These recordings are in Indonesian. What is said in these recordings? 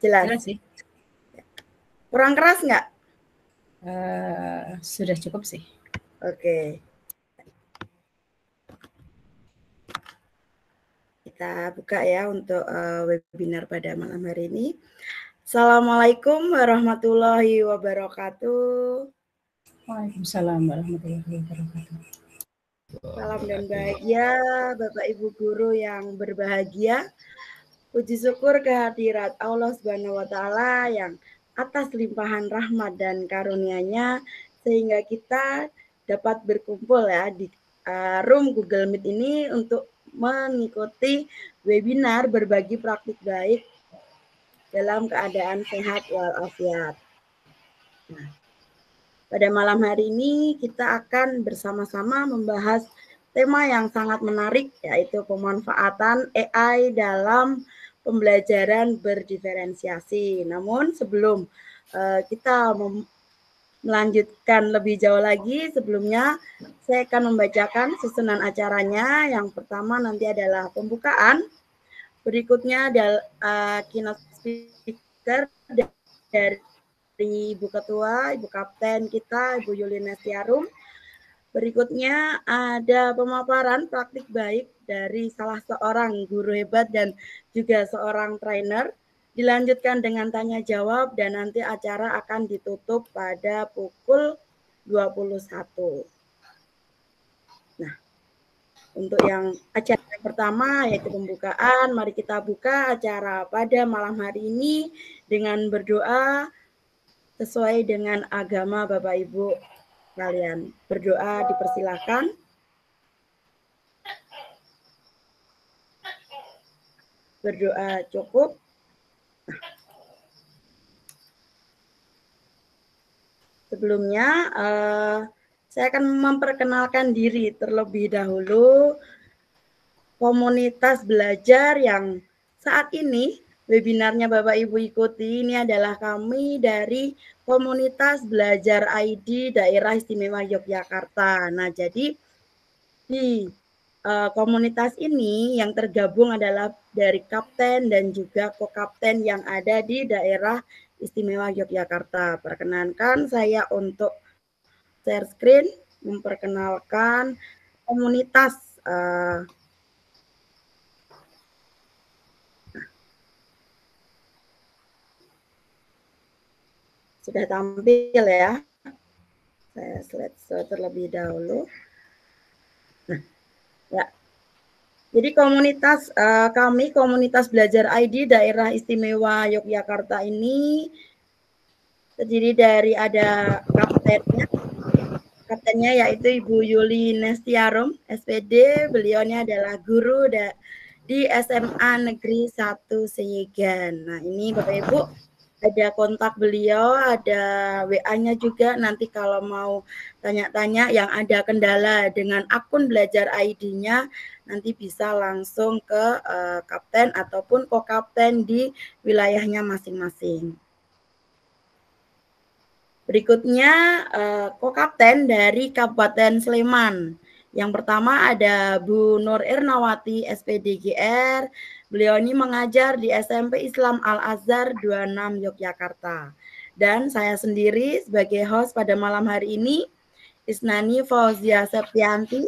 Jelas. Jelas sih. Kurang keras nggak? Uh, sudah cukup sih. Oke. Okay. Kita buka ya untuk uh, webinar pada malam hari ini. Assalamualaikum warahmatullahi wabarakatuh. Waalaikumsalam warahmatullahi wabarakatuh. Salam dan bahagia Bapak Ibu guru yang berbahagia. Puji syukur kehadirat Allah Subhanahu wa taala yang atas limpahan rahmat dan karunia-Nya sehingga kita dapat berkumpul ya di uh, room Google Meet ini untuk mengikuti webinar berbagi praktik baik dalam keadaan sehat walafiat. Nah, pada malam hari ini kita akan bersama-sama membahas tema yang sangat menarik yaitu pemanfaatan AI dalam pembelajaran berdiferensiasi. Namun sebelum uh, kita melanjutkan lebih jauh lagi, sebelumnya saya akan membacakan susunan acaranya. Yang pertama nanti adalah pembukaan, berikutnya adalah uh, keynote speaker dari Ibu Ketua, Ibu Kapten kita, Ibu Yulina Tiarum. Berikutnya ada pemaparan praktik baik dari salah seorang guru hebat dan juga seorang trainer. Dilanjutkan dengan tanya jawab dan nanti acara akan ditutup pada pukul 21. Nah, untuk yang acara yang pertama yaitu pembukaan, mari kita buka acara pada malam hari ini dengan berdoa sesuai dengan agama Bapak Ibu kalian berdoa dipersilahkan. Berdoa cukup. Sebelumnya, uh, saya akan memperkenalkan diri terlebih dahulu komunitas belajar yang saat ini webinarnya Bapak Ibu ikuti ini adalah kami dari komunitas belajar ID Daerah Istimewa Yogyakarta. Nah, jadi di uh, komunitas ini yang tergabung adalah dari kapten dan juga ko-kapten yang ada di daerah Istimewa Yogyakarta. Perkenankan saya untuk share screen memperkenalkan komunitas uh, sudah tampil ya. Saya slide terlebih dahulu. Ya. Jadi komunitas uh, kami komunitas belajar ID daerah istimewa Yogyakarta ini terdiri dari ada kaptennya, kaptennya yaitu Ibu Yuli Nestiarum SPD. Beliaunya adalah guru di SMA Negeri 1 Seyegan. Nah ini Bapak Ibu ada kontak beliau, ada WA-nya juga. Nanti kalau mau tanya-tanya yang ada kendala dengan akun belajar ID-nya, nanti bisa langsung ke uh, kapten ataupun ko-kapten di wilayahnya masing-masing. Berikutnya uh, ko-kapten dari Kabupaten Sleman. Yang pertama ada Bu Nur Irnawati SPDGR, Beliau ini mengajar di SMP Islam Al-Azhar 26 Yogyakarta. Dan saya sendiri sebagai host pada malam hari ini, Isnani Fauzia Septianti.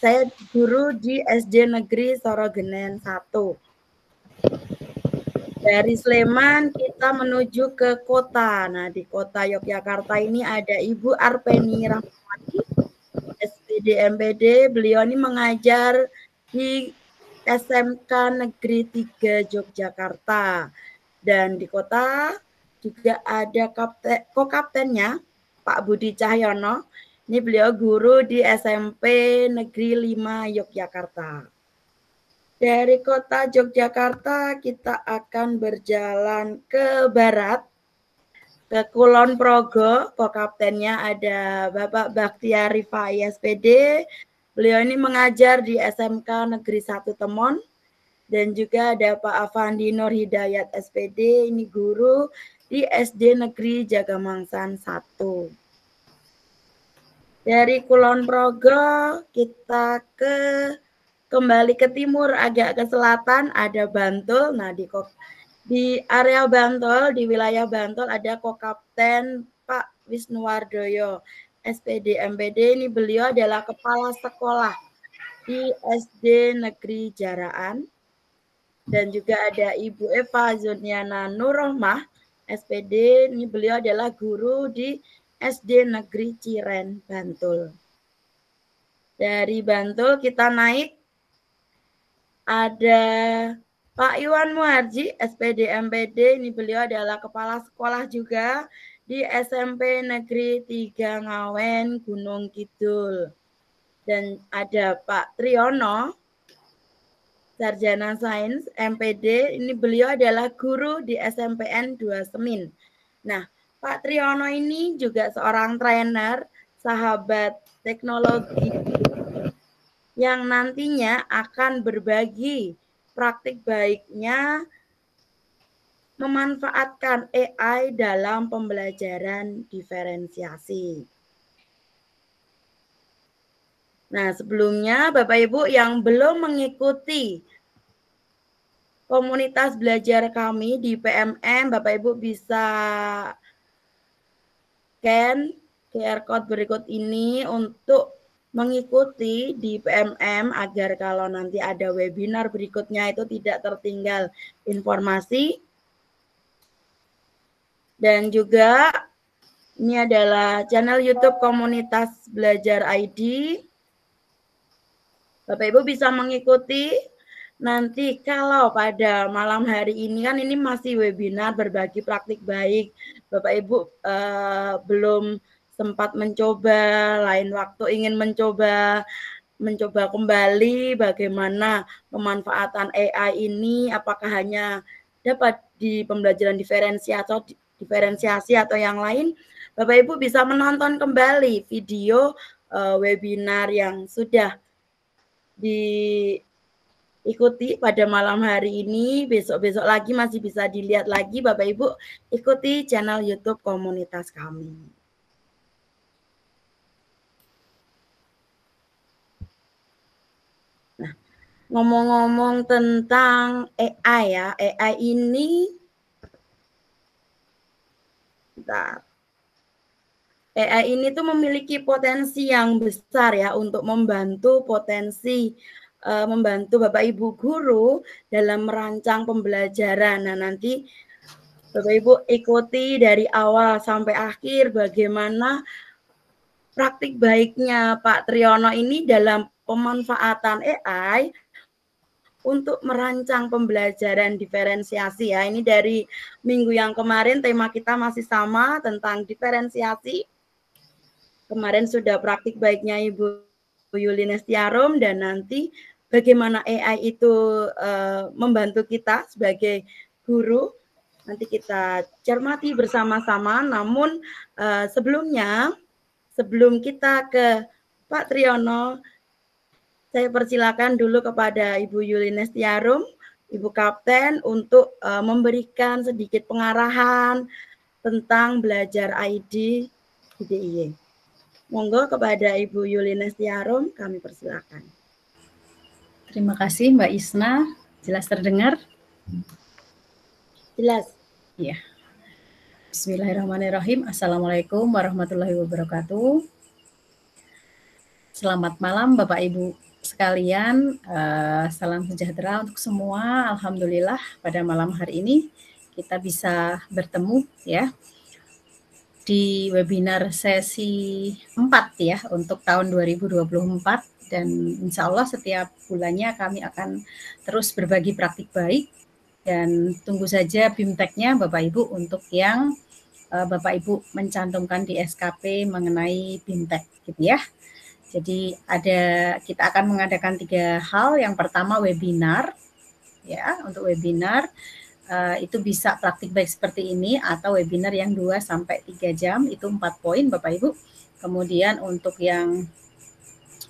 Saya guru di SD Negeri Sorogenen 1. Dari Sleman kita menuju ke kota. Nah, di kota Yogyakarta ini ada Ibu Arpeni Rahmawati, SPD MPD. Beliau ini mengajar di SMK Negeri 3 Yogyakarta. Dan di kota juga ada kapten, ko-kaptennya Pak Budi Cahyono. Ini beliau guru di SMP Negeri 5 Yogyakarta. Dari kota Yogyakarta kita akan berjalan ke barat ke Kulon Progo. Ko-kaptennya ada Bapak Baktiari Rifai SPD, Beliau ini mengajar di SMK Negeri 1 Temon dan juga ada Pak Avandi Nur Hidayat SPD, ini guru di SD Negeri Jagamangsan 1. Dari Kulon Progo kita ke kembali ke timur agak ke selatan ada Bantul. Nah di Di area Bantul, di wilayah Bantul ada Kokapten Pak Wisnuwardoyo, SPD MPD. Ini beliau adalah kepala sekolah di SD Negeri Jaraan. Dan juga ada Ibu Eva Zuniana Nurohmah, SPD. Ini beliau adalah guru di SD Negeri Ciren, Bantul. Dari Bantul kita naik ada Pak Iwan Muharji, SPD MPD, ini beliau adalah kepala sekolah juga di SMP Negeri 3 Ngawen, Gunung Kidul. Dan ada Pak Triyono, Sarjana Sains MPD, ini beliau adalah guru di SMPN 2 Semin. Nah, Pak Triyono ini juga seorang trainer, sahabat teknologi yang nantinya akan berbagi praktik baiknya memanfaatkan AI dalam pembelajaran diferensiasi. Nah, sebelumnya Bapak Ibu yang belum mengikuti komunitas belajar kami di PMM, Bapak Ibu bisa scan QR code berikut ini untuk mengikuti di PMM agar kalau nanti ada webinar berikutnya itu tidak tertinggal informasi. Dan juga ini adalah channel YouTube komunitas belajar ID. Bapak Ibu bisa mengikuti nanti kalau pada malam hari ini kan ini masih webinar berbagi praktik baik. Bapak Ibu eh, belum sempat mencoba, lain waktu ingin mencoba mencoba kembali bagaimana pemanfaatan AI ini apakah hanya dapat di pembelajaran diferensiasi atau diferensiasi atau yang lain. Bapak Ibu bisa menonton kembali video uh, webinar yang sudah diikuti pada malam hari ini besok-besok lagi masih bisa dilihat lagi Bapak Ibu ikuti channel YouTube komunitas kami. ngomong-ngomong tentang AI ya, AI ini bentar. AI ini tuh memiliki potensi yang besar ya untuk membantu potensi uh, membantu Bapak Ibu guru dalam merancang pembelajaran. Nah, nanti Bapak Ibu ikuti dari awal sampai akhir bagaimana praktik baiknya Pak Triyono ini dalam pemanfaatan AI untuk merancang pembelajaran diferensiasi ya. Ini dari minggu yang kemarin tema kita masih sama tentang diferensiasi. Kemarin sudah praktik baiknya Ibu Yulines Tiarum dan nanti bagaimana AI itu uh, membantu kita sebagai guru. Nanti kita cermati bersama-sama. Namun uh, sebelumnya sebelum kita ke Pak Triyono saya persilakan dulu kepada Ibu Yulines Tiarum, Ibu Kapten untuk uh, memberikan sedikit pengarahan tentang belajar ID di DIY. Monggo kepada Ibu Yulines Tiarum, kami persilakan. Terima kasih Mbak Isna, jelas terdengar? Jelas. Iya. Bismillahirrahmanirrahim. Assalamualaikum warahmatullahi wabarakatuh. Selamat malam Bapak Ibu sekalian, uh, salam sejahtera untuk semua. Alhamdulillah pada malam hari ini kita bisa bertemu ya di webinar sesi 4 ya untuk tahun 2024 dan insya Allah setiap bulannya kami akan terus berbagi praktik baik dan tunggu saja BIMTEK-nya Bapak Ibu untuk yang uh, Bapak Ibu mencantumkan di SKP mengenai BIMTEK gitu ya. Jadi ada kita akan mengadakan tiga hal. Yang pertama webinar, ya untuk webinar uh, itu bisa praktik baik seperti ini atau webinar yang 2 sampai 3 jam itu empat poin Bapak Ibu. Kemudian untuk yang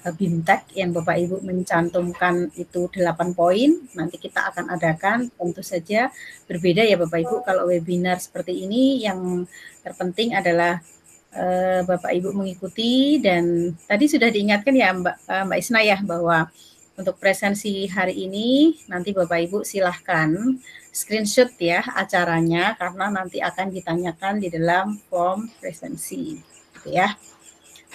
uh, BIMTEK yang Bapak Ibu mencantumkan itu 8 poin, nanti kita akan adakan. Tentu saja berbeda ya Bapak Ibu kalau webinar seperti ini. Yang terpenting adalah uh, Bapak Ibu mengikuti. Dan tadi sudah diingatkan ya Mbak uh, Mbak Isna ya bahwa untuk presensi hari ini nanti Bapak Ibu silahkan screenshot ya acaranya karena nanti akan ditanyakan di dalam form presensi. Gitu ya.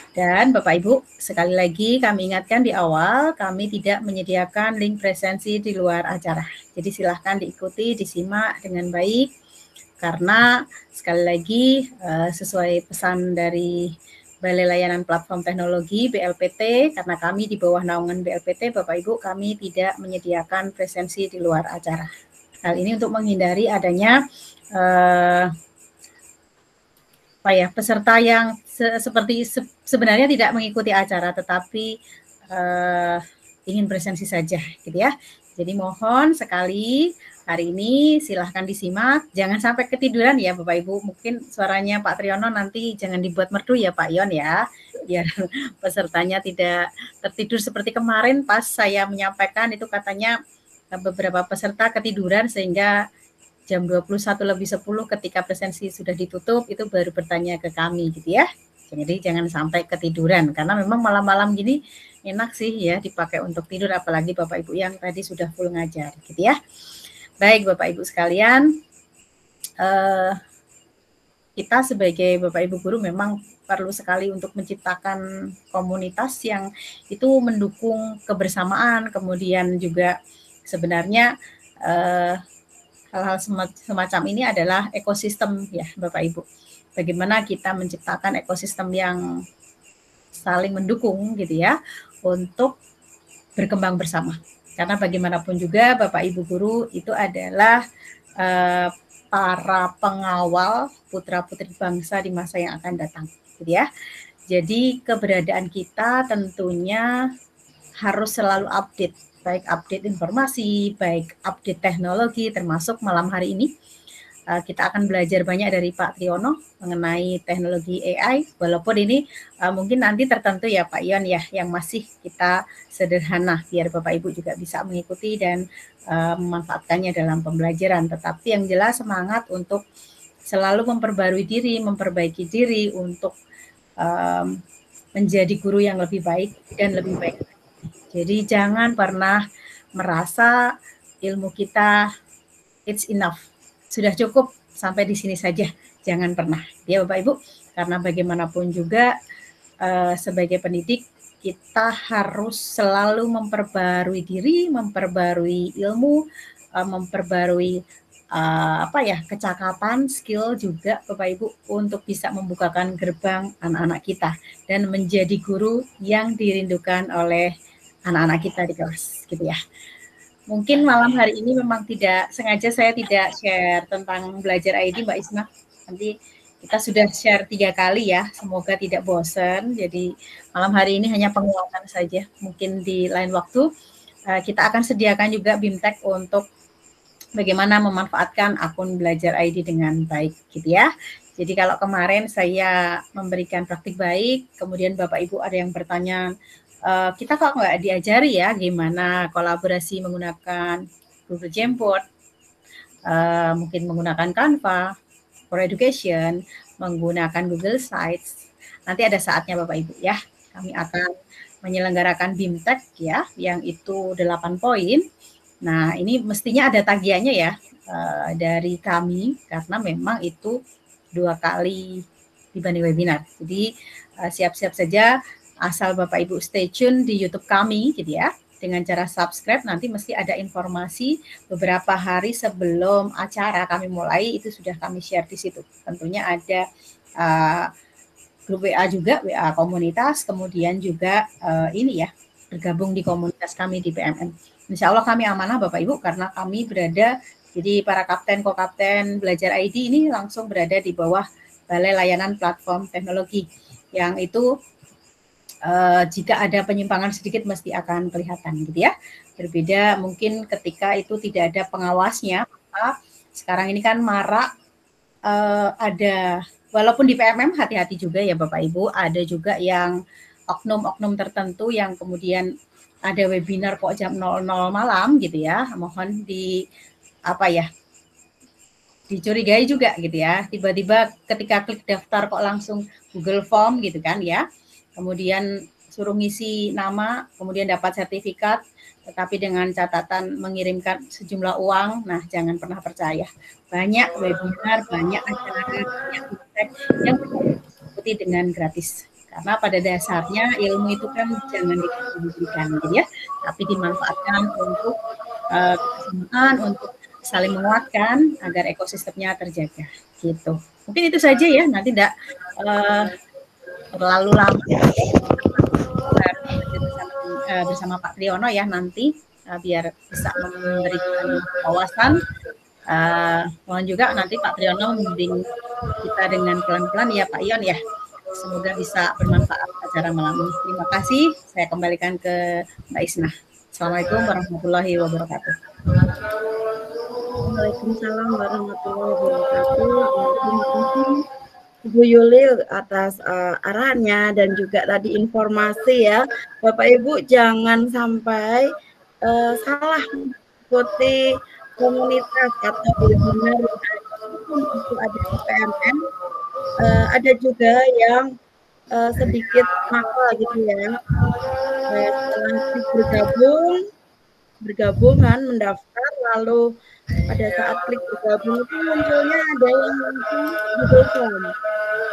Dan Bapak Ibu, sekali lagi kami ingatkan di awal, kami tidak menyediakan link presensi di luar acara. Jadi silahkan diikuti, disimak dengan baik, karena sekali lagi eh, sesuai pesan dari Balai Layanan Platform Teknologi BLPT karena kami di bawah naungan BLPT Bapak Ibu kami tidak menyediakan presensi di luar acara. Hal ini untuk menghindari adanya eh, apa ya peserta yang se seperti se sebenarnya tidak mengikuti acara tetapi eh, ingin presensi saja gitu ya. Jadi mohon sekali hari ini silahkan disimak. Jangan sampai ketiduran ya Bapak Ibu. Mungkin suaranya Pak Triyono nanti jangan dibuat merdu ya Pak Yon ya. Biar pesertanya tidak tertidur seperti kemarin pas saya menyampaikan itu katanya beberapa peserta ketiduran sehingga jam 21 lebih 10 ketika presensi sudah ditutup itu baru bertanya ke kami gitu ya. Jadi jangan sampai ketiduran karena memang malam-malam gini enak sih ya dipakai untuk tidur apalagi Bapak Ibu yang tadi sudah full ngajar gitu ya. Baik Bapak Ibu sekalian, uh, kita sebagai Bapak Ibu guru memang perlu sekali untuk menciptakan komunitas yang itu mendukung kebersamaan, kemudian juga sebenarnya eh, hal-hal semacam ini adalah ekosistem ya Bapak Ibu. Bagaimana kita menciptakan ekosistem yang saling mendukung gitu ya untuk berkembang bersama. Karena bagaimanapun juga Bapak Ibu guru itu adalah uh, para pengawal putra-putri bangsa di masa yang akan datang, gitu ya. Jadi keberadaan kita tentunya harus selalu update, baik update informasi, baik update teknologi termasuk malam hari ini uh, kita akan belajar banyak dari Pak Triyono mengenai teknologi AI. Walaupun ini uh, mungkin nanti tertentu ya Pak Ion ya yang masih kita sederhana biar Bapak Ibu juga bisa mengikuti dan uh, memanfaatkannya dalam pembelajaran. Tetapi yang jelas semangat untuk selalu memperbarui diri, memperbaiki diri untuk menjadi guru yang lebih baik dan lebih baik. Jadi jangan pernah merasa ilmu kita it's enough. Sudah cukup sampai di sini saja. Jangan pernah, ya Bapak Ibu, karena bagaimanapun juga uh, sebagai pendidik kita harus selalu memperbarui diri, memperbarui ilmu, uh, memperbarui uh, apa ya kecakapan, skill juga Bapak Ibu untuk bisa membukakan gerbang anak-anak kita dan menjadi guru yang dirindukan oleh anak-anak kita di kelas, gitu ya. Mungkin malam hari ini memang tidak sengaja saya tidak share tentang belajar ID Mbak Isma. Nanti kita sudah share tiga kali ya, semoga tidak bosan. Jadi malam hari ini hanya penguatan saja. Mungkin di lain waktu uh, kita akan sediakan juga BIMTEK untuk bagaimana memanfaatkan akun belajar ID dengan baik gitu ya. Jadi kalau kemarin saya memberikan praktik baik, kemudian Bapak Ibu ada yang bertanya uh, kita kok nggak diajari ya gimana kolaborasi menggunakan Google Jamboard, uh, mungkin menggunakan Canva for Education, menggunakan Google Sites. Nanti ada saatnya Bapak Ibu ya, kami akan menyelenggarakan BIMTEK ya, yang itu 8 poin. Nah ini mestinya ada tagihannya ya uh, dari kami karena memang itu dua kali dibanding webinar. Jadi siap-siap uh, saja asal Bapak Ibu stay tune di YouTube kami gitu ya. Dengan cara subscribe nanti mesti ada informasi beberapa hari sebelum acara kami mulai itu sudah kami share di situ. Tentunya ada uh, grup WA juga, WA komunitas, kemudian juga uh, ini ya bergabung di komunitas kami di PMN. Insya Allah kami amanah Bapak Ibu karena kami berada jadi para kapten, ko-kapten belajar ID ini langsung berada di bawah Balai Layanan Platform Teknologi yang itu uh, jika ada penyimpangan sedikit mesti akan kelihatan gitu ya. Berbeda mungkin ketika itu tidak ada pengawasnya, maka sekarang ini kan marak uh, ada walaupun di PMM hati-hati juga ya Bapak Ibu, ada juga yang oknum-oknum tertentu yang kemudian ada webinar kok jam 00 malam gitu ya. Mohon di apa ya? dicurigai juga gitu ya. Tiba-tiba ketika klik daftar kok langsung Google Form gitu kan ya kemudian suruh ngisi nama, kemudian dapat sertifikat. tetapi dengan catatan mengirimkan sejumlah uang, nah jangan pernah percaya. Banyak webinar, banyak acara, banyak yang diikuti dengan gratis. Karena pada dasarnya ilmu itu kan jangan diberikan gitu ya, tapi dimanfaatkan untuk uh, untuk saling menguatkan agar ekosistemnya terjaga gitu. Mungkin itu saja ya, nanti tidak uh, terlalu lama bersama, uh, bersama Pak Triyono ya nanti uh, biar bisa memberikan wawasan. Uh, mohon juga nanti Pak Triyono membimbing kita dengan pelan-pelan ya Pak Ion ya. Semoga bisa bermanfaat acara malam ini. Terima kasih. Saya kembalikan ke Mbak Isna. Assalamualaikum warahmatullahi wabarakatuh. Waalaikumsalam warahmatullahi wabarakatuh. Ibu Yuli atas uh, arahannya dan juga tadi informasi ya. Bapak Ibu jangan sampai uh, salah mengikuti komunitas atau webinar itu ada PMN. Uh, ada juga yang uh, sedikit nakal gitu ya. Uh, bergabung bergabungan mendaftar lalu pada saat klik bergabung itu munculnya ada yang Google Form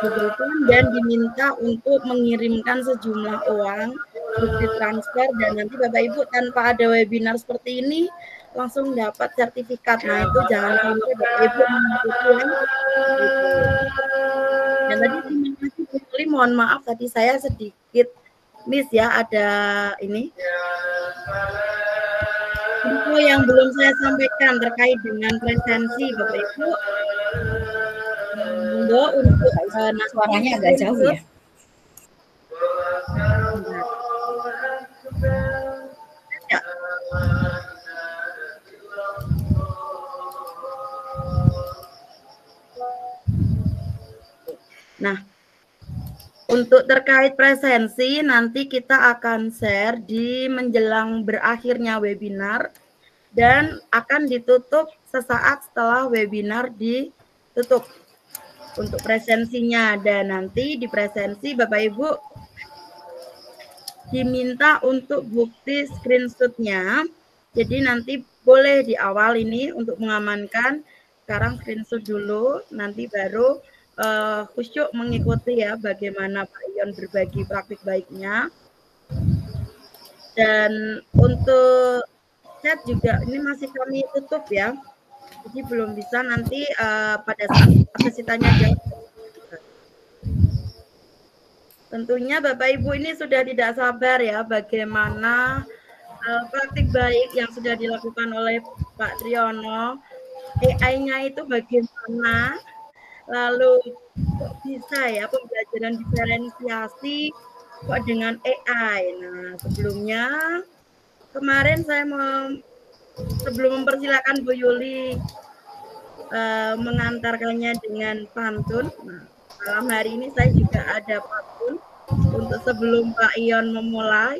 Google Form dan diminta untuk mengirimkan sejumlah uang bukti transfer dan nanti Bapak Ibu tanpa ada webinar seperti ini langsung dapat sertifikat. Nah itu jangan sampai Bapak Ibu mengikuti. Dan tadi terima kasih Bu mohon maaf tadi saya sedikit miss ya ada ini info yang belum saya sampaikan terkait dengan presensi Bapak Ibu. Monggo untuk uh, suaranya agak jauh ya. ya. Nah, untuk terkait presensi, nanti kita akan share di menjelang berakhirnya webinar dan akan ditutup sesaat setelah webinar ditutup untuk presensinya. Dan nanti di presensi Bapak Ibu diminta untuk bukti screenshotnya. Jadi nanti boleh di awal ini untuk mengamankan. Sekarang screenshot dulu nanti baru uh, khusyuk mengikuti ya bagaimana Pak Ion berbagi praktik baiknya. Dan untuk chat juga ini masih kami tutup ya. Jadi belum bisa nanti uh, pada sesi tanya jawab. Tentunya Bapak Ibu ini sudah tidak sabar ya bagaimana uh, praktik baik yang sudah dilakukan oleh Pak Triyono. AI-nya itu bagaimana lalu kok bisa ya pembelajaran diferensiasi kok dengan AI. Nah, sebelumnya kemarin saya mau sebelum mempersilahkan Bu Yuli uh, mengantarkannya dengan pantun. Nah, malam hari ini saya juga ada pantun untuk sebelum Pak Ion memulai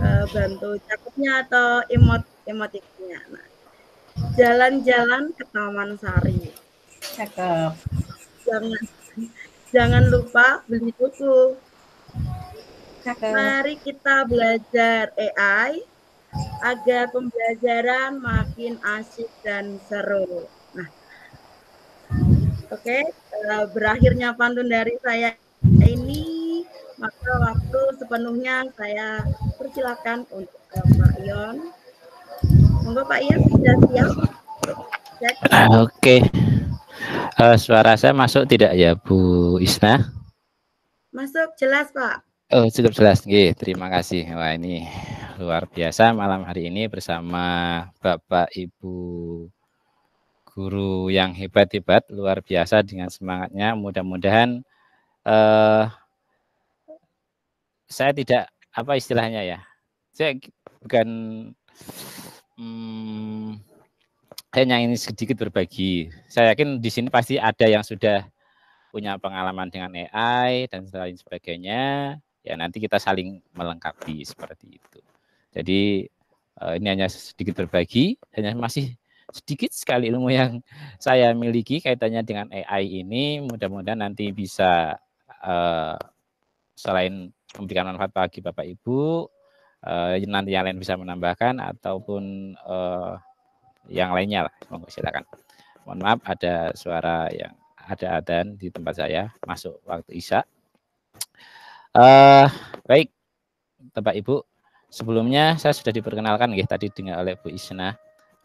uh, bantu cakupnya atau emot emotiknya. Nah, jalan-jalan ke Taman Sari. Cakep. Jangan jangan lupa beli buku. Cakep. Mari kita belajar AI agar pembelajaran makin asik dan seru. Nah, oke, okay, eh, berakhirnya pantun dari saya ini, maka waktu sepenuhnya saya persilakan untuk Pak Ion. Monggo Pak Ion sudah siap? Oke. Okay. Uh, suara saya masuk tidak ya Bu Isna? Masuk jelas Pak. Oh cukup jelas, Oke, terima kasih. Wah ini luar biasa malam hari ini bersama Bapak Ibu guru yang hebat-hebat, luar biasa dengan semangatnya. Mudah-mudahan uh, saya tidak apa istilahnya ya, saya bukan hmm, hanya ini sedikit berbagi. Saya yakin di sini pasti ada yang sudah punya pengalaman dengan AI dan lain sebagainya. Ya nanti kita saling melengkapi seperti itu. Jadi eh, ini hanya sedikit berbagi, hanya masih sedikit sekali ilmu yang saya miliki kaitannya dengan AI ini. Mudah-mudahan nanti bisa uh, selain memberikan manfaat bagi Bapak Ibu, uh, nanti yang lain bisa menambahkan ataupun uh, yang lainnya lah. Monggo silakan. Mohon maaf ada suara yang ada adan di tempat saya masuk waktu Isya. Uh, baik, Bapak Ibu, sebelumnya saya sudah diperkenalkan nggih tadi dengan oleh Bu Isna.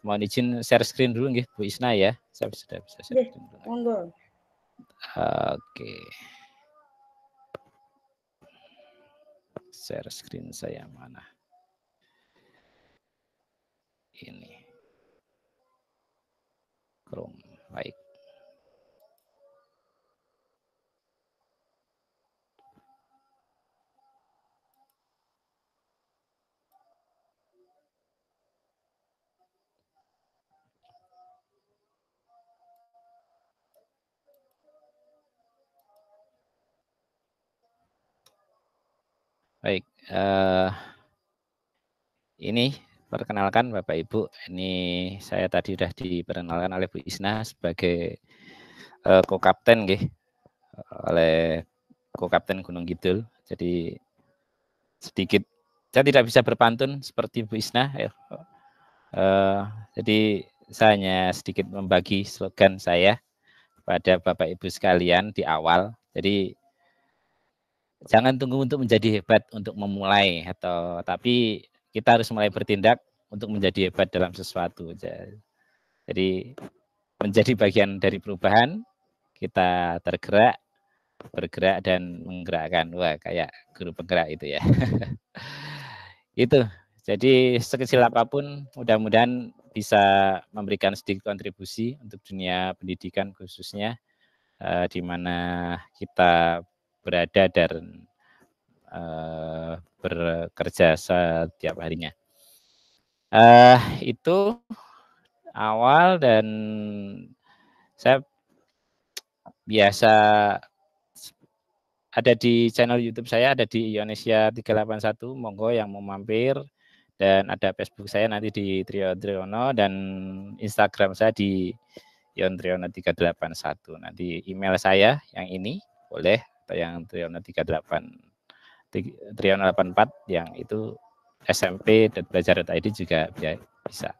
Mohon izin share screen dulu nggih Bu Isna ya. Saya sudah bisa share screen dulu. Monggo. Oke. Share screen saya mana? Ini. Chrome. Baik. Baik, uh, ini perkenalkan Bapak Ibu, ini saya tadi sudah diperkenalkan oleh Bu Isna sebagai uh, ko-kapten oleh ko-kapten Gunung Kidul. Jadi sedikit saya tidak bisa berpantun seperti Bu Isna. Uh, jadi saya hanya sedikit membagi slogan saya pada Bapak Ibu sekalian di awal. Jadi jangan tunggu untuk menjadi hebat untuk memulai atau tapi kita harus mulai bertindak untuk menjadi hebat dalam sesuatu. Jadi menjadi bagian dari perubahan kita tergerak, bergerak dan menggerakkan. Wah, kayak guru penggerak itu ya. itu. Jadi sekecil apa pun mudah-mudahan bisa memberikan sedikit kontribusi untuk dunia pendidikan khususnya uh, di mana kita berada dan uh, bekerja setiap harinya. Uh, itu awal dan saya biasa ada di channel YouTube saya ada di Indonesia 381 monggo yang mau mampir dan ada Facebook saya nanti di Trio Triono dan Instagram saya di Yon Triono 381 nanti email saya yang ini boleh atau yang Triono 38 Triono 84 yang itu SMP dan belajar.id juga bisa.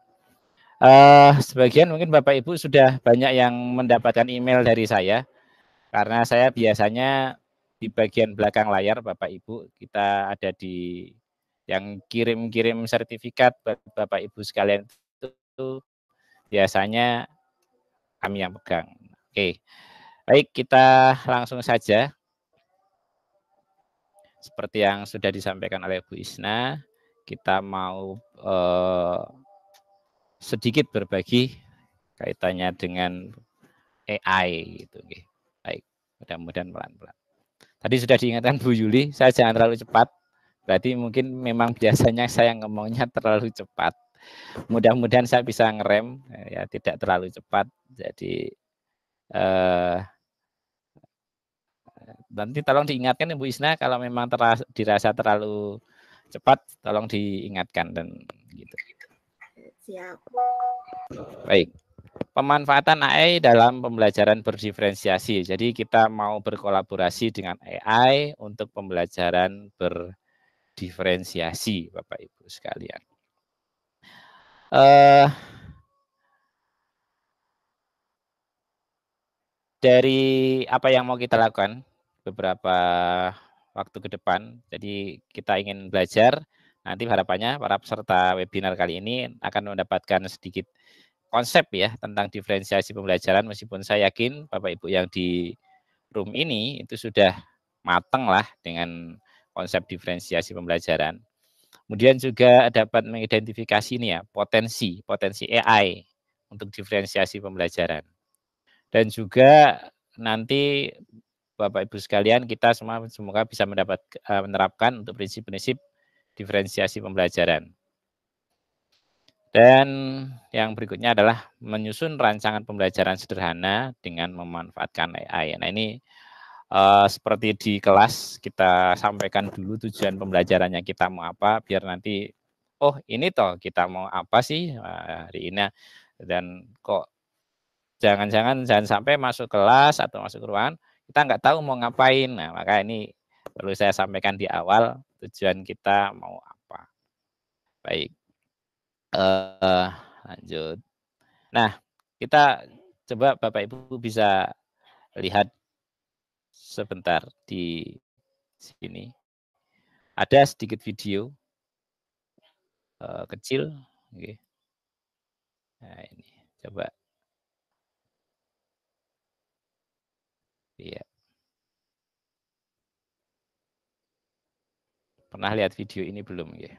Uh, sebagian mungkin Bapak Ibu sudah banyak yang mendapatkan email dari saya karena saya biasanya di bagian belakang layar Bapak Ibu kita ada di yang kirim-kirim sertifikat Bapak Ibu sekalian itu biasanya kami yang pegang. Oke. Baik, kita langsung saja seperti yang sudah disampaikan oleh Bu Isna, kita mau eh, sedikit berbagi kaitannya dengan AI gitu. Baik, mudah-mudahan pelan-pelan. Tadi sudah diingatkan Bu Yuli, saya jangan terlalu cepat. Berarti mungkin memang biasanya saya ngomongnya terlalu cepat. Mudah-mudahan saya bisa ngerem, ya tidak terlalu cepat. Jadi eh, nanti tolong diingatkan Ibu Isna kalau memang terasa, dirasa terlalu cepat tolong diingatkan dan gitu. Siap. Baik. Pemanfaatan AI dalam pembelajaran berdiferensiasi. Jadi kita mau berkolaborasi dengan AI untuk pembelajaran berdiferensiasi, Bapak Ibu sekalian. Uh, dari apa yang mau kita lakukan beberapa waktu ke depan. Jadi kita ingin belajar, nanti harapannya para peserta webinar kali ini akan mendapatkan sedikit konsep ya tentang diferensiasi pembelajaran meskipun saya yakin Bapak Ibu yang di room ini itu sudah matang lah dengan konsep diferensiasi pembelajaran. Kemudian juga dapat mengidentifikasi ini ya potensi potensi AI untuk diferensiasi pembelajaran. Dan juga nanti Bapak Ibu sekalian, kita semua semoga bisa mendapat uh, menerapkan untuk prinsip-prinsip diferensiasi pembelajaran. Dan yang berikutnya adalah menyusun rancangan pembelajaran sederhana dengan memanfaatkan AI. Nah ini uh, seperti di kelas kita sampaikan dulu tujuan pembelajarannya kita mau apa, biar nanti oh ini toh kita mau apa sih uh, hari ini dan kok jangan-jangan jangan sampai masuk kelas atau masuk ruangan kita nggak tahu mau ngapain. Nah, maka ini perlu saya sampaikan di awal tujuan kita mau apa. Baik. Uh, lanjut. Nah, kita coba Bapak Ibu bisa lihat sebentar di sini. Ada sedikit video uh, kecil. Okay. Nah, ini coba. Iya. Pernah lihat video ini belum ya?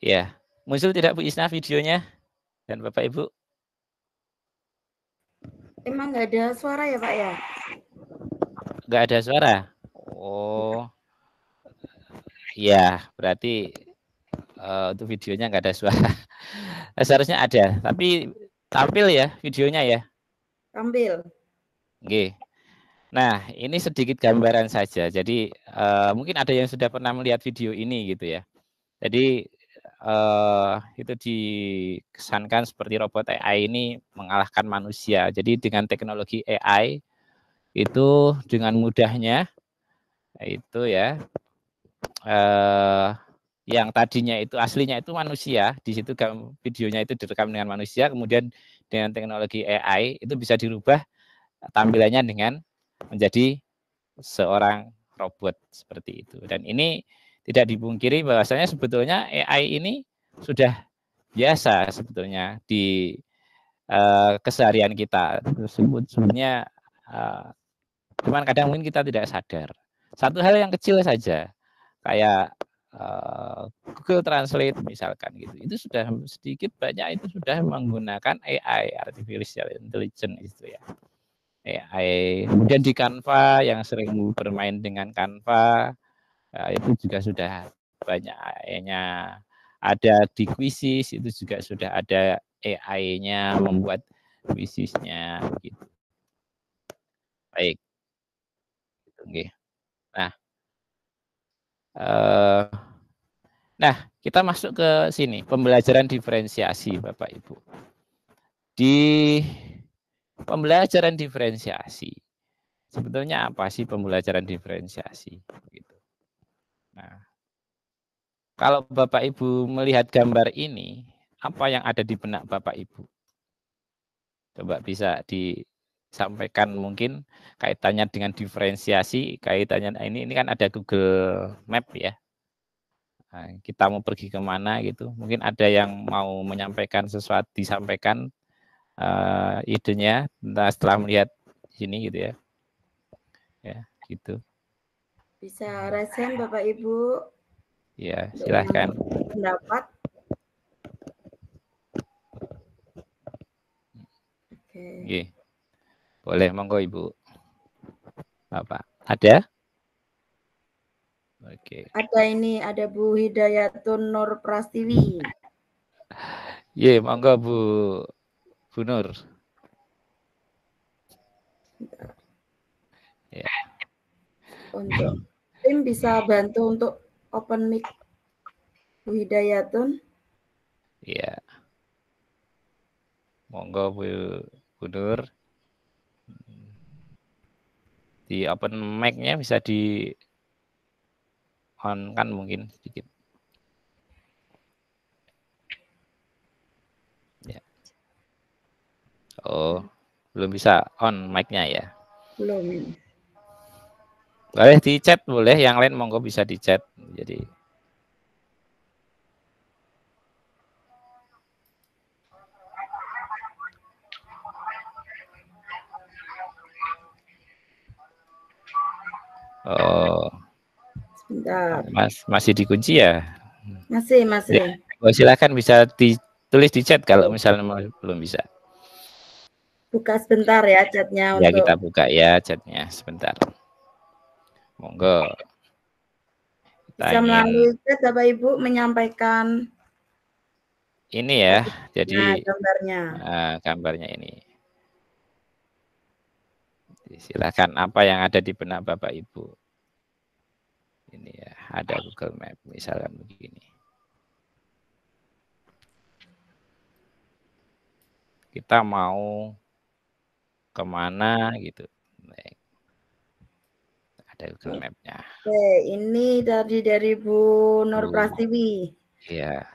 Ya, muncul tidak Bu Isna videonya dan Bapak Ibu? Emang nggak ada suara ya Pak ya? Nggak ada suara. Oh, ya berarti uh, untuk videonya nggak ada suara. Seharusnya ada, tapi tampil ya videonya ya. Tampil. Oke. Nah, ini sedikit gambaran saja. Jadi uh, mungkin ada yang sudah pernah melihat video ini gitu ya. Jadi uh, itu dikesankan seperti robot AI ini mengalahkan manusia. Jadi dengan teknologi AI itu dengan mudahnya itu ya uh, yang tadinya itu aslinya itu manusia, di situ videonya itu direkam dengan manusia, kemudian dengan teknologi AI itu bisa dirubah tampilannya dengan menjadi seorang robot seperti itu. Dan ini tidak dipungkiri bahwasanya sebetulnya AI ini sudah biasa sebetulnya di uh, keseharian kita tersebut. Sebenarnya uh, cuman kadang mungkin kita tidak sadar. Satu hal yang kecil saja kayak uh, Google Translate misalkan gitu. Itu sudah sedikit banyak itu sudah menggunakan AI artificial intelligence itu ya. AI kemudian di Canva yang sering bermain dengan Canva itu juga sudah banyak AI-nya. Ada di kuisis itu juga sudah ada AI-nya membuat kuisisnya gitu. Baik. Oke. Nah, uh, nah kita masuk ke sini pembelajaran diferensiasi, Bapak Ibu. Di pembelajaran diferensiasi, sebetulnya apa sih pembelajaran diferensiasi? Gitu. Nah, kalau Bapak Ibu melihat gambar ini, apa yang ada di benak Bapak Ibu? Coba bisa disampaikan mungkin kaitannya dengan diferensiasi, kaitannya nah, ini ini kan ada Google Map ya. Nah, kita mau pergi ke mana gitu, mungkin ada yang mau menyampaikan sesuatu disampaikan uh, idenya setelah melihat sini gitu ya, ya gitu. Bisa resen Bapak Ibu. Ya, silahkan. Pendapat. Oke. Okay. Boleh, monggo Ibu. Bapak, ada? Oke. Okay. Ada ini, ada Bu Hidayatun Nur Prastiwi. Iya, monggo Bu Bu Nur. Ya. Untuk tim bisa bantu untuk open mic Bu Hidayatun? Iya. Monggo Bu, Bu Nur. Di open mic-nya bisa di on kan mungkin sedikit. Ya. Oh, belum bisa on mic-nya ya? Belum. Boleh di chat boleh, yang lain monggo bisa di chat. Jadi Oh. Sebentar. Mas masih dikunci ya? Masih, masih. Ya, oh, silakan bisa ditulis di chat kalau misalnya belum bisa. buka sebentar ya chatnya ya untuk... kita buka ya chatnya sebentar monggo. Bisa melalui chat Bapak Ibu menyampaikan ini ya jadi nah, gambarnya. Uh, gambarnya ini. Silakan apa yang ada di benak Bapak Ibu? Ini ya ada Google Map misalkan begini. Kita mau ke mana gitu. Ada Google Map-nya. Oke, ini dari dari Bu Nur Pratiwi. Iya.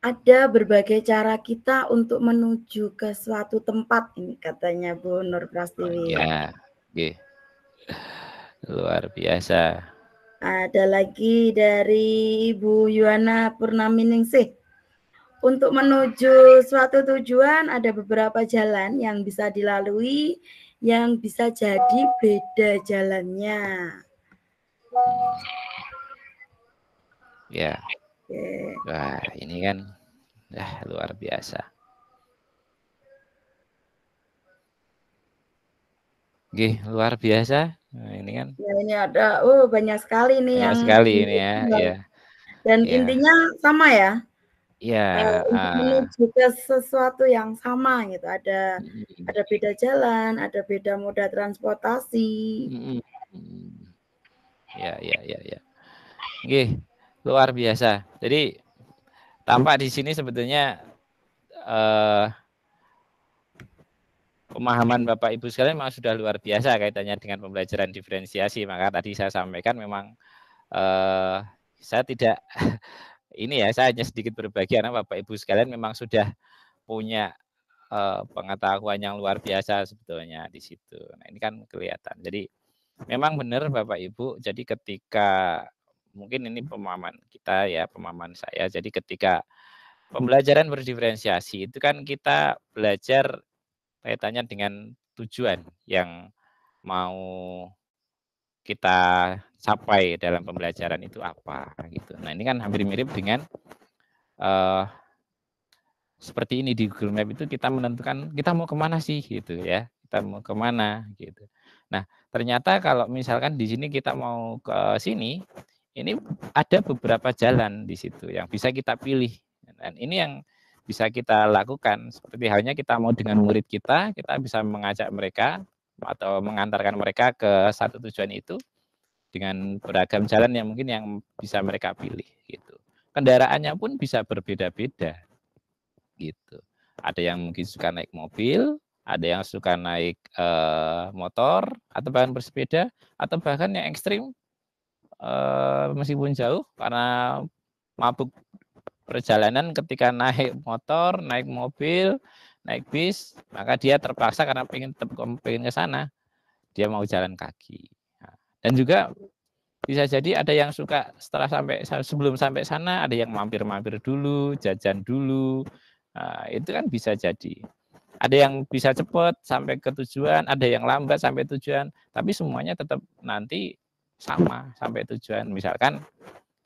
Ada berbagai cara kita untuk menuju ke suatu tempat ini katanya Bu Nur Pratiwi. Iya. Oke. Luar biasa. Ada lagi dari Ibu Yuana Purnaminingsih. Untuk menuju suatu tujuan ada beberapa jalan yang bisa dilalui yang bisa jadi beda jalannya. Ya. Oke. Wah, ini kan dah luar biasa. Oke, luar biasa. Nah, ini kan. Ya, ini ada oh banyak sekali nih banyak yang sekali ini ya, ya. Dan ya. intinya sama ya. Iya, uh, ke sesuatu yang sama gitu. Ada hmm. ada beda jalan, ada beda moda transportasi. Ya, ya, ya, ya. Oke, luar biasa. Jadi tampak di sini sebetulnya uh, pemahaman Bapak Ibu sekalian memang sudah luar biasa kaitannya dengan pembelajaran diferensiasi. Maka tadi saya sampaikan memang uh, saya tidak ini ya saya hanya sedikit berbagi karena Bapak Ibu sekalian memang sudah punya uh, pengetahuan yang luar biasa sebetulnya di situ. Nah, ini kan kelihatan. Jadi memang benar Bapak Ibu, jadi ketika mungkin ini pemahaman kita ya, pemahaman saya. Jadi ketika pembelajaran berdiferensiasi itu kan kita belajar kaitannya dengan tujuan yang mau kita capai dalam pembelajaran itu apa gitu. Nah ini kan hampir mirip dengan uh, seperti ini di Google Map itu kita menentukan kita mau ke mana sih? Gitu ya. Kita mau ke mana? Gitu. Nah ternyata kalau misalkan di sini kita mau ke sini ini ada beberapa jalan di situ yang bisa kita pilih. Dan ini yang bisa kita lakukan. Seperti halnya kita mau dengan murid kita kita bisa mengajak mereka atau mengantarkan mereka ke satu tujuan itu dengan beragam jalan yang mungkin yang bisa mereka pilih gitu. Kendaraannya pun bisa berbeda-beda gitu. Ada yang mungkin suka naik mobil, ada yang suka naik uh, motor atau bahkan bersepeda atau bahkan yang ekstrim uh, meskipun jauh karena mabuk perjalanan ketika naik motor, naik mobil, naik bis, maka dia terpaksa karena pengen pengen ke sana, dia mau jalan kaki. Dan juga bisa jadi ada yang suka setelah sampai sebelum sampai sana ada yang mampir-mampir dulu, jajan dulu. Nah, itu kan bisa jadi. Ada yang bisa cepat sampai ke tujuan, ada yang lambat sampai tujuan, tapi semuanya tetap nanti sama sampai tujuan. Misalkan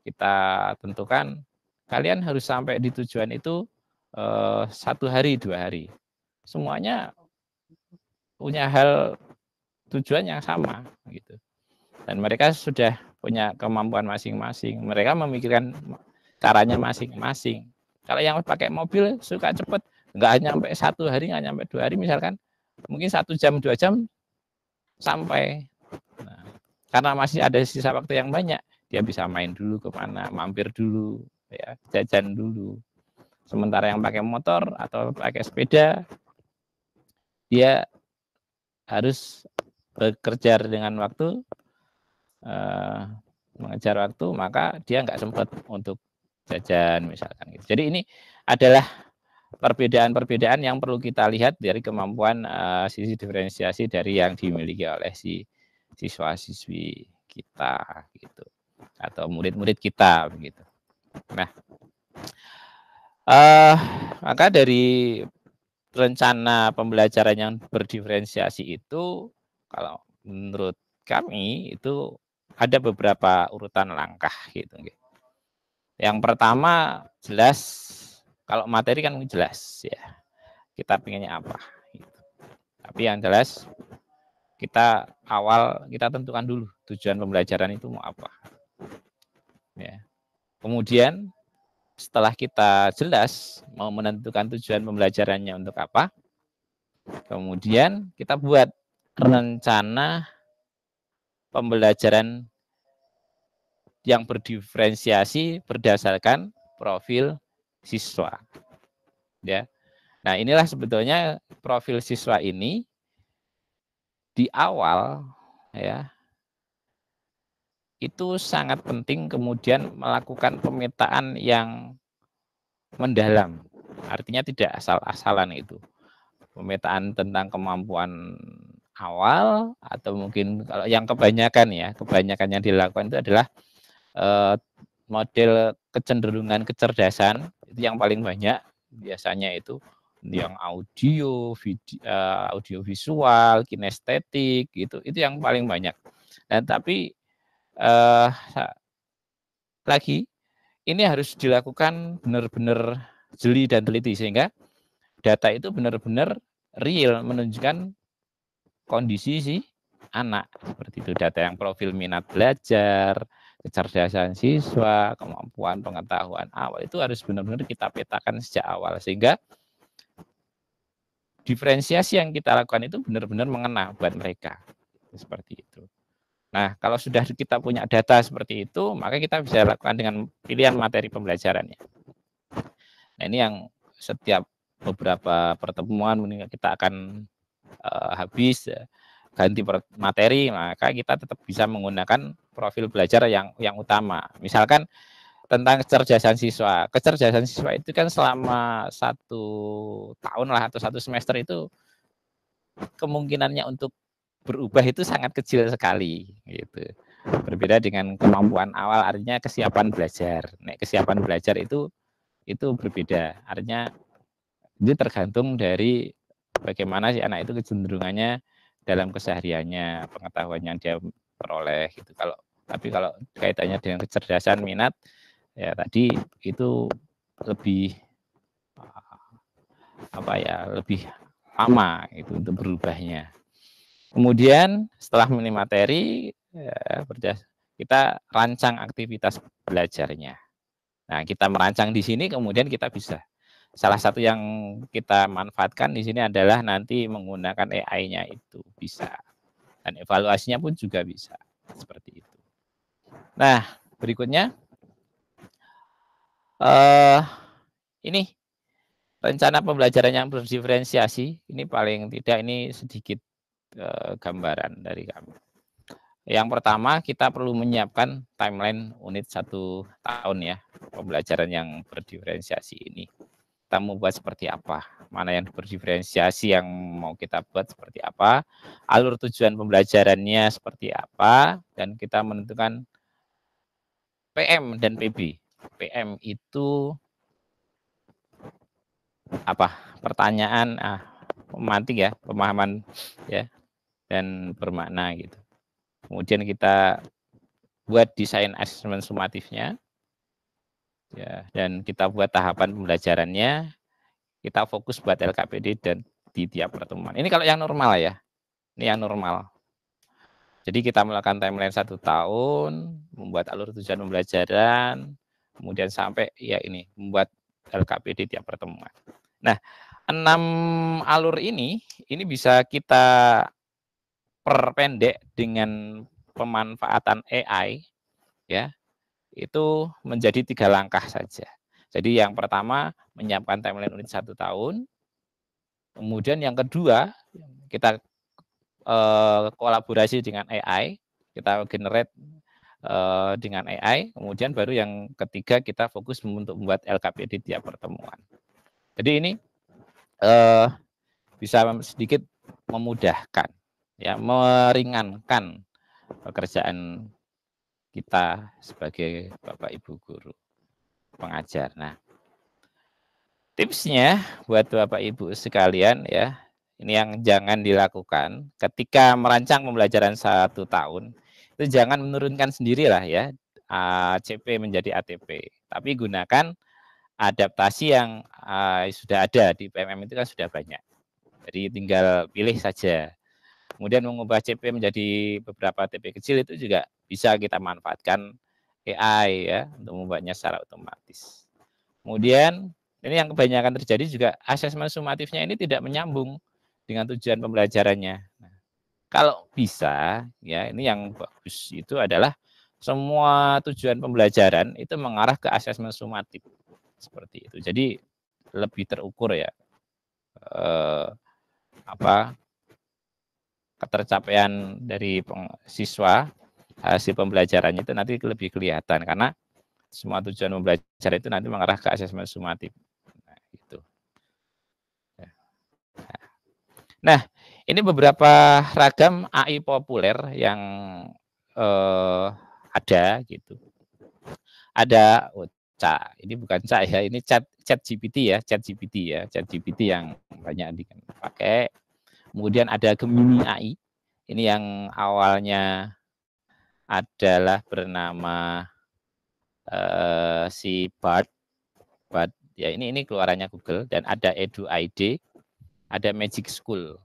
kita tentukan kalian harus sampai di tujuan itu eh, satu hari dua hari. Semuanya punya hal tujuan yang sama gitu. Dan mereka sudah punya kemampuan masing-masing. Mereka memikirkan caranya masing-masing. Kalau yang pakai mobil suka cepet nggak sampai satu hari nggak sampai dua hari misalkan mungkin satu jam dua jam sampai. Nah, karena masih ada sisa waktu yang banyak dia bisa main dulu ke mana mampir dulu ya jajan dulu sementara yang pakai motor atau pakai sepeda dia harus bekerja dengan waktu uh, mengejar waktu maka dia nggak sempat untuk jajan misalkan gitu. Jadi ini adalah perbedaan-perbedaan yang perlu kita lihat dari kemampuan uh, sisi diferensiasi dari yang dimiliki oleh si siswa-siswi kita gitu atau murid-murid kita begitu. Nah, uh, maka dari rencana pembelajaran yang berdiferensiasi itu kalau menurut kami itu ada beberapa urutan langkah gitu. Yang pertama jelas kalau materi kan jelas ya kita pengennya apa. Gitu. Tapi yang jelas kita awal kita tentukan dulu tujuan pembelajaran itu mau apa. Ya. Kemudian setelah kita jelas mau menentukan tujuan pembelajarannya untuk apa, kemudian kita buat rencana pembelajaran yang berdiferensiasi berdasarkan profil siswa. Ya. Nah, inilah sebetulnya profil siswa ini di awal ya itu sangat penting kemudian melakukan pemetaan yang mendalam. Artinya tidak asal-asalan itu. Pemetaan tentang kemampuan awal atau mungkin kalau yang kebanyakan ya, kebanyakan yang dilakukan itu adalah eh, model kecenderungan kecerdasan itu yang paling banyak biasanya itu yang audio, video, uh, audio visual, kinestetik gitu, itu yang paling banyak. Dan tapi uh, lagi ini harus dilakukan benar-benar jeli dan teliti sehingga data itu benar-benar real menunjukkan kondisi si anak seperti itu data yang profil minat belajar, kecerdasan siswa, kemampuan pengetahuan awal itu harus benar-benar kita petakan sejak awal sehingga diferensiasi yang kita lakukan itu benar-benar mengena buat mereka. Seperti itu. Nah, kalau sudah kita punya data seperti itu, maka kita bisa lakukan dengan pilihan materi pembelajarannya. Nah, ini yang setiap beberapa pertemuan kita akan uh, habis uh, ganti materi, maka kita tetap bisa menggunakan profil belajar yang yang utama. Misalkan tentang kecerdasan siswa. Kecerdasan siswa itu kan selama satu tahun lah atau satu semester itu kemungkinannya untuk berubah itu sangat kecil sekali gitu. Berbeda dengan kemampuan awal artinya kesiapan belajar. Nek kesiapan belajar itu itu berbeda. Artinya itu tergantung dari bagaimana si anak itu kecenderungannya dalam kesehariannya, pengetahuan yang dia peroleh gitu. Kalau tapi kalau kaitannya dengan kecerdasan minat ya tadi itu lebih apa ya lebih lama itu untuk berubahnya. Kemudian setelah mini materi ya, kita rancang aktivitas belajarnya. Nah, kita merancang di sini kemudian kita bisa salah satu yang kita manfaatkan di sini adalah nanti menggunakan AI-nya itu bisa. Dan evaluasinya pun juga bisa seperti itu. Nah, berikutnya uh, ini rencana pembelajaran yang berdiferensiasi ini paling tidak ini sedikit uh, gambaran dari kami. Yang pertama kita perlu menyiapkan timeline unit satu tahun ya pembelajaran yang berdiferensiasi ini. Kita mau buat seperti apa? Mana yang berdiferensiasi yang mau kita buat seperti apa? Alur tujuan pembelajarannya seperti apa? Dan kita menentukan PM dan PB PM itu apa pertanyaan ah pemantik ya pemahaman ya dan bermakna gitu. Kemudian kita buat desain asesmen sumatifnya ya dan kita buat tahapan pembelajarannya. Kita fokus buat LKPD dan di tiap pertemuan. Ini kalau yang normal ya. Ini yang normal. Jadi kita melakukan timeline satu tahun membuat alur tujuan pembelajaran kemudian sampai ya ini membuat LKPD tiap pertemuan. Nah, enam alur ini ini bisa kita perpendek dengan pemanfaatan AI ya itu menjadi tiga langkah saja. Jadi yang pertama menyiapkan timeline unit satu tahun, kemudian yang kedua kita eh, kolaborasi dengan AI, kita generate uh, dengan AI. Kemudian baru yang ketiga kita fokus untuk membuat LKPD tiap pertemuan. Jadi ini uh, bisa sedikit memudahkan, ya, meringankan pekerjaan kita sebagai Bapak Ibu guru pengajar. Nah, tipsnya buat Bapak Ibu sekalian ya, ini yang jangan dilakukan ketika merancang pembelajaran satu tahun itu jangan menurunkan sendirilah ya CP menjadi ATP, tapi gunakan adaptasi yang uh, sudah ada di PMM itu kan sudah banyak. Jadi tinggal pilih saja. Kemudian mengubah CP menjadi beberapa TP kecil itu juga bisa kita manfaatkan AI ya untuk membuatnya secara otomatis. Kemudian ini yang kebanyakan terjadi juga asesmen sumatifnya ini tidak menyambung dengan tujuan pembelajarannya. Nah, kalau bisa ya ini yang bagus itu adalah semua tujuan pembelajaran itu mengarah ke asesmen sumatif seperti itu. Jadi lebih terukur ya eh, apa ketercapaian dari siswa hasil pembelajarannya itu nanti lebih kelihatan karena semua tujuan pembelajar itu nanti mengarah ke asesmen sumatif. Nah, itu. Ya. Nah, ini beberapa ragam AI populer yang eh, ada gitu. Ada oh, Cak, ini bukan Cak ya, ini chat chat GPT ya, chat GPT ya, chat GPT yang banyak dipakai. Kemudian ada Gemini AI, ini yang awalnya adalah bernama uh, si Bart, Bart ya ini ini keluarannya Google. Dan ada Edu ID, ada Magic School.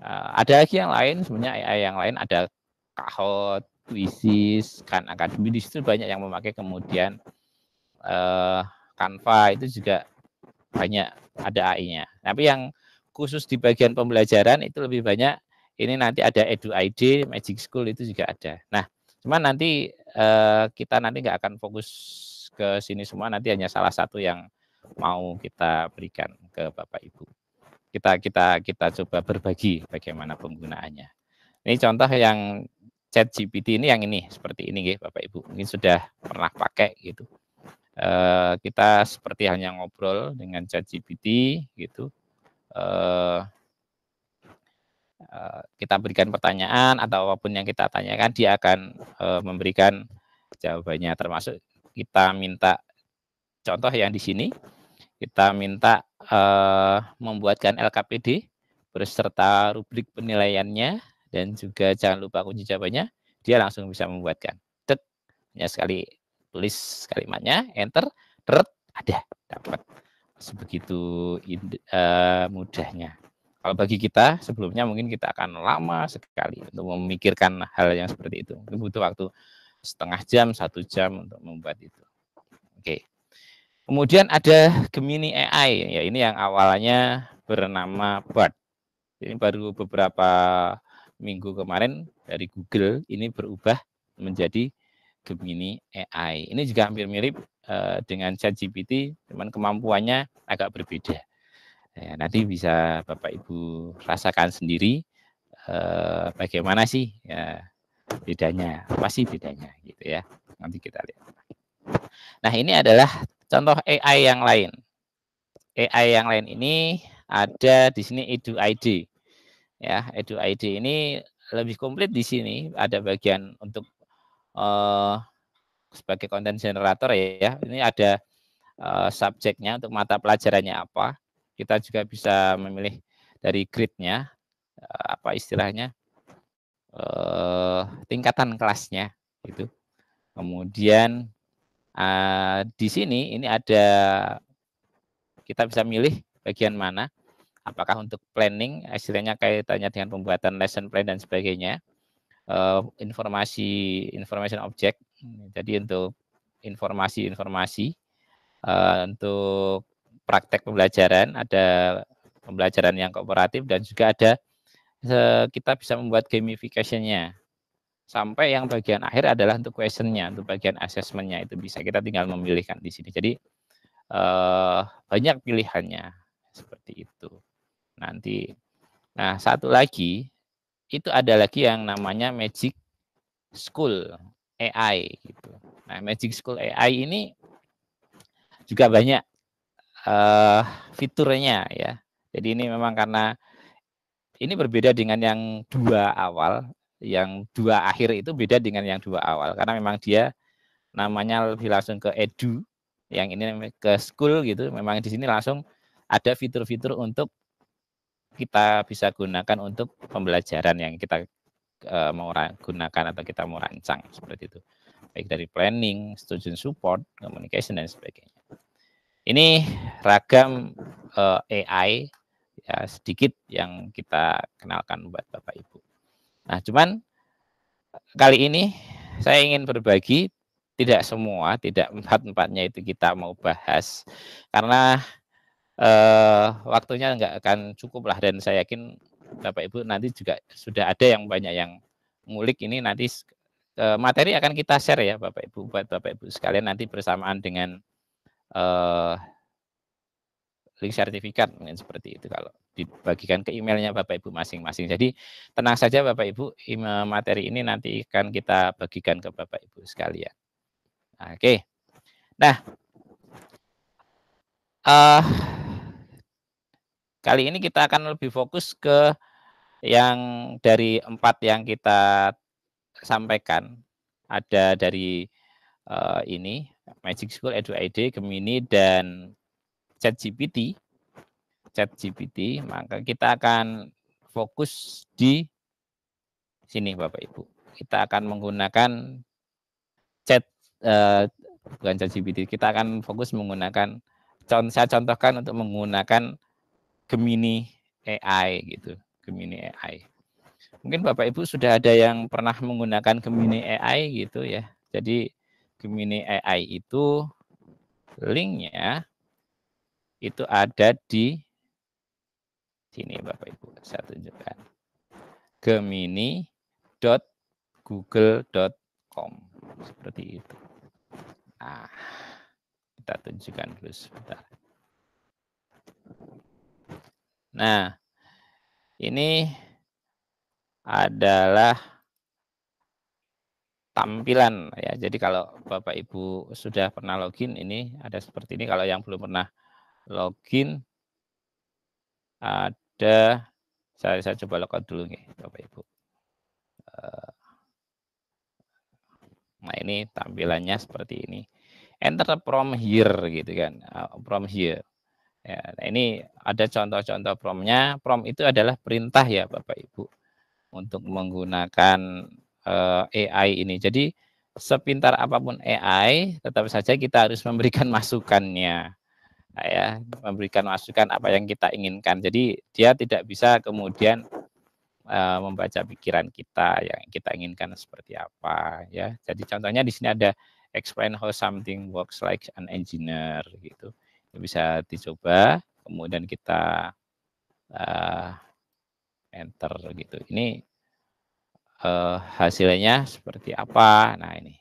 Uh, ada lagi yang lain, sebenarnya AI yang lain ada Kahot, Twisis, kan akademi di situ banyak yang memakai. Kemudian uh, Canva itu juga banyak ada AI-nya. Tapi yang khusus di bagian pembelajaran itu lebih banyak ini nanti ada Edu ID, Magic School itu juga ada. Nah, cuman nanti uh, kita nanti nggak akan fokus ke sini semua, nanti hanya salah satu yang mau kita berikan ke Bapak Ibu. Kita kita kita coba berbagi bagaimana penggunaannya. Ini contoh yang chat GPT ini yang ini seperti ini ya Bapak Ibu. Ini sudah pernah pakai gitu. Uh, kita seperti hanya ngobrol dengan chat GPT gitu. Uh, uh, kita berikan pertanyaan atau apa pun yang kita tanyakan dia akan uh, memberikan jawabannya termasuk kita minta contoh yang di sini kita minta uh, membuatkan LKPD beserta rubrik penilaiannya dan juga jangan lupa kunci jawabannya, dia langsung bisa membuatkan. Tek, hanya sekali tulis kalimatnya, enter, teret, ada, dapat. Sebegitu uh, mudahnya. Kalau bagi kita sebelumnya mungkin kita akan lama sekali untuk memikirkan hal yang seperti itu. Itu butuh waktu setengah jam, satu jam untuk membuat itu. Oke. Kemudian ada Gemini AI, ya ini yang awalnya bernama BART. Ini baru beberapa minggu kemarin dari Google ini berubah menjadi Gemini AI. Ini juga hampir mirip uh, dengan ChatGPT, cuman kemampuannya agak berbeda. Ya, nanti bisa Bapak Ibu rasakan sendiri uh, bagaimana sih ya bedanya, apa sih bedanya gitu ya. Nanti kita lihat. Nah, ini adalah contoh AI yang lain. AI yang lain ini ada di sini Edu ID ya Edu ID ini lebih komplit di sini ada bagian untuk uh, sebagai konten generator ya ini ada uh, subjeknya untuk mata pelajarannya apa. Kita juga bisa memilih dari gridnya uh, apa istilahnya uh, tingkatan kelasnya gitu. Kemudian uh, di sini ini ada kita bisa milih bagian mana. Apakah untuk planning istilahnya kaitannya dengan pembuatan lesson plan dan sebagainya. Uh, informasi information object jadi untuk informasi-informasi uh, untuk praktek pembelajaran ada pembelajaran yang kooperatif dan juga ada uh, kita bisa membuat gamificationnya. Sampai yang bagian akhir adalah untuk questionnya untuk bagian assessmentnya itu bisa kita tinggal memilihkan di sini. Jadi uh, banyak pilihannya seperti itu nanti. Nah, satu lagi itu ada lagi yang namanya Magic School AI gitu. Nah, Magic School AI ini juga banyak uh, fiturnya ya. Jadi ini memang karena ini berbeda dengan yang dua awal, yang dua akhir itu beda dengan yang dua awal karena memang dia namanya lebih langsung ke edu, yang ini ke school gitu. Memang di sini langsung ada fitur-fitur untuk kita bisa gunakan untuk pembelajaran yang kita uh, mau gunakan atau kita mau rancang seperti itu. Baik dari planning, student support, communication dan sebagainya. Ini ragam uh, eh, AI ya sedikit yang kita kenalkan buat Bapak Ibu. Nah, cuman kali ini saya ingin berbagi tidak semua, tidak empat-empatnya itu kita mau bahas karena eh, waktunya nggak akan cukup lah dan saya yakin Bapak Ibu nanti juga sudah ada yang banyak yang ngulik ini nanti eh, materi akan kita share ya Bapak Ibu buat Bapak Ibu sekalian nanti bersamaan dengan eh, link sertifikat mungkin seperti itu kalau dibagikan ke emailnya Bapak Ibu masing-masing. Jadi tenang saja Bapak Ibu, materi ini nanti akan kita bagikan ke Bapak Ibu sekalian. Oke, nah uh, kali ini kita akan lebih fokus ke yang dari empat yang kita sampaikan. Ada dari uh, ini Magic School Edu ID, Gemini dan ChatGPT, ChatGPT, maka kita akan fokus di sini Bapak Ibu. Kita akan menggunakan chat eh, bukan ChatGPT, kita akan fokus menggunakan contoh saya contohkan untuk menggunakan Gemini AI gitu, Gemini AI. Mungkin Bapak Ibu sudah ada yang pernah menggunakan Gemini AI gitu ya. Jadi Gemini AI itu linknya itu ada di sini Bapak Ibu. Saya tunjukkan. gemini.google.com seperti itu. Nah, kita tunjukkan dulu sebentar. Nah, ini adalah tampilan ya. Jadi kalau Bapak Ibu sudah pernah login ini ada seperti ini. Kalau yang belum pernah login ada saya saya coba login dulu nih Bapak Ibu. Eh, nah ini tampilannya seperti ini. Enter from here gitu kan, eh, from here. Ya, nah ini ada contoh-contoh promnya. Prom itu adalah perintah ya Bapak Ibu untuk menggunakan uh, eh, AI ini. Jadi sepintar apa pun AI, tetap saja kita harus memberikan masukannya ya memberikan masukan apa yang kita inginkan. Jadi dia tidak bisa kemudian uh, membaca pikiran kita yang kita inginkan seperti apa ya. Jadi contohnya di sini ada explain how something works like an engineer gitu. Bisa dicoba kemudian kita uh, enter gitu. Ini uh, hasilnya seperti apa. Nah, ini.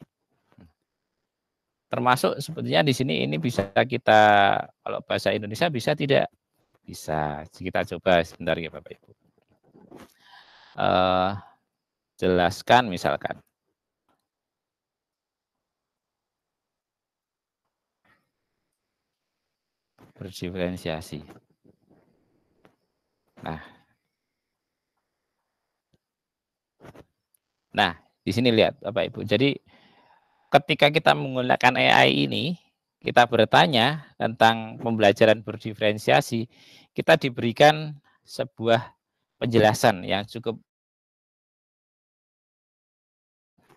Termasuk sebetulnya di sini ini bisa kita kalau bahasa Indonesia bisa tidak? Bisa. Kita coba sebentar ya Bapak Ibu. Uh, jelaskan misalkan berdiferensiasi. Nah. Nah di sini lihat Bapak Ibu. Jadi ketika kita menggunakan AI ini, kita bertanya tentang pembelajaran berdiferensiasi, kita diberikan sebuah penjelasan yang cukup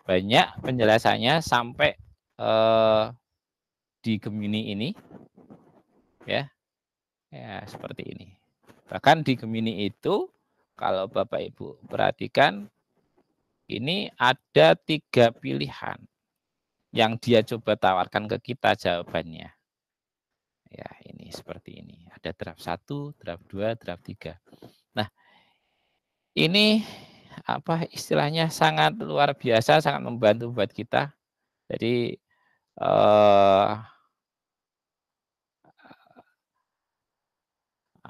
banyak penjelasannya sampai eh, di Gemini ini ya ya seperti ini bahkan di Gemini itu kalau Bapak Ibu perhatikan ini ada tiga pilihan yang dia coba tawarkan ke kita jawabannya. Ya, ini seperti ini. Ada draft 1, draft 2, draft 3. Nah, ini apa istilahnya sangat luar biasa, sangat membantu buat kita. Jadi eh,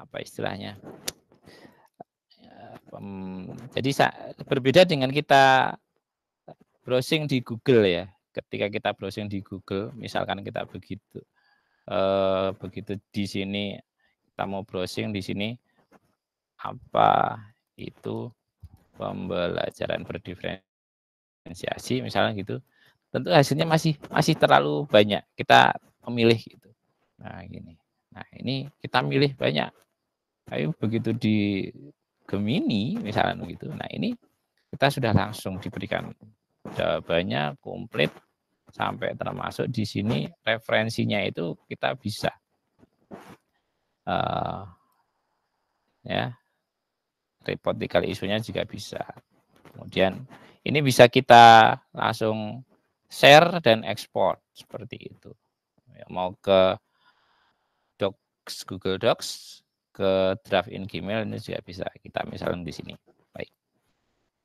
apa istilahnya? Jadi berbeda dengan kita browsing di Google ya ketika kita browsing di Google, misalkan kita begitu eh, begitu di sini kita mau browsing di sini apa itu pembelajaran berdiferensiasi misalnya gitu, tentu hasilnya masih masih terlalu banyak. Kita memilih gitu. Nah, gini. Nah, ini kita milih banyak. Tapi begitu di Gemini misalnya gitu. Nah, ini kita sudah langsung diberikan jawabannya komplit sampai termasuk di sini referensinya itu kita bisa uh, ya reportical isunya juga bisa kemudian ini bisa kita langsung share dan ekspor seperti itu ya, mau ke Docs Google Docs ke draft in Gmail ini juga bisa kita misalnya di sini baik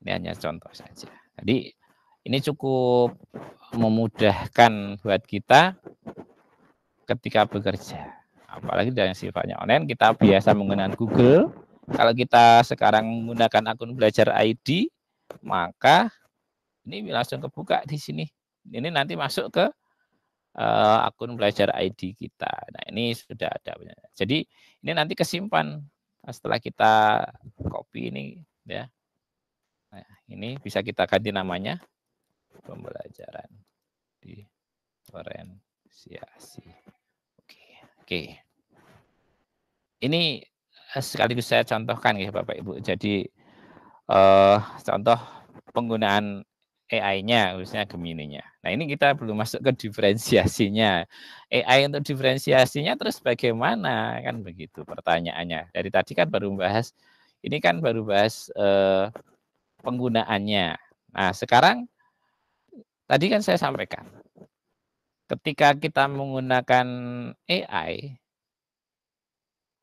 ini hanya contoh saja jadi ini cukup memudahkan buat kita ketika bekerja. Apalagi dengan sifatnya online, kita biasa menggunakan Google. Kalau kita sekarang menggunakan akun belajar ID, maka ini langsung kebuka di sini. Ini nanti masuk ke uh, akun belajar ID kita. Nah, ini sudah ada. Jadi ini nanti kesimpan setelah kita copy ini ya. Nah, ini bisa kita ganti namanya pembelajaran diferensiasi. Oke, oke. Ini eh, sekaligus saya contohkan ya Bapak Ibu. Jadi uh, contoh penggunaan AI-nya, khususnya Gemini-nya. Nah ini kita belum masuk ke diferensiasinya. AI untuk diferensiasinya terus bagaimana? Kan begitu pertanyaannya. Dari tadi kan baru bahas, ini kan baru bahas eh, penggunaannya. Nah sekarang Tadi kan saya sampaikan, ketika kita menggunakan AI,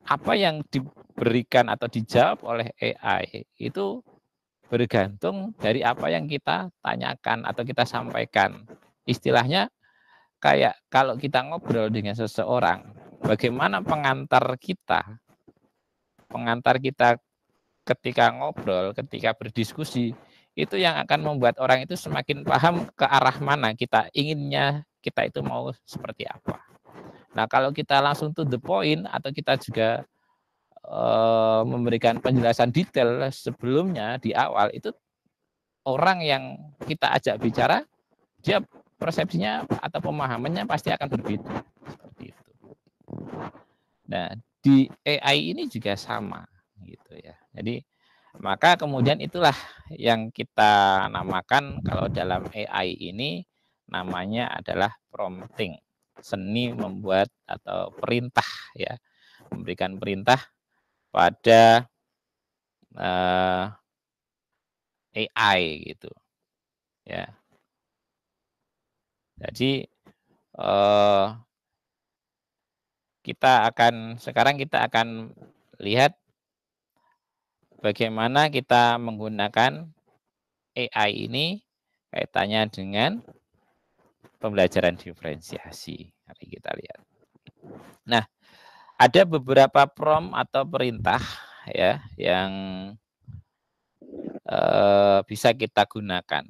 apa yang diberikan atau dijawab oleh AI itu bergantung dari apa yang kita tanyakan atau kita sampaikan. Istilahnya kayak kalau kita ngobrol dengan seseorang, bagaimana pengantar kita, pengantar kita ketika ngobrol, ketika berdiskusi, itu yang akan membuat orang itu semakin paham ke arah mana kita inginnya kita itu mau seperti apa. Nah, kalau kita langsung to the point atau kita juga uh, memberikan penjelasan detail sebelumnya di awal itu orang yang kita ajak bicara dia persepsinya atau pemahamannya pasti akan berbeda seperti itu. Nah, di AI ini juga sama gitu ya. Jadi maka kemudian itulah yang kita namakan kalau dalam AI ini namanya adalah prompting. Seni membuat atau perintah ya. Memberikan perintah pada uh, eh, AI gitu. Ya. Jadi uh, kita akan sekarang kita akan lihat bagaimana kita menggunakan AI ini kaitannya dengan pembelajaran diferensiasi. Mari kita lihat. Nah, ada beberapa prom atau perintah ya yang eh, bisa kita gunakan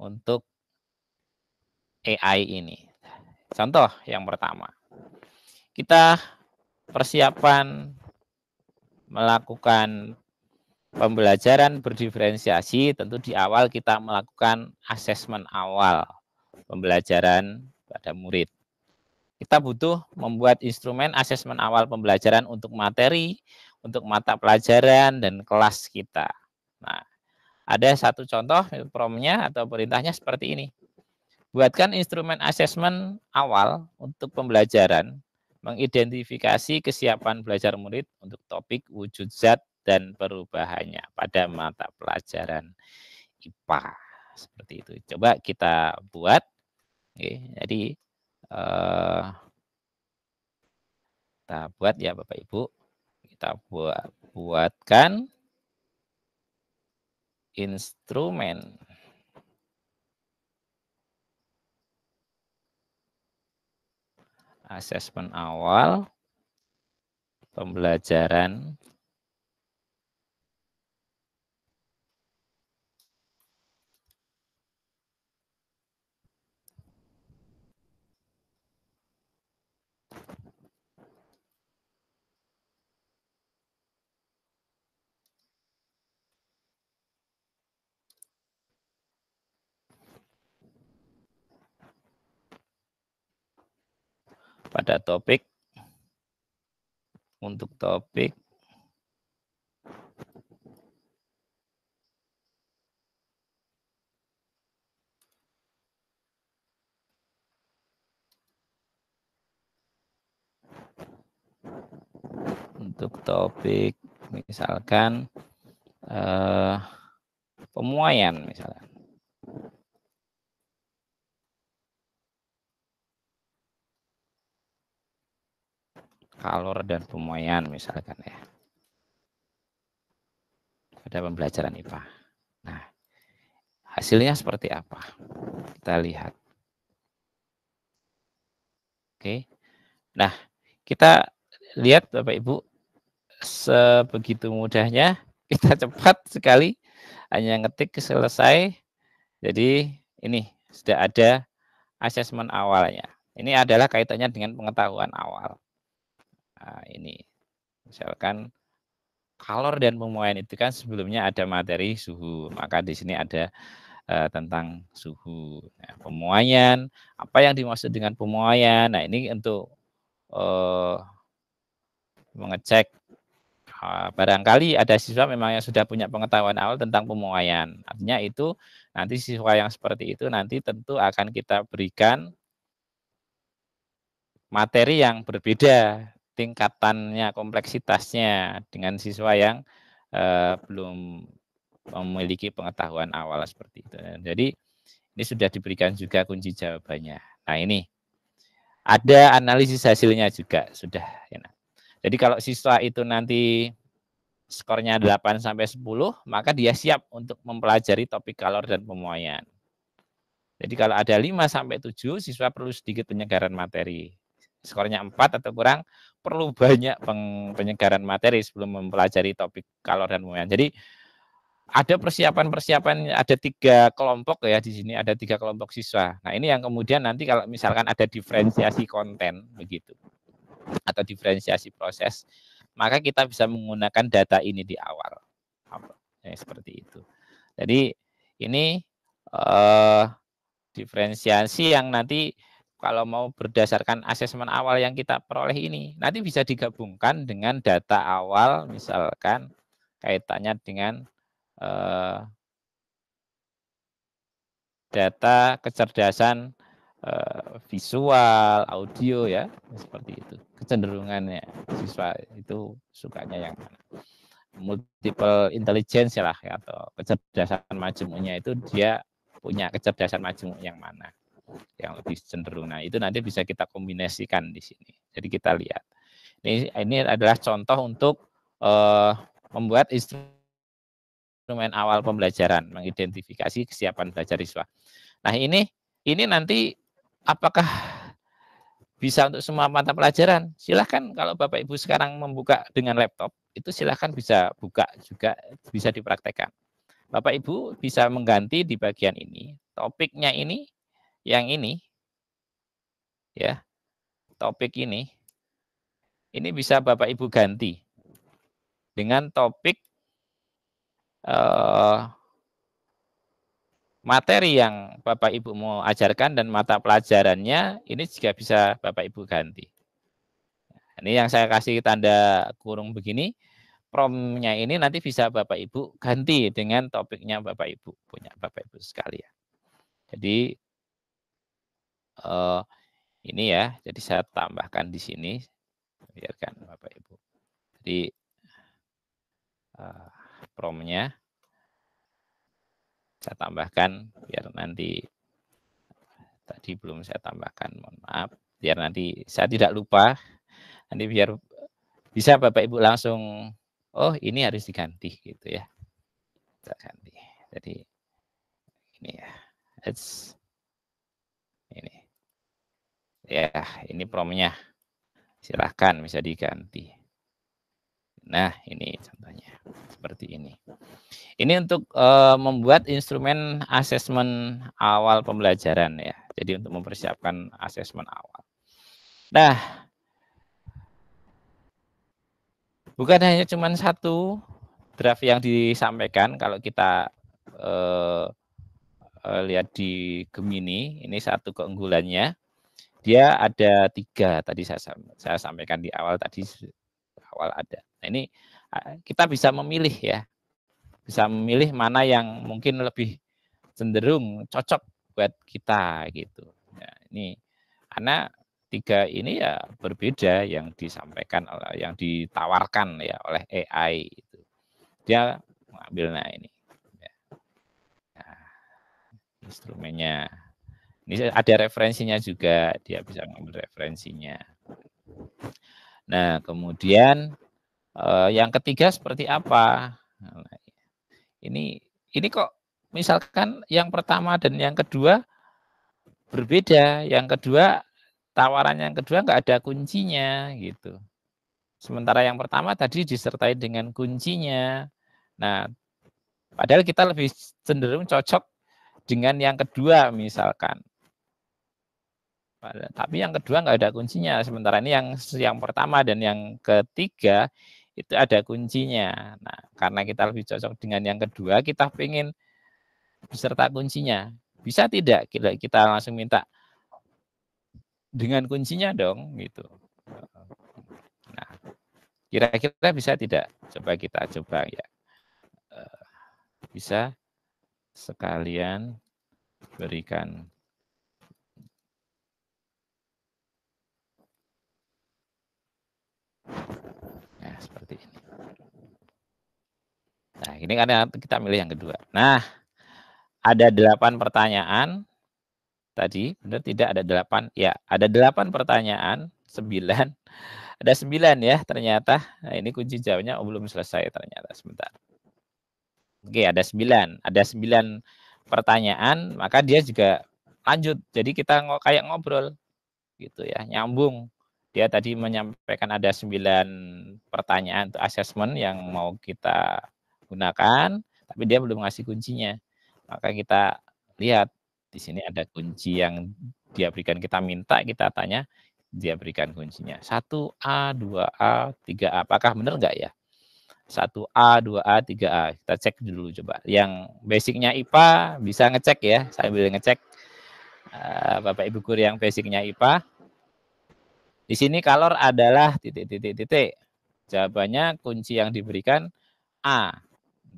untuk AI ini. Contoh yang pertama, kita persiapan melakukan pembelajaran berdiferensiasi, tentu di awal kita melakukan asesmen awal pembelajaran pada murid. Kita butuh membuat instrumen asesmen awal pembelajaran untuk materi, untuk mata pelajaran, dan kelas kita. Nah, ada satu contoh promnya atau perintahnya seperti ini. Buatkan instrumen asesmen awal untuk pembelajaran mengidentifikasi kesiapan belajar murid untuk topik wujud zat dan perubahannya pada mata pelajaran IPA. Seperti itu. Coba kita buat. Oke, jadi eh, kita buat ya Bapak Ibu. Kita buat buatkan instrumen asesmen awal, pembelajaran pada topik untuk topik untuk topik misalkan eh, pemuaian misalnya. Kalor dan pemuaian misalkan ya. Pada pembelajaran IPA. Nah, hasilnya seperti apa? Kita lihat. Oke. Nah, kita lihat Bapak Ibu sebegitu mudahnya kita cepat sekali hanya ngetik selesai. Jadi ini sudah ada asesmen awalnya. Ini adalah kaitannya dengan pengetahuan awal. Nah, ini misalkan kalor dan pemuaian itu kan sebelumnya ada materi suhu, maka di sini ada uh, tentang suhu. Nah, pemuaian, apa yang dimaksud dengan pemuaian? Nah, ini untuk uh, mengecek uh, barangkali ada siswa memang yang sudah punya pengetahuan awal tentang pemuaian. Artinya itu nanti siswa yang seperti itu nanti tentu akan kita berikan materi yang berbeda tingkatannya, kompleksitasnya dengan siswa yang uh, belum memiliki pengetahuan awal seperti itu. Jadi ini sudah diberikan juga kunci jawabannya. Nah ini ada analisis hasilnya juga sudah. Ya. Jadi kalau siswa itu nanti skornya 8 sampai 10, maka dia siap untuk mempelajari topik kalor dan pemuaian. Jadi kalau ada 5 sampai 7, siswa perlu sedikit penyegaran materi skornya 4 atau kurang, perlu banyak penyegaran materi sebelum mempelajari topik kalor dan muyan. Jadi ada persiapan-persiapan, ada tiga kelompok ya di sini, ada tiga kelompok siswa. Nah ini yang kemudian nanti kalau misalkan ada diferensiasi konten begitu, atau diferensiasi proses, maka kita bisa menggunakan data ini di awal. Ya, seperti itu. Jadi ini eh, diferensiasi yang nanti kalau mau berdasarkan asesmen awal yang kita peroleh ini, nanti bisa digabungkan dengan data awal, misalkan kaitannya dengan eh, data kecerdasan eh, visual, audio ya, seperti itu. Kecenderungannya siswa itu sukanya yang mana. Multiple intelligence lah ya, atau kecerdasan majemuknya itu dia punya kecerdasan majemuk yang mana yang lebih cenderung. Nah, itu nanti bisa kita kombinasikan di sini. Jadi kita lihat. Ini ini adalah contoh untuk uh, membuat instrumen awal pembelajaran, mengidentifikasi kesiapan belajar siswa. Nah, ini ini nanti apakah bisa untuk semua mata pelajaran? Silahkan kalau Bapak Ibu sekarang membuka dengan laptop, itu silahkan bisa buka juga, bisa dipraktekkan. Bapak Ibu bisa mengganti di bagian ini, topiknya ini yang ini ya topik ini ini bisa Bapak Ibu ganti dengan topik uh, materi yang Bapak Ibu mau ajarkan dan mata pelajarannya ini juga bisa Bapak Ibu ganti. Ini yang saya kasih tanda kurung begini, promnya ini nanti bisa Bapak Ibu ganti dengan topiknya Bapak Ibu punya Bapak Ibu sekalian. Jadi uh, ini ya, jadi saya tambahkan di sini, biarkan Bapak Ibu. Jadi uh, promnya saya tambahkan biar nanti tadi belum saya tambahkan, mohon maaf, biar nanti saya tidak lupa, nanti biar bisa Bapak Ibu langsung, oh ini harus diganti gitu ya, kita ganti. Jadi ini ya, it's. Ya, ini promnya. Silahkan bisa diganti. Nah, ini contohnya. Seperti ini. Ini untuk uh, membuat instrumen asesmen awal pembelajaran ya. Jadi untuk mempersiapkan asesmen awal. Nah, bukan hanya cuma satu draft yang disampaikan kalau kita uh, uh, lihat di Gemini, ini satu keunggulannya dia ada tiga tadi saya saya sampaikan di awal tadi awal ada. Nah, ini kita bisa memilih ya, bisa memilih mana yang mungkin lebih cenderung cocok buat kita gitu. Nah, ini karena tiga ini ya berbeda yang disampaikan yang ditawarkan ya oleh AI itu. Dia mengambil nah ini. Ya. Nah, instrumennya. Ini ada referensinya juga, dia bisa mengambil referensinya. Nah, kemudian eh, yang ketiga seperti apa? Nah, ini ini kok misalkan yang pertama dan yang kedua berbeda. Yang kedua tawaran yang kedua nggak ada kuncinya gitu. Sementara yang pertama tadi disertai dengan kuncinya. Nah, padahal kita lebih cenderung cocok dengan yang kedua misalkan. Tapi yang kedua nggak ada kuncinya. Sementara ini yang yang pertama dan yang ketiga itu ada kuncinya. Nah, karena kita lebih cocok dengan yang kedua, kita ingin beserta kuncinya. Bisa tidak kita, kita langsung minta dengan kuncinya dong gitu. Nah, kira-kira bisa tidak? Coba kita coba ya. Eh, bisa sekalian berikan Nah, seperti ini. Nah, ini karena kita milih yang kedua. Nah, ada delapan pertanyaan tadi, benar tidak ada delapan? Ya, ada delapan pertanyaan, sembilan. Ada sembilan ya ternyata. Nah, ini kunci jawabnya oh, belum selesai ternyata. Sebentar. Oke, ada sembilan. Ada sembilan pertanyaan, maka dia juga lanjut. Jadi kita kayak ngobrol gitu ya, nyambung. Dia tadi menyampaikan ada sembilan pertanyaan untuk assessment yang mau kita gunakan, tapi dia belum ngasih kuncinya. Maka kita lihat di sini ada kunci yang dia berikan kita minta kita tanya dia berikan kuncinya. 1A 2A 3A apakah benar enggak ya? 1A 2A 3A kita cek dulu coba. Yang basicnya IPA bisa ngecek ya saya boleh ngecek uh, Bapak Ibu guru yang basicnya IPA di sini color adalah titik-titik-titik jawabannya kunci yang diberikan A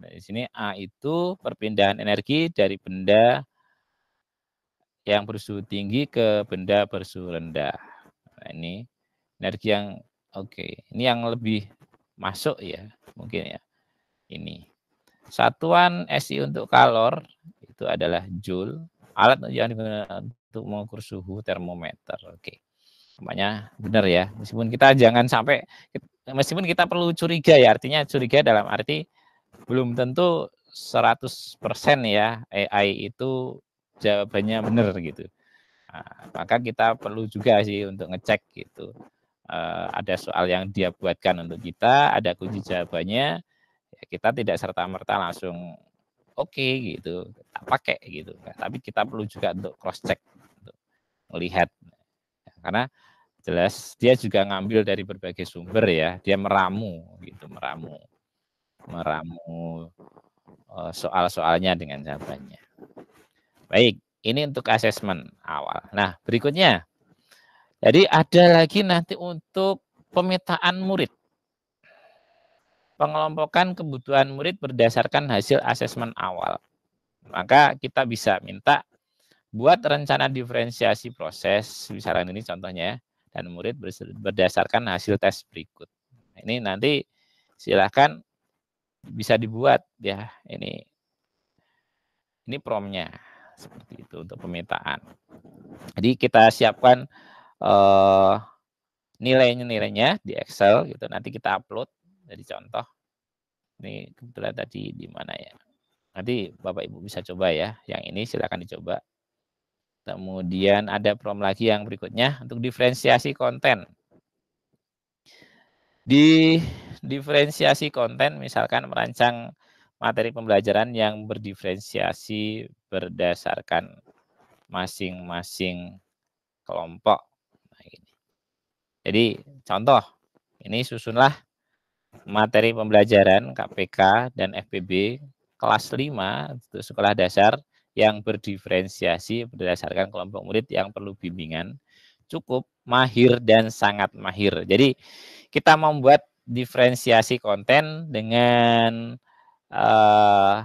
nah, di sini A itu perpindahan energi dari benda yang bersuhu tinggi ke benda bersuhu rendah. Nah, ini energi yang oke. Okay. Ini yang lebih masuk ya, mungkin ya. Ini. Satuan SI untuk kalor itu adalah joule. Alat yang digunakan untuk mengukur suhu termometer. Oke. Okay. Namanya benar ya. Meskipun kita jangan sampai meskipun kita perlu curiga ya, artinya curiga dalam arti belum tentu 100% ya AI itu jawabannya benar gitu. Nah, maka kita perlu juga sih untuk ngecek gitu. Uh, ada soal yang dia buatkan untuk kita, ada kunci jawabannya, ya kita tidak serta merta langsung oke okay, gitu, tak pakai gitu. Nah, tapi kita perlu juga untuk cross check, untuk melihat, karena jelas dia juga ngambil dari berbagai sumber ya, dia meramu gitu, meramu, meramu uh, soal-soalnya dengan jawabannya. Baik, ini untuk asesmen awal. Nah, berikutnya. Jadi ada lagi nanti untuk pemetaan murid. Pengelompokan kebutuhan murid berdasarkan hasil asesmen awal. Maka kita bisa minta buat rencana diferensiasi proses, misalnya ini contohnya, ya, dan murid berdasarkan hasil tes berikut. Ini nanti silahkan bisa dibuat ya ini ini promnya seperti itu untuk pemetaan. Jadi kita siapkan uh, nilainya-nilainya di Excel gitu. Nanti kita upload jadi contoh. Ini kebetulan tadi di mana ya? Nanti Bapak Ibu bisa coba ya. Yang ini silakan dicoba. Kemudian ada prom lagi yang berikutnya untuk diferensiasi konten. Di diferensiasi konten misalkan merancang materi pembelajaran yang berdiferensiasi berdasarkan masing-masing kelompok. Nah, ini. Jadi contoh, ini susunlah materi pembelajaran KPK dan FPB kelas 5 untuk sekolah dasar yang berdiferensiasi berdasarkan kelompok murid yang perlu bimbingan cukup mahir dan sangat mahir. Jadi kita membuat diferensiasi konten dengan uh,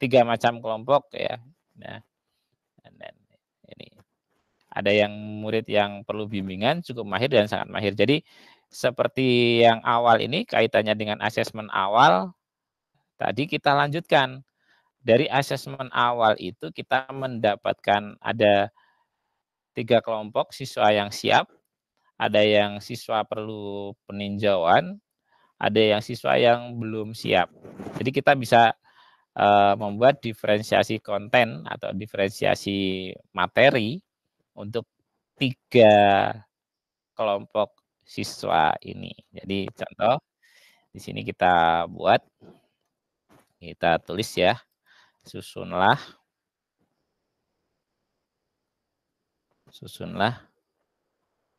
tiga macam kelompok ya. Nah, ini ada yang murid yang perlu bimbingan cukup mahir dan sangat mahir. Jadi seperti yang awal ini kaitannya dengan asesmen awal tadi kita lanjutkan. Dari asesmen awal itu kita mendapatkan ada tiga kelompok siswa yang siap, ada yang siswa perlu peninjauan, ada yang siswa yang belum siap. Jadi kita bisa uh, membuat diferensiasi konten atau diferensiasi materi untuk tiga kelompok siswa ini. Jadi contoh di sini kita buat kita tulis ya. Susunlah susunlah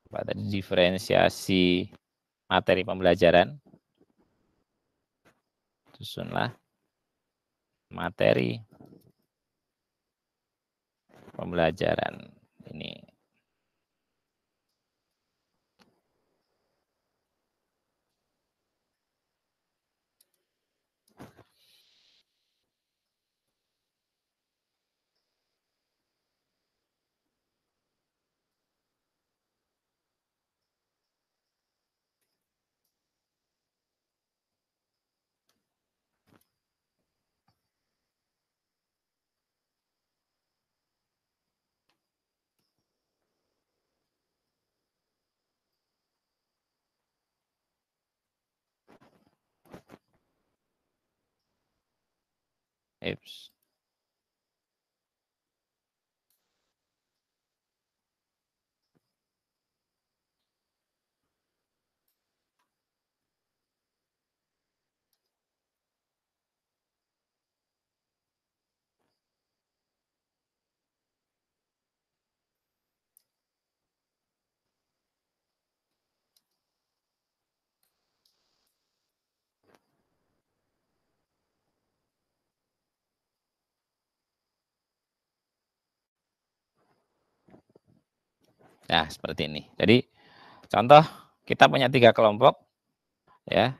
tadi diferensiasi materi pembelajaran. Susunlah materi pembelajaran ini apes. Nah, seperti ini. Jadi, contoh kita punya tiga kelompok, ya.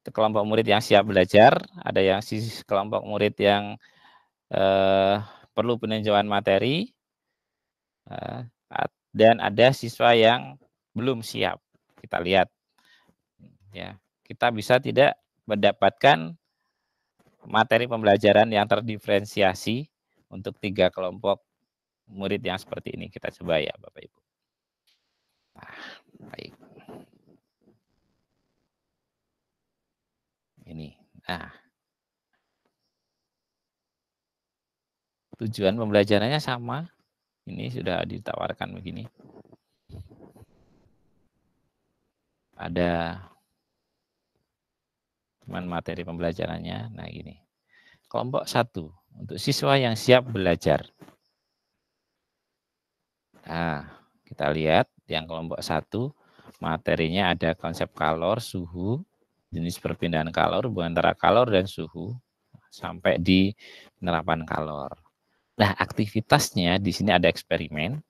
Kelompok murid yang siap belajar, ada yang sisi kelompok murid yang eh, perlu peninjauan materi, eh, dan ada siswa yang belum siap. Kita lihat, ya, kita bisa tidak mendapatkan materi pembelajaran yang terdiferensiasi untuk tiga kelompok murid yang seperti ini. Kita coba ya, Bapak Ibu. Baik. Ini. Nah. Tujuan pembelajarannya sama. Ini sudah ditawarkan begini. Ada teman materi pembelajarannya. Nah, gini. Kelompok satu untuk siswa yang siap belajar. Nah, kita lihat yang kelompok satu materinya ada konsep kalor, suhu, jenis perpindahan kalor, hubungan antara kalor dan suhu sampai di penerapan kalor. Nah, aktivitasnya di sini ada eksperimen,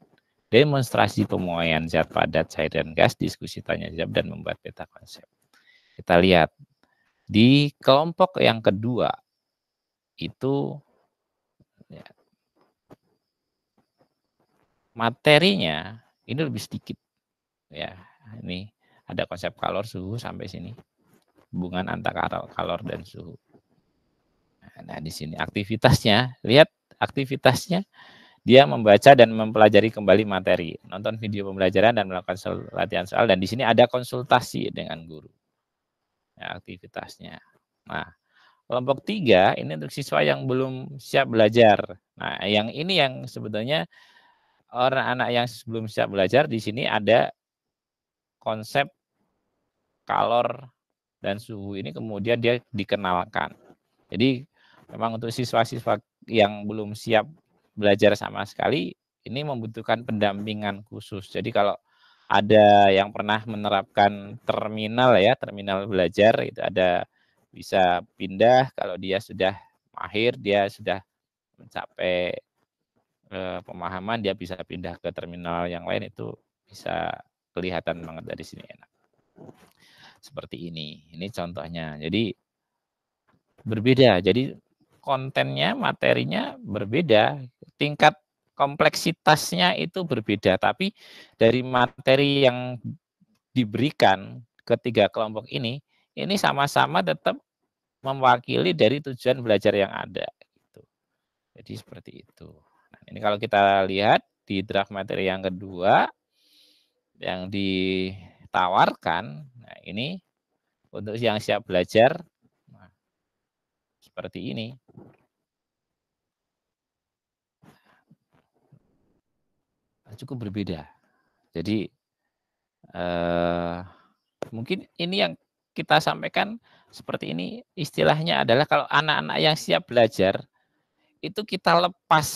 demonstrasi pemuaian zat padat, cair dan gas, diskusi tanya jawab dan membuat peta konsep. Kita lihat di kelompok yang kedua itu ya, materinya ini lebih sedikit. Ya, ini ada konsep kalor suhu sampai sini. Hubungan antara kalor dan suhu. Nah, di sini aktivitasnya, lihat aktivitasnya dia membaca dan mempelajari kembali materi, nonton video pembelajaran dan melakukan latihan soal dan di sini ada konsultasi dengan guru. Ya, aktivitasnya. Nah, kelompok tiga ini untuk siswa yang belum siap belajar. Nah, yang ini yang sebetulnya orang anak yang sebelum siap belajar di sini ada konsep kalor dan suhu ini kemudian dia dikenalkan. Jadi memang untuk siswa-siswa yang belum siap belajar sama sekali ini membutuhkan pendampingan khusus. Jadi kalau ada yang pernah menerapkan terminal ya, terminal belajar itu ada bisa pindah kalau dia sudah mahir, dia sudah mencapai eh, pemahaman dia bisa pindah ke terminal yang lain itu bisa kelihatan banget dari sini enak. Seperti ini. Ini contohnya. Jadi berbeda. Jadi kontennya, materinya berbeda. Tingkat kompleksitasnya itu berbeda, tapi dari materi yang diberikan ketiga kelompok ini, ini sama-sama tetap mewakili dari tujuan belajar yang ada. Gitu. Jadi seperti itu. Nah, ini kalau kita lihat di draft materi yang kedua yang ditawarkan, nah ini untuk yang siap belajar nah, seperti ini. cukup berbeda. Jadi eh, mungkin ini yang kita sampaikan seperti ini istilahnya adalah kalau anak-anak yang siap belajar itu kita lepas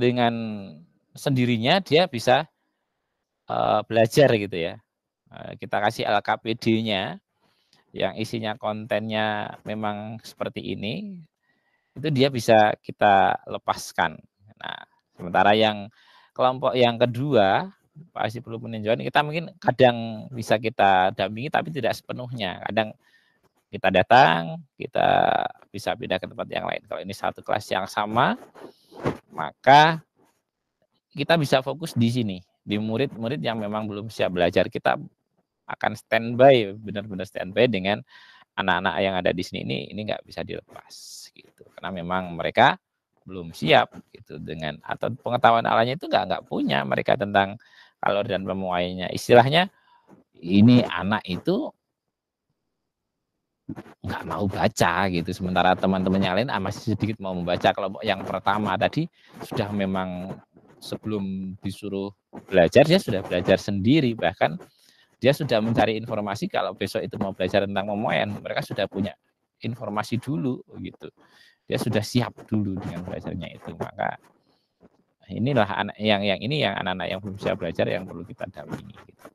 dengan sendirinya dia bisa uh, belajar gitu ya. Uh, kita kasih LKPD-nya yang isinya kontennya memang seperti ini, itu dia bisa kita lepaskan. Nah, sementara yang kelompok yang kedua pasti perlu peninjauan kita mungkin kadang bisa kita dampingi tapi tidak sepenuhnya kadang kita datang kita bisa pindah ke tempat yang lain. Kalau ini satu kelas yang sama maka kita bisa fokus di sini. Di murid-murid yang memang belum siap belajar kita akan standby benar-benar standby dengan anak-anak yang ada di sini. Ini ini nggak bisa dilepas gitu. Karena memang mereka belum siap gitu dengan atau pengetahuan alanya itu nggak nggak punya mereka tentang kalori dan pemuaiannya istilahnya ini anak itu nggak mau baca gitu. Sementara teman-teman yang lain ah, masih sedikit mau membaca kelompok yang pertama. Tadi sudah memang sebelum disuruh belajar dia sudah belajar sendiri. Bahkan dia sudah mencari informasi kalau besok itu mau belajar tentang pemuaian mereka sudah punya informasi dulu gitu. Dia sudah siap dulu dengan belajarnya itu. Maka inilah anak yang yang ini yang anak-anak yang belum siap belajar yang perlu kita dampingi gitu.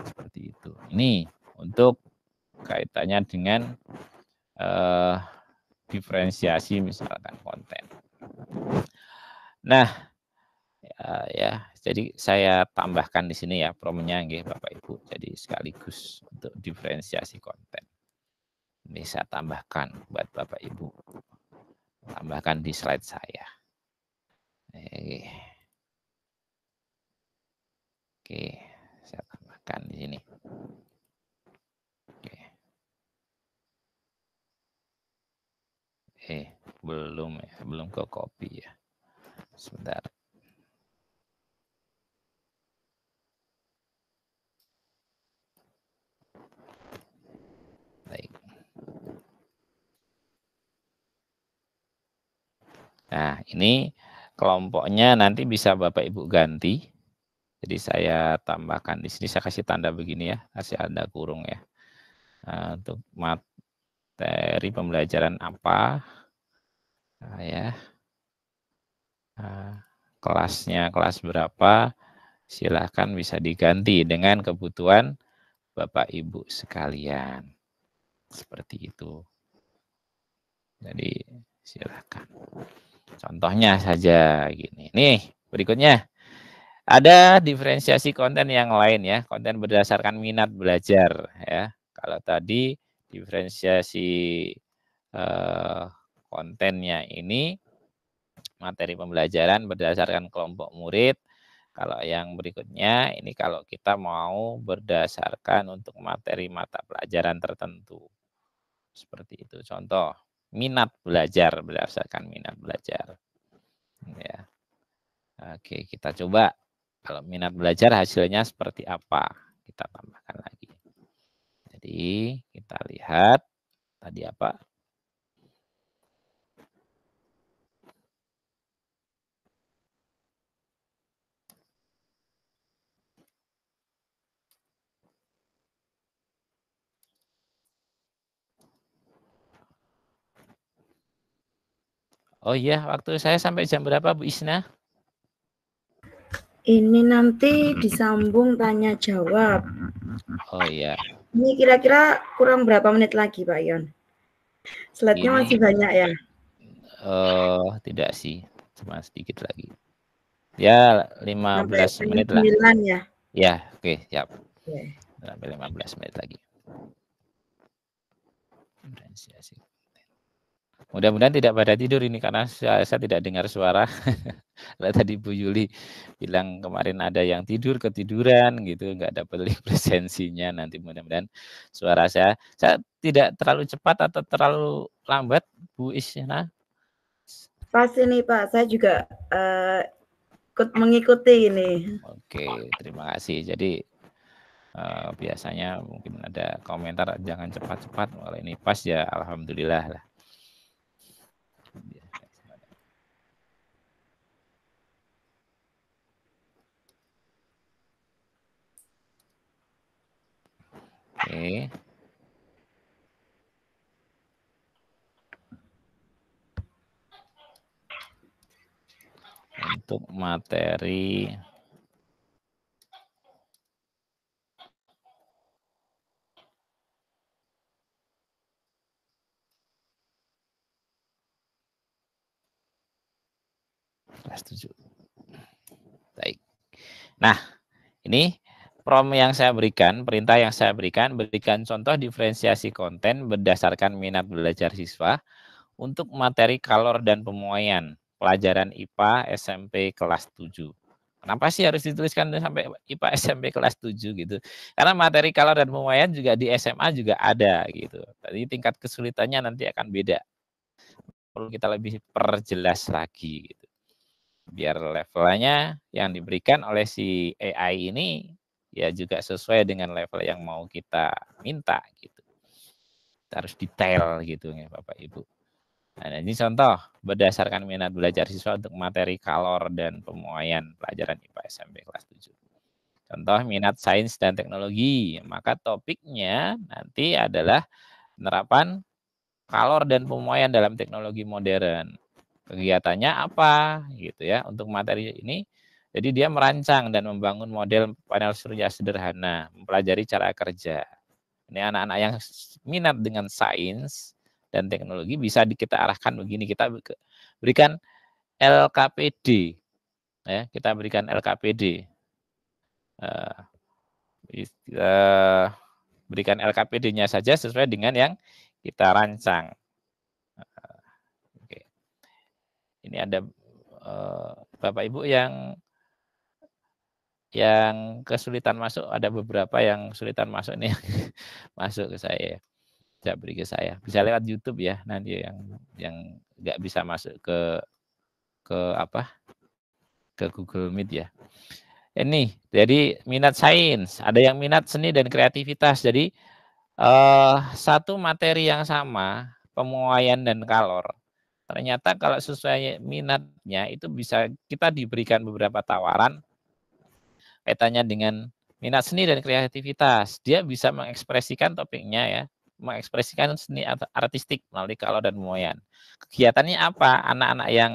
seperti itu. Ini untuk kaitannya dengan uh, diferensiasi misalkan konten nah ya, ya jadi saya tambahkan di sini ya promonya nggih Bapak Ibu jadi sekaligus untuk diferensiasi konten ini saya tambahkan buat Bapak Ibu. Tambahkan di slide saya. Oke, Oke saya tambahkan di sini. Eh, belum ya, belum ke copy ya. Sebentar. Baik. Nah, ini kelompoknya nanti bisa Bapak Ibu ganti. Jadi saya tambahkan di sini saya kasih tanda begini ya, kasih ada kurung ya. Nah, untuk materi pembelajaran apa nah, ya. Nah, kelasnya kelas berapa silahkan bisa diganti dengan kebutuhan Bapak Ibu sekalian. Seperti itu. Jadi silakan. Contohnya saja gini. Nih, berikutnya. Ada diferensiasi konten yang lain ya, konten berdasarkan minat belajar ya. Kalau tadi diferensiasi eh, kontennya ini materi pembelajaran berdasarkan kelompok murid. Kalau yang berikutnya ini kalau kita mau berdasarkan untuk materi mata pelajaran tertentu. Seperti itu contoh minat belajar berdasarkan minat belajar. Ya. Oke, kita coba kalau minat belajar hasilnya seperti apa. Kita tambahkan lagi. Jadi kita lihat tadi apa? Oh iya, waktu saya sampai jam berapa Bu Isna? Ini nanti disambung tanya jawab. Oh iya. Ini kira-kira kurang berapa menit lagi Pak Yon? Slide-nya masih banyak ya? Oh, tidak sih. Cuma sedikit lagi. Ya, 15 Sampai menit lah. ya? Ya, oke, okay, siap. Okay. Sampai 15 menit lagi. Mudah-mudahan tidak pada tidur ini karena saya, saya tidak dengar suara. tadi Bu Yuli bilang kemarin ada yang tidur ketiduran gitu, nggak dapat link presensinya. Nanti mudah-mudahan suara saya saya tidak terlalu cepat atau terlalu lambat, Bu Isyana. Pas ini Pak, saya juga uh, ikut mengikuti ini. Oke, terima kasih. Jadi uh, biasanya mungkin ada komentar jangan cepat-cepat. Kalau ini pas ya alhamdulillah lah. Oke. Untuk materi kelas 7. Baik. Nah, ini prom yang saya berikan, perintah yang saya berikan, berikan contoh diferensiasi konten berdasarkan minat belajar siswa untuk materi kalor dan pemuaian pelajaran IPA SMP kelas 7. Kenapa sih harus dituliskan sampai IPA SMP kelas 7 gitu? Karena materi kalor dan pemuaian juga di SMA juga ada gitu. Jadi tingkat kesulitannya nanti akan beda. Perlu kita lebih perjelas lagi gitu biar levelnya yang diberikan oleh si AI ini ya juga sesuai dengan level yang mau kita minta gitu. Kita harus detail gitu ya Bapak Ibu. Nah, ini contoh berdasarkan minat belajar siswa untuk materi kalor dan pemuaian pelajaran IPA SMP kelas 7. Contoh minat sains dan teknologi, maka topiknya nanti adalah penerapan kalor dan pemuaian dalam teknologi modern kegiatannya apa gitu ya untuk materi ini. Jadi dia merancang dan membangun model panel surya sederhana, mempelajari cara kerja. Ini anak-anak yang minat dengan sains dan teknologi bisa kita arahkan begini, kita berikan LKPD, ya kita berikan LKPD, uh, uh, berikan LKPD-nya saja sesuai dengan yang kita rancang. ini ada uh, Bapak Ibu yang yang kesulitan masuk ada beberapa yang kesulitan masuk nih masuk ke saya bisa beri ke saya. Bisa lewat YouTube ya nanti yang yang nggak bisa masuk ke ke apa? Ke Google Meet ya. Ini jadi minat sains ada yang minat seni dan kreativitas. Jadi uh, satu materi yang sama pemuaian dan kalor Ternyata kalau sesuai minatnya itu bisa kita diberikan beberapa tawaran kaitannya dengan minat seni dan kreativitas. Dia bisa mengekspresikan topiknya ya, mengekspresikan seni artistik melalui kalau dan moyan. Kegiatannya apa? Anak-anak yang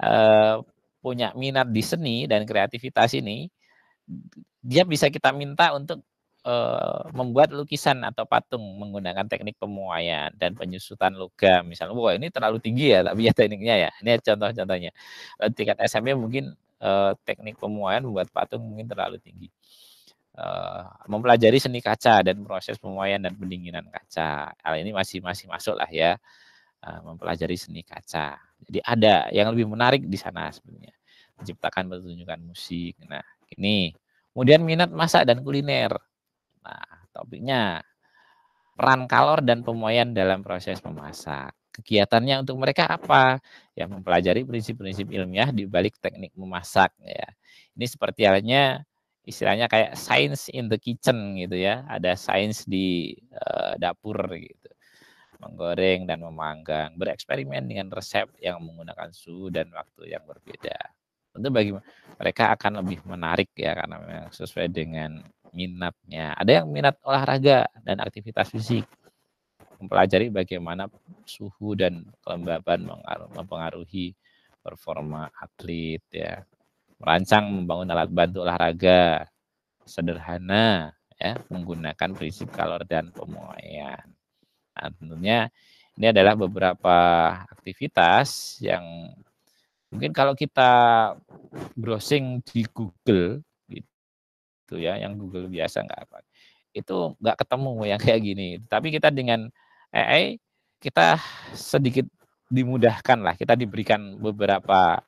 eh, punya minat di seni dan kreativitas ini, dia bisa kita minta untuk uh, membuat lukisan atau patung menggunakan teknik pemuaian dan penyusutan logam misalnya wah ini terlalu tinggi ya tapi ya tekniknya ya ini contoh-contohnya tingkat SMP mungkin uh, teknik pemuaian membuat patung mungkin terlalu tinggi. Uh, mempelajari seni kaca dan proses pemuaian dan pendinginan kaca. Hal ini masih masih masuk lah ya uh, mempelajari seni kaca. Jadi ada yang lebih menarik di sana sebenarnya menciptakan pertunjukan musik. Nah ini kemudian minat masak dan kuliner. Nah, topiknya peran kalor dan pemuaian dalam proses memasak. Kegiatannya untuk mereka apa? Ya mempelajari prinsip-prinsip ilmiah di balik teknik memasak ya. Ini seperti halnya istilahnya kayak science in the kitchen gitu ya. Ada sains di uh, dapur gitu. Menggoreng dan memanggang, bereksperimen dengan resep yang menggunakan suhu dan waktu yang berbeda. Tentu bagi mereka akan lebih menarik ya karena memang sesuai dengan minatnya. Ada yang minat olahraga dan aktivitas fisik. Mempelajari bagaimana suhu dan kelembaban mempengaruhi performa atlet ya. Merancang membangun alat bantu olahraga sederhana ya menggunakan prinsip kalor dan pemuaian. Nah, tentunya ini adalah beberapa aktivitas yang mungkin kalau kita browsing di Google gitu ya yang Google biasa nggak apa itu nggak ketemu yang kayak gini tapi kita dengan AI kita sedikit dimudahkan lah, kita diberikan beberapa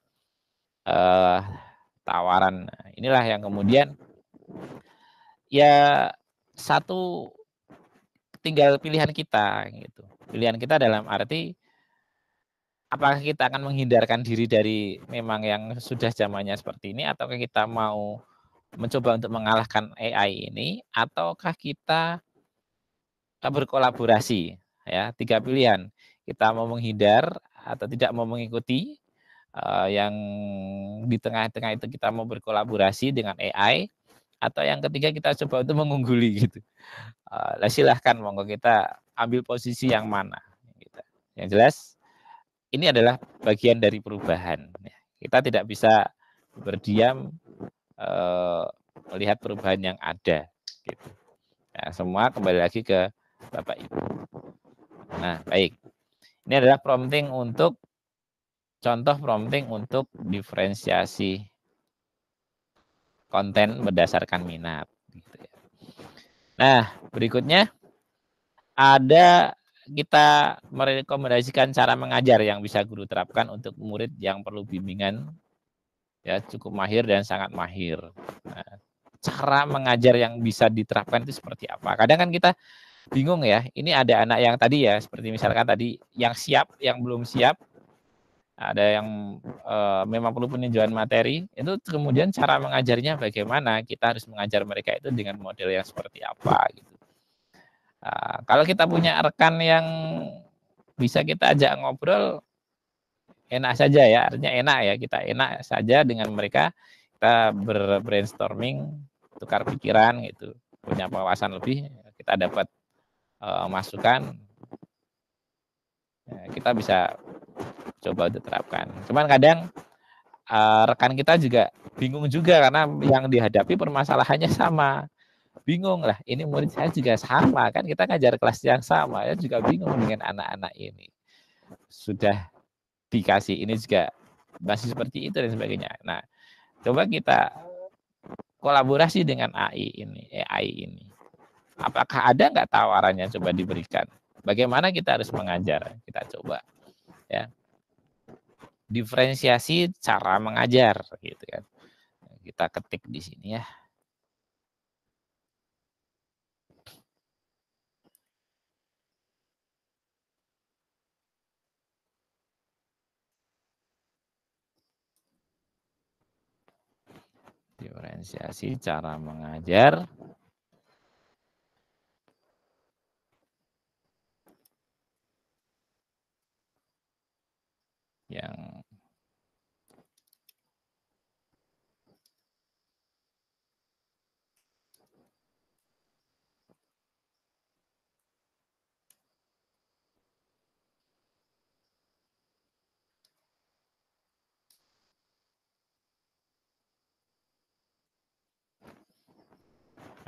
uh, tawaran. Inilah yang kemudian ya satu tinggal pilihan kita gitu. Pilihan kita dalam arti apakah kita akan menghindarkan diri dari memang yang sudah zamannya seperti ini ataukah kita mau mencoba untuk mengalahkan AI ini ataukah kita berkolaborasi ya tiga pilihan kita mau menghindar atau tidak mau mengikuti uh, yang di tengah-tengah itu kita mau berkolaborasi dengan AI atau yang ketiga kita coba untuk mengungguli gitu uh, silahkan monggo kita ambil posisi yang mana gitu. yang jelas ini adalah bagian dari perubahan ya. kita tidak bisa berdiam uh, melihat perubahan yang ada gitu ya, semua kembali lagi ke Bapak Ibu. Nah, baik. Ini adalah prompting untuk contoh prompting untuk diferensiasi konten berdasarkan minat. Gitu ya. Nah, berikutnya ada kita merekomendasikan cara mengajar yang bisa guru terapkan untuk murid yang perlu bimbingan ya cukup mahir dan sangat mahir. Nah, cara mengajar yang bisa diterapkan itu seperti apa? Kadang kan kita bingung ya. Ini ada anak yang tadi ya, seperti misalkan tadi yang siap, yang belum siap, ada yang uh, memang perlu peninjauan materi, itu kemudian cara mengajarnya bagaimana? Kita harus mengajar mereka itu dengan model yang seperti apa gitu. Uh, kalau kita punya rekan yang bisa kita ajak ngobrol, enak saja ya, artinya enak ya, kita enak saja dengan mereka, kita berbrainstorming, tukar pikiran gitu, punya wawasan lebih, kita dapat uh, masukan ya, kita bisa coba untuk terapkan. Cuman kadang uh, rekan kita juga bingung juga karena yang dihadapi permasalahannya sama. Bingung lah, ini murid saya juga sama kan kita ngajar kelas yang sama ya juga bingung dengan anak-anak ini. Sudah dikasih ini juga masih seperti itu dan sebagainya. Nah, coba kita kolaborasi dengan AI ini, AI ini. Apakah ada nggak tawarannya coba diberikan? Bagaimana kita harus mengajar? Kita coba ya. Diferensiasi cara mengajar gitu kan. Kita ketik di sini ya. diferensiasi cara mengajar yang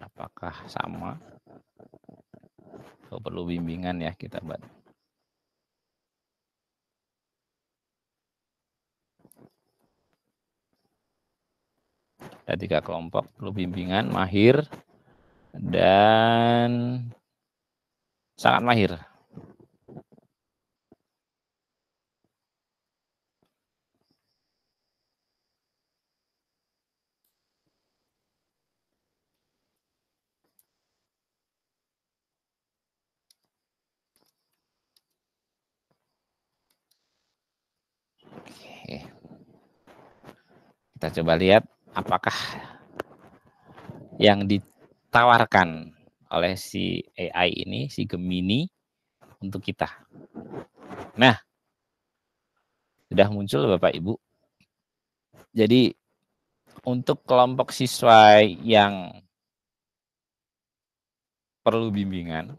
apakah sama? Atau perlu bimbingan ya kita buat ada tiga kelompok perlu bimbingan mahir dan sangat mahir. Kita coba lihat apakah yang ditawarkan oleh si AI ini, si Gemini untuk kita. Nah, sudah muncul Bapak Ibu. Jadi untuk kelompok siswa yang perlu bimbingan,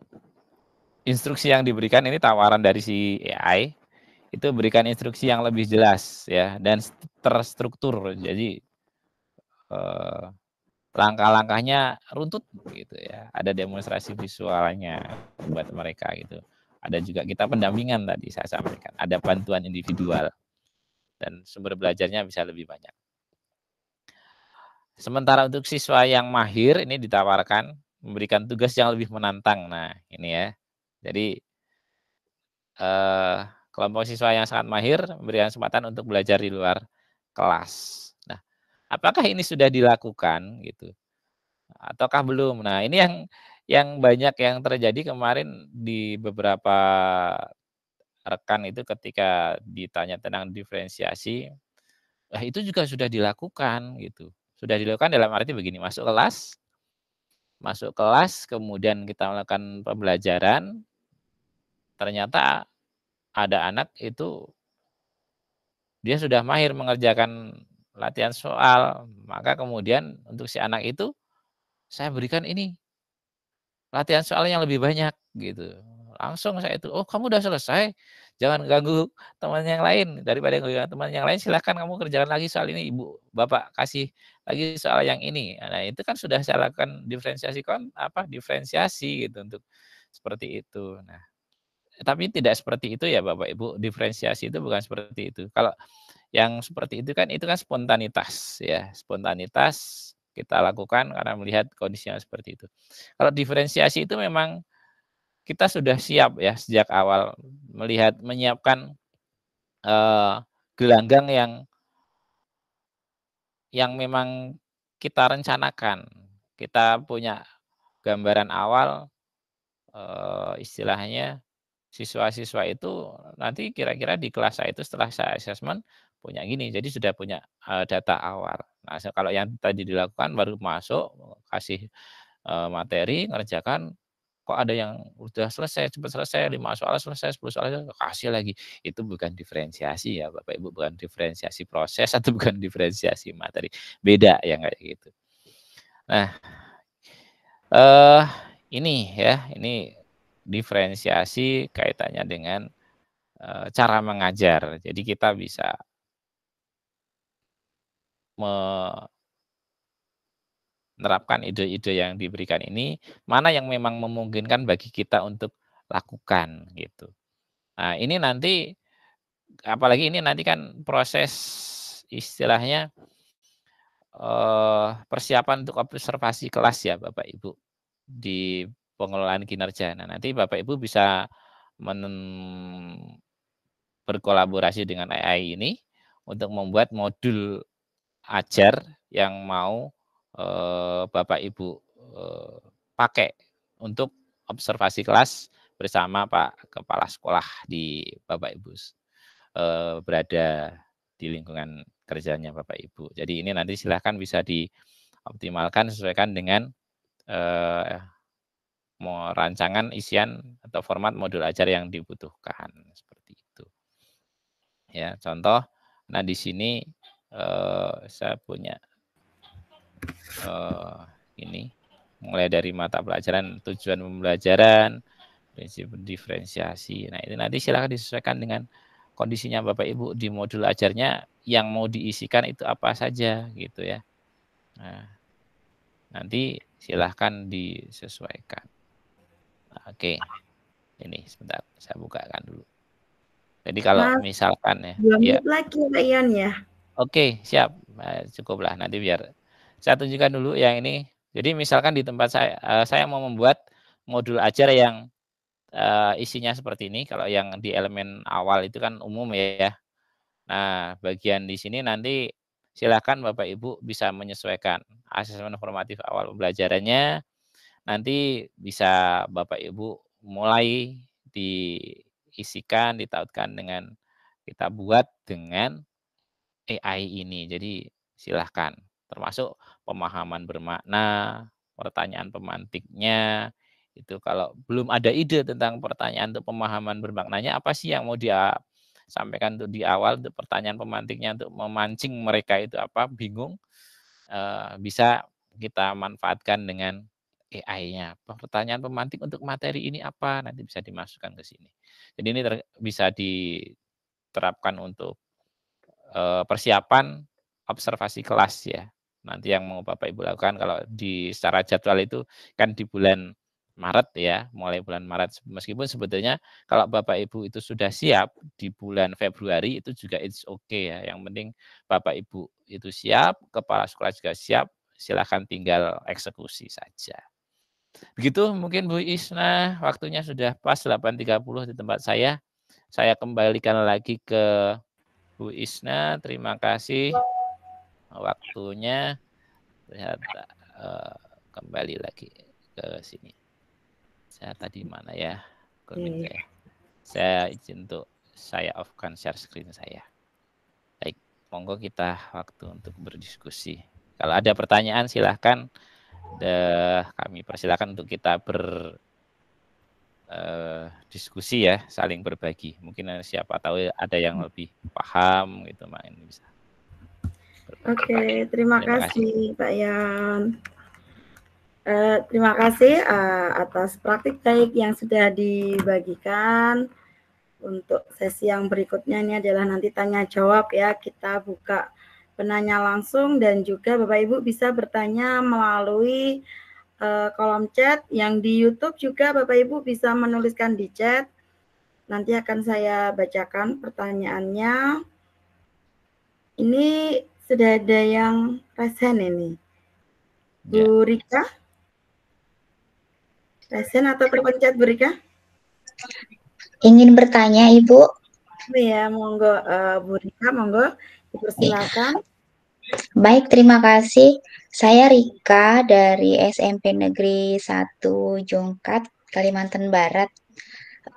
instruksi yang diberikan ini tawaran dari si AI itu berikan instruksi yang lebih jelas ya dan terstruktur. Jadi eh, langkah-langkahnya runtut gitu ya. Ada demonstrasi visualnya buat mereka gitu. Ada juga kita pendampingan tadi saya sampaikan. Ada bantuan individual dan sumber belajarnya bisa lebih banyak. Sementara untuk siswa yang mahir ini ditawarkan memberikan tugas yang lebih menantang. Nah, ini ya. Jadi eh, kelompok siswa yang sangat mahir memberikan kesempatan untuk belajar di luar kelas. Apakah ini sudah dilakukan gitu? Ataukah belum? Nah, ini yang yang banyak yang terjadi kemarin di beberapa rekan itu ketika ditanya tentang diferensiasi, nah itu juga sudah dilakukan gitu. Sudah dilakukan dalam arti begini, masuk kelas, masuk kelas, kemudian kita melakukan pembelajaran, ternyata ada anak itu dia sudah mahir mengerjakan latihan soal, maka kemudian untuk si anak itu saya berikan ini latihan soal yang lebih banyak gitu. Langsung saya itu, oh kamu udah selesai, jangan ganggu teman yang lain daripada ganggu teman yang lain silahkan kamu kerjakan lagi soal ini ibu bapak kasih lagi soal yang ini. Nah itu kan sudah saya lakukan diferensiasi kon apa diferensiasi gitu untuk seperti itu. Nah tapi tidak seperti itu ya Bapak Ibu, diferensiasi itu bukan seperti itu. Kalau yang seperti itu kan itu kan spontanitas ya, spontanitas kita lakukan karena melihat kondisi yang seperti itu. Kalau diferensiasi itu memang kita sudah siap ya sejak awal melihat menyiapkan uh, gelanggang yang yang memang kita rencanakan. Kita punya gambaran awal uh, istilahnya siswa-siswa itu nanti kira-kira di kelas saya itu setelah saya assessment punya gini, jadi sudah punya uh, data awal. Nah, kalau yang tadi dilakukan baru masuk kasih uh, materi ngerjakan kok ada yang udah selesai cepat selesai lima soal selesai 10 soal kasih lagi. Itu bukan diferensiasi ya Bapak Ibu bukan diferensiasi proses atau bukan diferensiasi materi. Beda yang kayak gitu. Nah eh ini ya ini diferensiasi kaitannya dengan e, cara mengajar. Jadi kita bisa menerapkan ide-ide yang diberikan ini, mana yang memang memungkinkan bagi kita untuk lakukan gitu. Nah, ini nanti apalagi ini nanti kan proses istilahnya eh, persiapan untuk observasi kelas ya Bapak Ibu di pengelolaan kinerja. Nah, nanti Bapak Ibu bisa men berkolaborasi dengan AI ini untuk membuat modul ajar yang mau eh, Bapak Ibu eh, pakai untuk observasi kelas bersama Pak Kepala Sekolah di Bapak Ibu eh, berada di lingkungan kerjanya Bapak Ibu. Jadi ini nanti silahkan bisa dioptimalkan sesuaikan dengan eh, mau rancangan isian atau format modul ajar yang dibutuhkan seperti itu. Ya, contoh nah di sini eh, saya punya eh, ini mulai dari mata pelajaran tujuan pembelajaran, prinsip diferensiasi. Nah, ini nanti silakan disesuaikan dengan kondisinya Bapak Ibu di modul ajarnya yang mau diisikan itu apa saja gitu ya. Nah, nanti silahkan disesuaikan. Oke. Ini sebentar saya bukakan dulu. Jadi kalau Mas, misalkan ya. Ya. lagi Ian ya. Oke, siap. Nah, cukuplah nanti biar saya tunjukkan dulu yang ini. Jadi misalkan di tempat saya uh, saya mau membuat modul ajar yang uh, isinya seperti ini. Kalau yang di elemen awal itu kan umum ya. Nah, bagian di sini nanti silakan Bapak Ibu bisa menyesuaikan asesmen formatif awal pembelajarannya nanti bisa Bapak Ibu mulai diisikan, ditautkan dengan kita buat dengan AI ini. Jadi silahkan, termasuk pemahaman bermakna, pertanyaan pemantiknya, itu kalau belum ada ide tentang pertanyaan untuk pemahaman bermaknanya, apa sih yang mau dia sampaikan untuk di awal untuk pertanyaan pemantiknya untuk memancing mereka itu apa bingung, uh, bisa kita manfaatkan dengan AI-nya. Pertanyaan pemantik untuk materi ini apa? Nanti bisa dimasukkan ke sini. Jadi ini ter, bisa diterapkan untuk uh, persiapan observasi kelas ya. Nanti yang mau Bapak Ibu lakukan kalau di secara jadwal itu kan di bulan Maret ya, mulai bulan Maret. Meskipun sebetulnya kalau Bapak Ibu itu sudah siap di bulan Februari itu juga it's okay ya. Yang penting Bapak Ibu itu siap, kepala sekolah juga siap, silahkan tinggal eksekusi saja. Begitu mungkin Bu Isna, waktunya sudah pas 8.30 di tempat saya. Saya kembalikan lagi ke Bu Isna. Terima kasih waktunya. Lihat uh, kembali lagi ke sini. Saya tadi mana ya? Komen saya. Saya izin untuk saya off-kan share screen saya. Baik, monggo kita waktu untuk berdiskusi. Kalau ada pertanyaan silahkan. De, kami persilakan untuk kita ber uh, diskusi ya, saling berbagi. Mungkin siapa tahu ada yang lebih paham gitu, mak ini bisa. Oke, terima, terima kasih, kasih Pak Yan. Uh, terima kasih uh, atas praktik baik yang sudah dibagikan. Untuk sesi yang berikutnya ini adalah nanti tanya jawab ya. Kita buka penanya langsung dan juga Bapak Ibu bisa bertanya melalui uh, kolom chat yang di YouTube juga Bapak Ibu bisa menuliskan di chat. Nanti akan saya bacakan pertanyaannya. Ini sudah ada yang resen ini. Bu ya. Rika? Resen atau terpencet Bu Rika? Ingin bertanya Ibu. Ya, monggo uh, Bu Rika, monggo dipersilakan. Baik, terima kasih. Saya Rika dari SMP Negeri 1 Jongkat, Kalimantan Barat.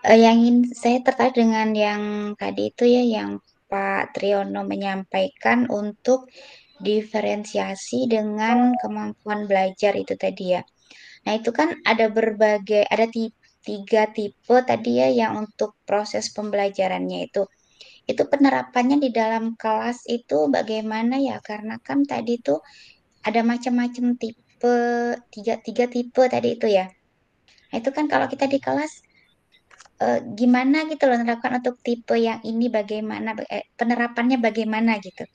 Eh, yang ingin saya tertarik dengan yang tadi itu ya, yang Pak Triyono menyampaikan untuk diferensiasi dengan kemampuan belajar itu tadi ya. Nah itu kan ada berbagai, ada tiga tipe tadi ya yang untuk proses pembelajarannya itu. Itu penerapannya di dalam kelas itu bagaimana ya? Karena kan tadi tuh ada macam-macam tipe tiga tiga tipe tadi itu ya nah, itu kan kalau kita di kelas eh, gimana gitu loh menerapkan untuk tipe yang ini bagaimana eh, penerapannya bagaimana gitu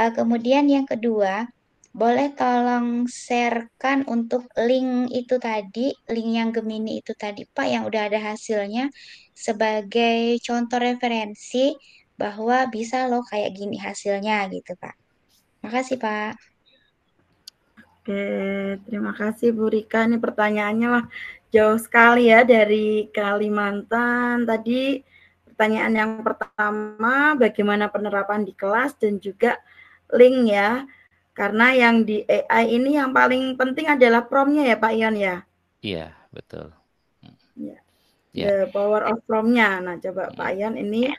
eh, kemudian yang kedua boleh tolong sharekan untuk link itu tadi, link yang Gemini itu tadi Pak, yang udah ada hasilnya sebagai contoh referensi bahwa bisa loh kayak gini hasilnya gitu Pak. Makasih Pak. Oke, terima kasih Bu Rika. Ini pertanyaannya wah jauh sekali ya dari Kalimantan. Tadi pertanyaan yang pertama bagaimana penerapan di kelas dan juga link ya. Karena yang di AI ini yang paling penting adalah promnya ya Pak Ion ya. Iya, betul. Ya. Yeah. The power of promnya. Nah, coba Pak Ion ini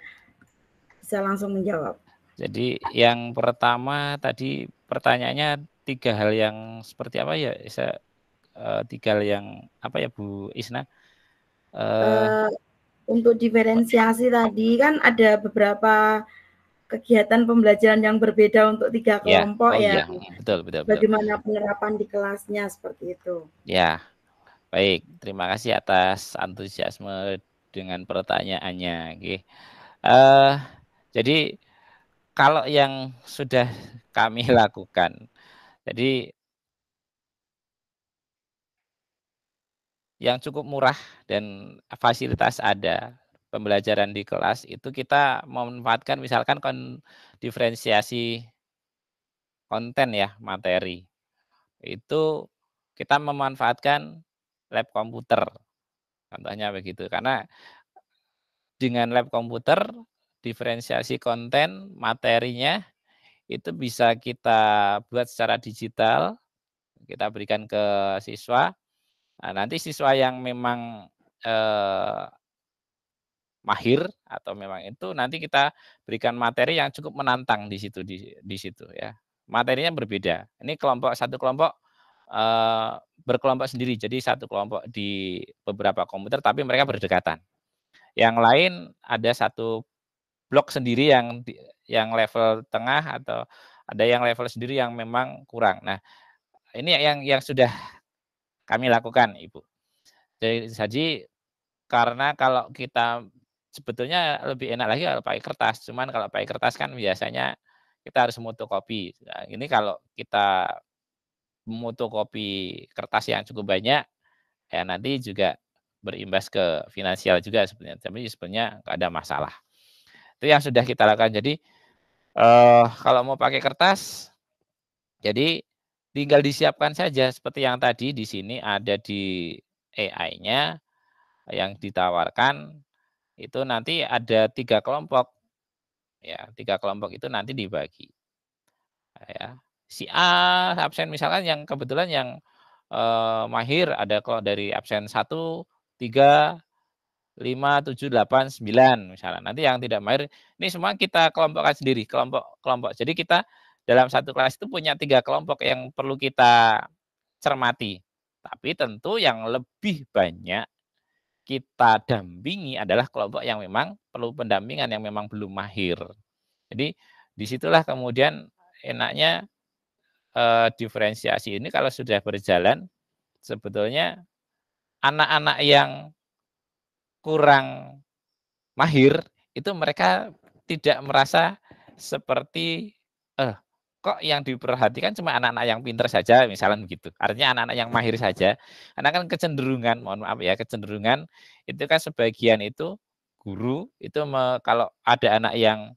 bisa langsung menjawab. Jadi yang pertama tadi pertanyaannya tiga hal yang seperti apa ya? Saya uh, tiga hal yang apa ya Bu Isna? Uh, uh, untuk diferensiasi tadi kan ada beberapa kegiatan pembelajaran yang berbeda untuk tiga ya, kelompok ya. Oh, ya. Iya. Betul, betul, Bagaimana betul. penerapan di kelasnya seperti itu. Ya. Baik, terima kasih atas antusiasme dengan pertanyaannya. Oke. Uh, jadi kalau yang sudah kami lakukan jadi yang cukup murah dan fasilitas ada pembelajaran di kelas itu kita memanfaatkan misalkan kon diferensiasi konten ya materi itu kita memanfaatkan lab komputer contohnya begitu karena dengan lab komputer diferensiasi konten materinya itu bisa kita buat secara digital, kita berikan ke siswa. Nah, nanti siswa yang memang eh, mahir atau memang itu nanti kita berikan materi yang cukup menantang di situ di, di situ ya. Materinya berbeda. Ini kelompok satu kelompok eh, berkelompok sendiri. Jadi satu kelompok di beberapa komputer tapi mereka berdekatan. Yang lain ada satu blok sendiri yang yang level tengah atau ada yang level sendiri yang memang kurang. Nah, ini yang yang sudah kami lakukan, Ibu. Jadi, jadi karena kalau kita sebetulnya lebih enak lagi kalau pakai kertas, cuman kalau pakai kertas kan biasanya kita harus fotokopi. Nah, ini kalau kita fotokopi kertas yang cukup banyak, ya nanti juga berimbas ke finansial juga sebenarnya. Tapi sebenarnya nggak ada masalah. Itu yang sudah kita lakukan. Jadi uh, kalau mau pakai kertas, jadi tinggal disiapkan saja seperti yang tadi di sini ada di AI-nya yang ditawarkan. Itu nanti ada tiga kelompok. Ya, tiga kelompok itu nanti dibagi. Ya, si A absen misalkan yang kebetulan yang eh, mahir ada kok dari absen satu, tiga, lima, tujuh, delapan, sembilan misalnya. Nanti yang tidak mahir, ini semua kita kelompokkan sendiri, kelompok-kelompok. Jadi kita dalam satu kelas itu punya tiga kelompok yang perlu kita cermati. Tapi tentu yang lebih banyak kita dampingi adalah kelompok yang memang perlu pendampingan yang memang belum mahir. Jadi di situlah kemudian enaknya eh, diferensiasi ini kalau sudah berjalan sebetulnya anak-anak yang kurang mahir itu mereka tidak merasa seperti eh kok yang diperhatikan cuma anak-anak yang pinter saja misalnya begitu artinya anak-anak yang mahir saja. Karena kan kecenderungan mohon maaf ya kecenderungan itu kan sebagian itu guru itu me, kalau ada anak yang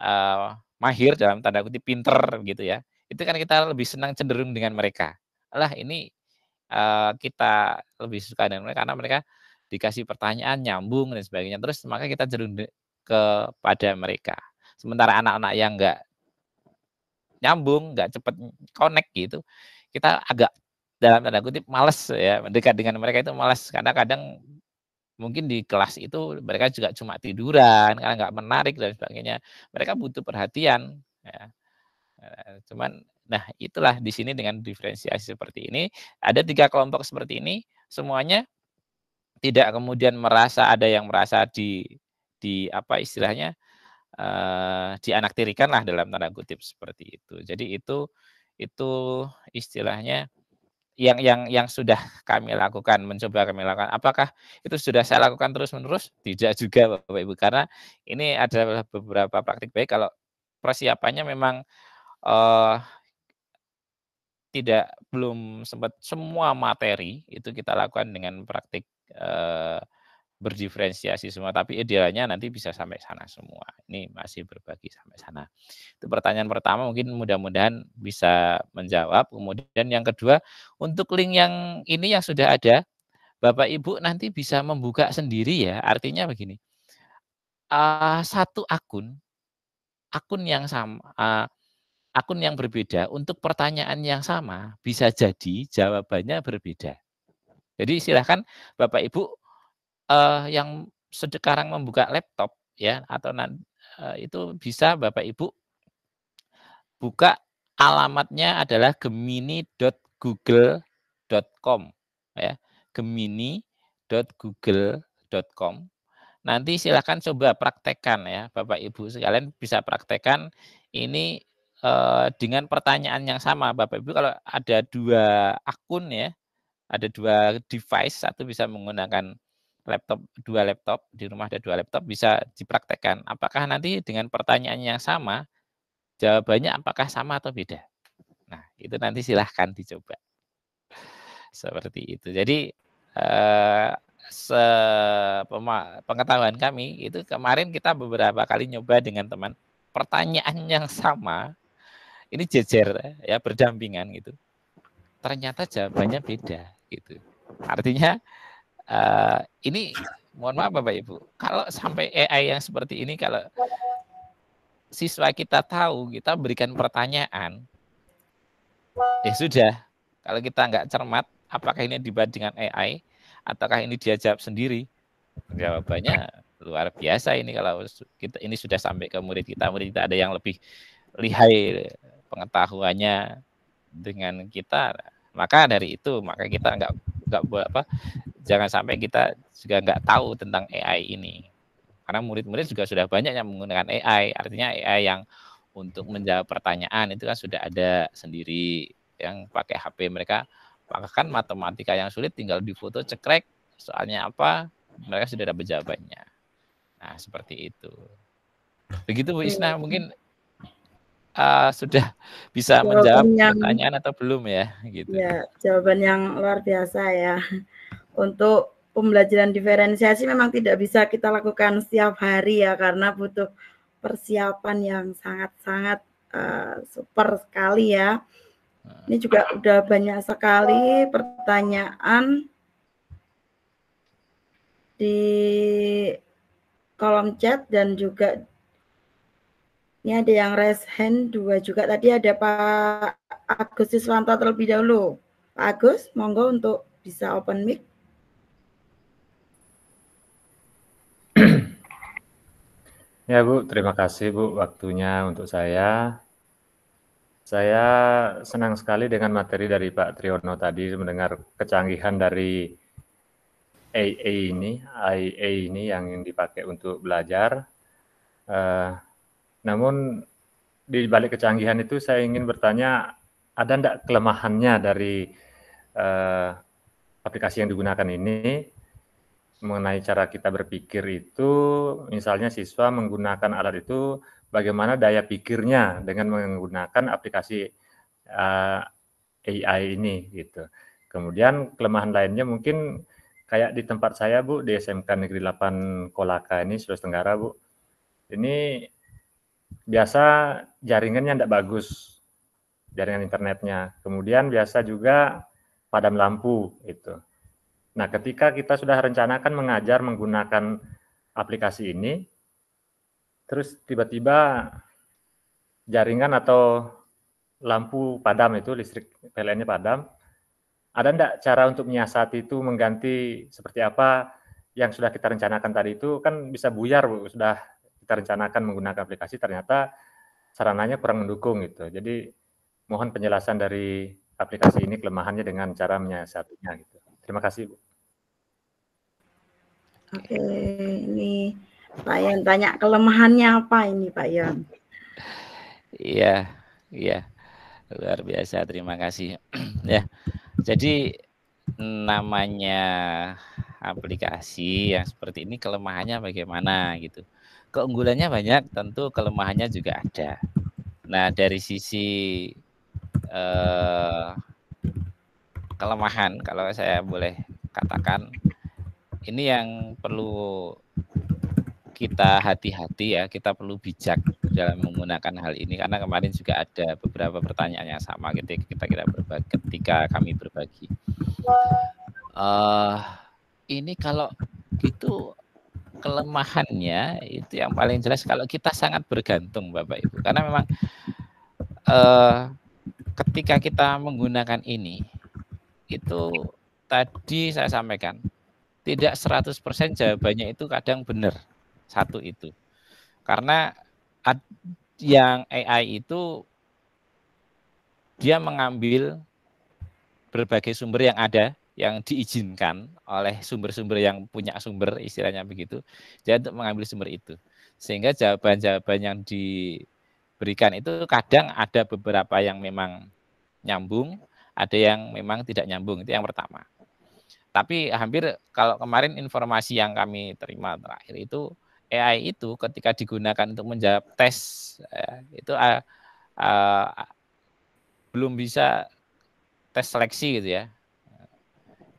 uh, mahir dalam tanda kutip pinter gitu ya itu kan kita lebih senang cenderung dengan mereka. Lah ini uh, kita lebih suka dengan mereka karena mereka dikasih pertanyaan nyambung dan sebagainya. Terus maka kita cenderung kepada mereka. Sementara anak-anak yang enggak nyambung, nggak cepet connect gitu, kita agak dalam tanda kutip males ya mendekat dengan mereka itu males. Karena kadang mungkin di kelas itu mereka juga cuma tiduran karena nggak menarik dan sebagainya. Mereka butuh perhatian ya. Eh, cuman nah itulah di sini dengan diferensiasi seperti ini. Ada tiga kelompok seperti ini semuanya tidak kemudian merasa ada yang merasa di di apa istilahnya uh, dianaktirikan lah dalam tanda kutip seperti itu. Jadi itu itu istilahnya yang yang yang sudah kami lakukan mencoba kami lakukan. Apakah itu sudah saya lakukan terus menerus tidak juga Bapak Ibu. Karena ini adalah beberapa praktik baik. Kalau persiapannya memang uh, tidak belum sempat semua materi itu kita lakukan dengan praktik uh, berdiferensiasi semua, tapi idealnya nanti bisa sampai sana semua. Ini masih berbagi sampai sana. Itu pertanyaan pertama mungkin mudah-mudahan bisa menjawab. Kemudian yang kedua, untuk link yang ini yang sudah ada, Bapak Ibu nanti bisa membuka sendiri ya. Artinya begini, uh, satu akun, akun yang sama, uh, akun yang berbeda untuk pertanyaan yang sama bisa jadi jawabannya berbeda. Jadi silahkan Bapak Ibu uh, yang sekarang membuka laptop ya atau uh, itu bisa Bapak Ibu buka alamatnya adalah gemini.google.com ya gemini.google.com nanti silakan coba praktekkan ya Bapak Ibu sekalian bisa praktekkan ini uh, dengan pertanyaan yang sama. Bapak Ibu kalau ada dua akun ya ada dua device satu bisa menggunakan laptop dua laptop di rumah ada dua laptop bisa dipraktekkan. Apakah nanti dengan pertanyaan yang sama jawabannya apakah sama atau beda? Nah itu nanti silahkan dicoba. Seperti itu. Jadi eh, pengetahuan kami itu kemarin kita beberapa kali nyoba dengan teman. Pertanyaan yang sama ini jejer ya berdampingan gitu. Ternyata jawabannya beda gitu. Artinya uh, ini mohon maaf Bapak Ibu, kalau sampai AI yang seperti ini kalau siswa kita tahu, kita berikan pertanyaan, ya sudah. Kalau kita nggak cermat, apakah ini dibahas dengan AI, ataukah ini dia jawab sendiri? Jawabannya luar biasa ini kalau kita ini sudah sampai ke murid kita, murid kita ada yang lebih lihai pengetahuannya dengan kita, maka dari itu maka kita nggak nggak apa jangan sampai kita juga nggak tahu tentang AI ini. Karena murid-murid juga sudah banyak yang menggunakan AI. Artinya AI yang untuk menjawab pertanyaan itu kan sudah ada sendiri yang pakai HP mereka bahkan matematika yang sulit tinggal difoto cekrek soalnya apa mereka sudah dapat jawabannya. Nah seperti itu. Begitu Bu Isna mungkin uh, sudah bisa jawaban menjawab yang, pertanyaan atau belum ya gitu. Ya jawaban yang luar biasa ya untuk pembelajaran diferensiasi memang tidak bisa kita lakukan setiap hari ya karena butuh persiapan yang sangat-sangat uh, super sekali ya. Ini juga udah banyak sekali pertanyaan di kolom chat dan juga ini ada yang raise hand dua juga. Tadi ada Pak Agus Siswanto terlebih dahulu. Pak Agus, monggo untuk bisa open mic. Ya Bu, terima kasih Bu waktunya untuk saya. Saya senang sekali dengan materi dari Pak Triono tadi mendengar kecanggihan dari AA ini, IA ini yang dipakai untuk belajar. Uh, namun di balik kecanggihan itu saya ingin bertanya, ada enggak kelemahannya dari uh, aplikasi yang digunakan ini? mengenai cara kita berpikir itu, misalnya siswa menggunakan alat itu, bagaimana daya pikirnya dengan menggunakan aplikasi uh, eh, AI ini gitu. Kemudian kelemahan lainnya mungkin kayak di tempat saya Bu di SMK Negeri 8 Kolaka ini Sulawesi Tenggara Bu. Ini biasa jaringannya tidak bagus jaringan internetnya. Kemudian biasa juga padam lampu itu. Nah, ketika kita sudah rencanakan mengajar menggunakan aplikasi ini, terus tiba-tiba jaringan atau lampu padam itu, listrik PLN-nya padam, ada enggak cara untuk menyiasati itu mengganti seperti apa yang sudah kita rencanakan tadi itu kan bisa buyar Bu, sudah kita rencanakan menggunakan aplikasi ternyata sarananya kurang mendukung gitu. Jadi mohon penjelasan dari aplikasi ini kelemahannya dengan cara menyiasatinya gitu. Terima kasih, Bu. Oke, ini Pak Yon tanya kelemahannya apa ini Pak Yon? Iya, iya. Luar biasa, terima kasih. ya. Jadi namanya aplikasi yang seperti ini kelemahannya bagaimana gitu. Keunggulannya banyak, tentu kelemahannya juga ada. Nah, dari sisi eh, kelemahan kalau saya boleh katakan ini yang perlu kita hati-hati ya, kita perlu bijak dalam menggunakan hal ini karena kemarin juga ada beberapa pertanyaan yang sama ketika kita kita berbagi, ketika kami berbagi. Uh, ini kalau gitu kelemahannya itu yang paling jelas kalau kita sangat bergantung Bapak Ibu. Karena memang uh, ketika kita menggunakan ini itu tadi saya sampaikan tidak 100% jawabannya itu kadang benar satu itu. Karena yang AI itu dia mengambil berbagai sumber yang ada yang diizinkan oleh sumber-sumber yang punya sumber istilahnya begitu dia untuk mengambil sumber itu sehingga jawaban-jawaban yang diberikan itu kadang ada beberapa yang memang nyambung ada yang memang tidak nyambung itu yang pertama tapi hampir kalau kemarin informasi yang kami terima terakhir itu AI itu ketika digunakan untuk menjawab tes ya, itu uh, uh, belum bisa tes seleksi gitu ya.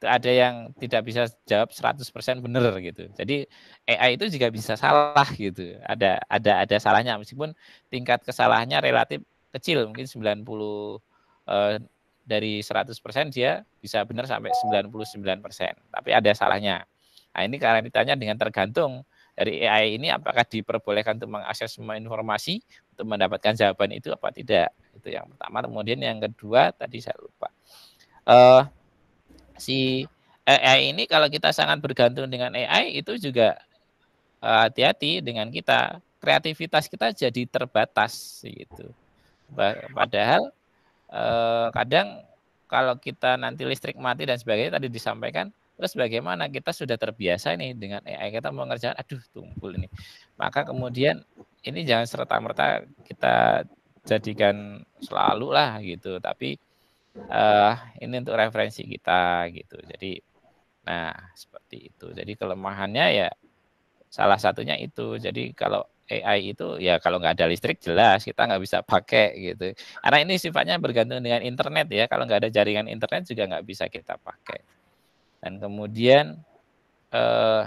Ada yang tidak bisa jawab 100% benar gitu. Jadi AI itu juga bisa salah gitu. Ada ada ada salahnya meskipun tingkat kesalahannya relatif kecil mungkin 90 uh, dari 100% dia bisa benar sampai 99%, tapi ada salahnya. Nah, ini karena ditanya dengan tergantung dari AI ini apakah diperbolehkan untuk mengakses semua informasi untuk mendapatkan jawaban itu apa tidak. Itu yang pertama. Kemudian yang kedua tadi saya lupa. Uh, si AI ini kalau kita sangat bergantung dengan AI itu juga eh, hati-hati uh, dengan kita. Kreativitas kita jadi terbatas gitu. Padahal eh, kadang kalau kita nanti listrik mati dan sebagainya tadi disampaikan terus bagaimana kita sudah terbiasa nih dengan AI kita mengerjakan aduh tumpul ini. Maka kemudian ini jangan serta merta kita jadikan selalu lah gitu. Tapi uh, ini untuk referensi kita gitu jadi nah seperti itu jadi kelemahannya ya salah satunya itu jadi kalau AI itu ya kalau nggak ada listrik jelas kita nggak bisa pakai gitu. Karena ini sifatnya bergantung dengan internet ya. Kalau nggak ada jaringan internet juga nggak bisa kita pakai. Dan kemudian eh,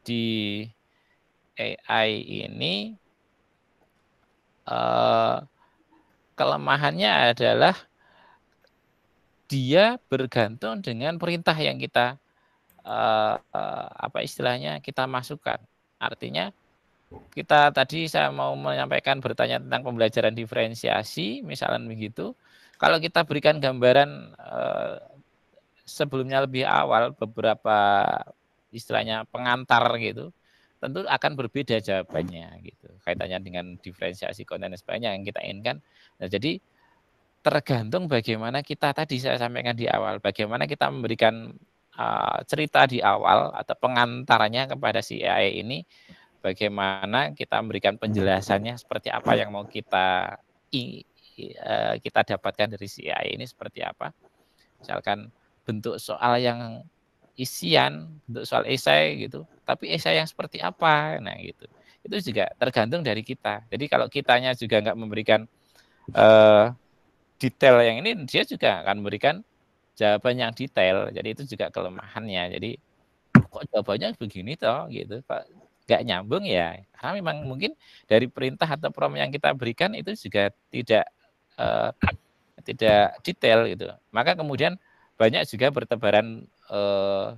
di AI ini eh, kelemahannya adalah dia bergantung dengan perintah yang kita eh, apa istilahnya kita masukkan Artinya kita tadi saya mau menyampaikan bertanya tentang pembelajaran diferensiasi, misalnya begitu. Kalau kita berikan gambaran eh, sebelumnya lebih awal beberapa istilahnya pengantar gitu, tentu akan berbeda jawabannya gitu kaitannya dengan diferensiasi konten dan sebagainya yang kita inginkan. Nah, jadi tergantung bagaimana kita tadi saya sampaikan di awal, bagaimana kita memberikan uh, cerita di awal atau pengantarnya kepada si AI ini, bagaimana kita memberikan penjelasannya seperti apa yang mau kita uh, kita dapatkan dari si AI ini seperti apa. Misalkan bentuk soal yang isian untuk soal esai gitu tapi esai yang seperti apa nah gitu itu juga tergantung dari kita jadi kalau kitanya juga nggak memberikan uh, detail yang ini dia juga akan memberikan jawaban yang detail. Jadi itu juga kelemahannya. Jadi kok jawabannya begini toh? Gitu. Kok nggak nyambung ya? Karena memang mungkin dari perintah atau prom yang kita berikan itu juga tidak uh, tidak detail gitu. Maka kemudian banyak juga bertebaran uh,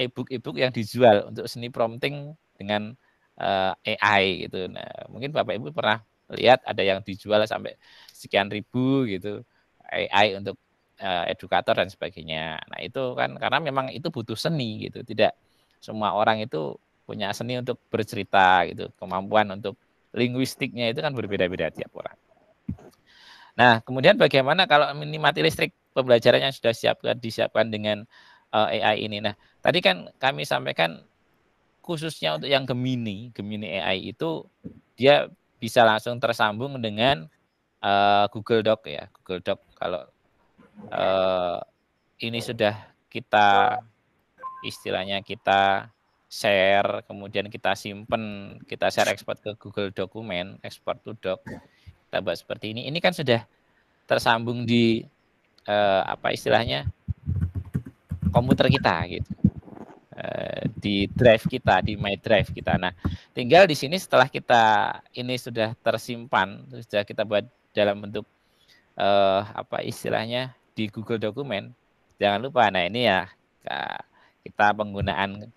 e-book e-book yang dijual untuk seni prompting dengan uh, eh, AI gitu. Nah, mungkin Bapak Ibu pernah lihat ada yang dijual sampai sekian ribu gitu AI untuk uh, edukator dan sebagainya. Nah, itu kan karena memang itu butuh seni gitu. Tidak semua orang itu punya seni untuk bercerita gitu. Kemampuan untuk linguistiknya itu kan berbeda-beda tiap orang. Nah, kemudian bagaimana kalau mati listrik pembelajaran yang sudah siapkan disiapkan dengan uh, eh, AI ini. Nah, tadi kan kami sampaikan khususnya untuk yang Gemini, Gemini AI itu dia bisa langsung tersambung dengan uh, Google Doc ya, Google Doc. Kalau uh, ini sudah kita istilahnya kita share, kemudian kita simpen, kita share ekspor ke Google Dokumen, ekspor to Doc, kita buat seperti ini. Ini kan sudah tersambung di uh, apa istilahnya komputer kita gitu di drive kita di my drive kita nah tinggal di sini setelah kita ini sudah tersimpan sudah kita buat dalam bentuk uh, apa istilahnya di Google Dokumen jangan lupa nah ini ya kita penggunaan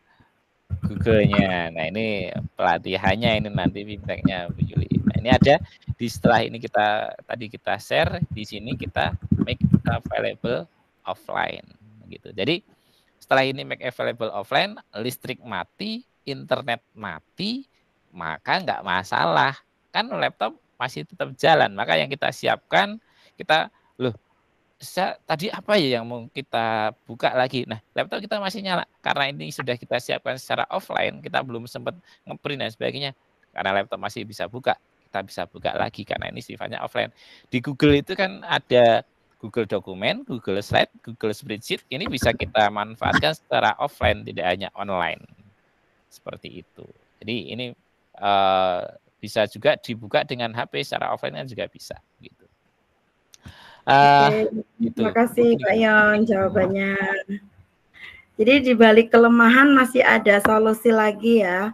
Google-nya. Nah, ini pelatihannya ini nanti feedbacknya Bu. Nah, ini ada di setelah ini kita tadi kita share di sini kita make available offline gitu. Jadi setelah ini make available offline, listrik mati, internet mati, maka nggak masalah. Kan laptop masih tetap jalan. Maka yang kita siapkan kita loh saya, tadi apa ya yang mau kita buka lagi? Nah, laptop kita masih nyala karena ini sudah kita siapkan secara offline, kita belum sempat ngeprint dan sebagainya. Karena laptop masih bisa buka, kita bisa buka lagi karena ini sifatnya offline. Di Google itu kan ada Google Dokumen, Google Slide, Google Spreadsheet. Ini bisa kita manfaatkan secara offline, tidak hanya online. Seperti itu. Jadi ini uh, bisa juga dibuka dengan HP secara offline juga bisa. Gitu. Uh, gitu. Terima kasih Pak Yon jawabannya. Jadi di balik kelemahan masih ada solusi lagi ya.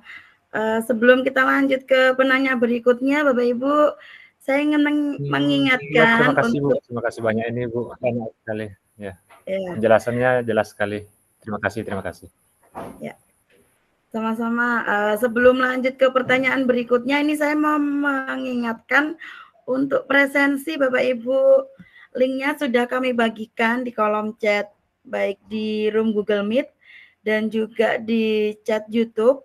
Uh, sebelum kita lanjut ke penanya berikutnya, Bapak Ibu, saya ingin meng hmm, mengingatkan. Ya, terima kasih untuk... Bu, terima kasih banyak ini Bu, banyak sekali. Ya. ya. Penjelasannya jelas sekali. Terima kasih, terima kasih. Ya. Sama-sama. Uh, sebelum lanjut ke pertanyaan berikutnya, ini saya mau mengingatkan untuk presensi Bapak Ibu Linknya sudah kami bagikan di kolom chat, baik di room Google Meet dan juga di chat YouTube.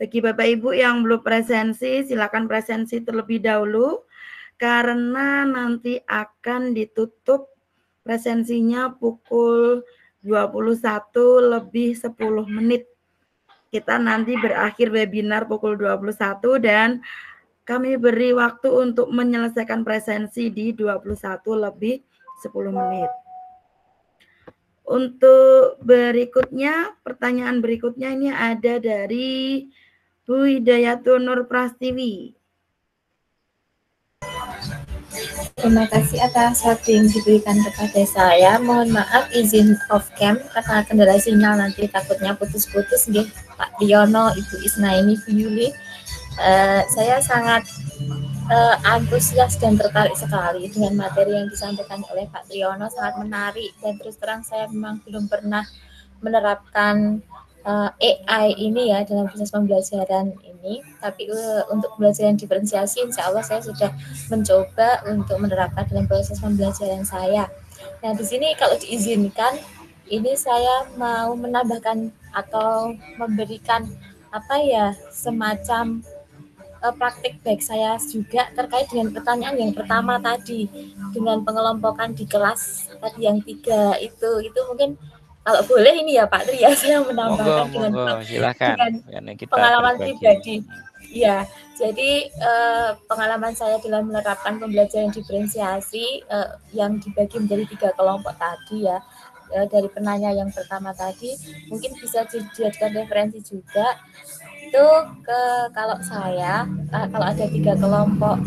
Bagi Bapak Ibu yang belum presensi, silakan presensi terlebih dahulu karena nanti akan ditutup presensinya pukul 21 lebih 10 menit. Kita nanti berakhir webinar pukul 21 dan kami beri waktu untuk menyelesaikan presensi di 21 lebih 10 menit. Untuk berikutnya, pertanyaan berikutnya ini ada dari Bu Hidayatul Nur Prastiwi. Terima kasih atas waktu yang diberikan kepada saya. Mohon maaf izin off cam karena kendala sinyal nanti takutnya putus-putus. Pak Diono, Ibu Isnaini, Bu Yuli uh, saya sangat uh, antusias dan tertarik sekali dengan materi yang disampaikan oleh Pak Triono sangat menarik dan terus terang saya memang belum pernah menerapkan uh, AI ini ya dalam proses pembelajaran ini. Tapi uh, untuk pembelajaran diferensiasi, insya Allah saya sudah mencoba untuk menerapkan dalam proses pembelajaran saya. Nah di sini kalau diizinkan, ini saya mau menambahkan atau memberikan apa ya semacam uh, praktik baik saya juga terkait dengan pertanyaan yang pertama tadi dengan pengelompokan di kelas tadi yang tiga itu itu mungkin kalau boleh ini ya Pak Tri ya saya menambahkan monggo, dengan, monggo, silakan. dengan kita pengalaman berbagi. pribadi. Ya, jadi eh, pengalaman saya dalam menerapkan pembelajaran diferensiasi eh, yang dibagi menjadi tiga kelompok tadi ya eh, dari penanya yang pertama tadi mungkin bisa dijadikan referensi juga itu ke kalau saya eh, kalau ada tiga kelompok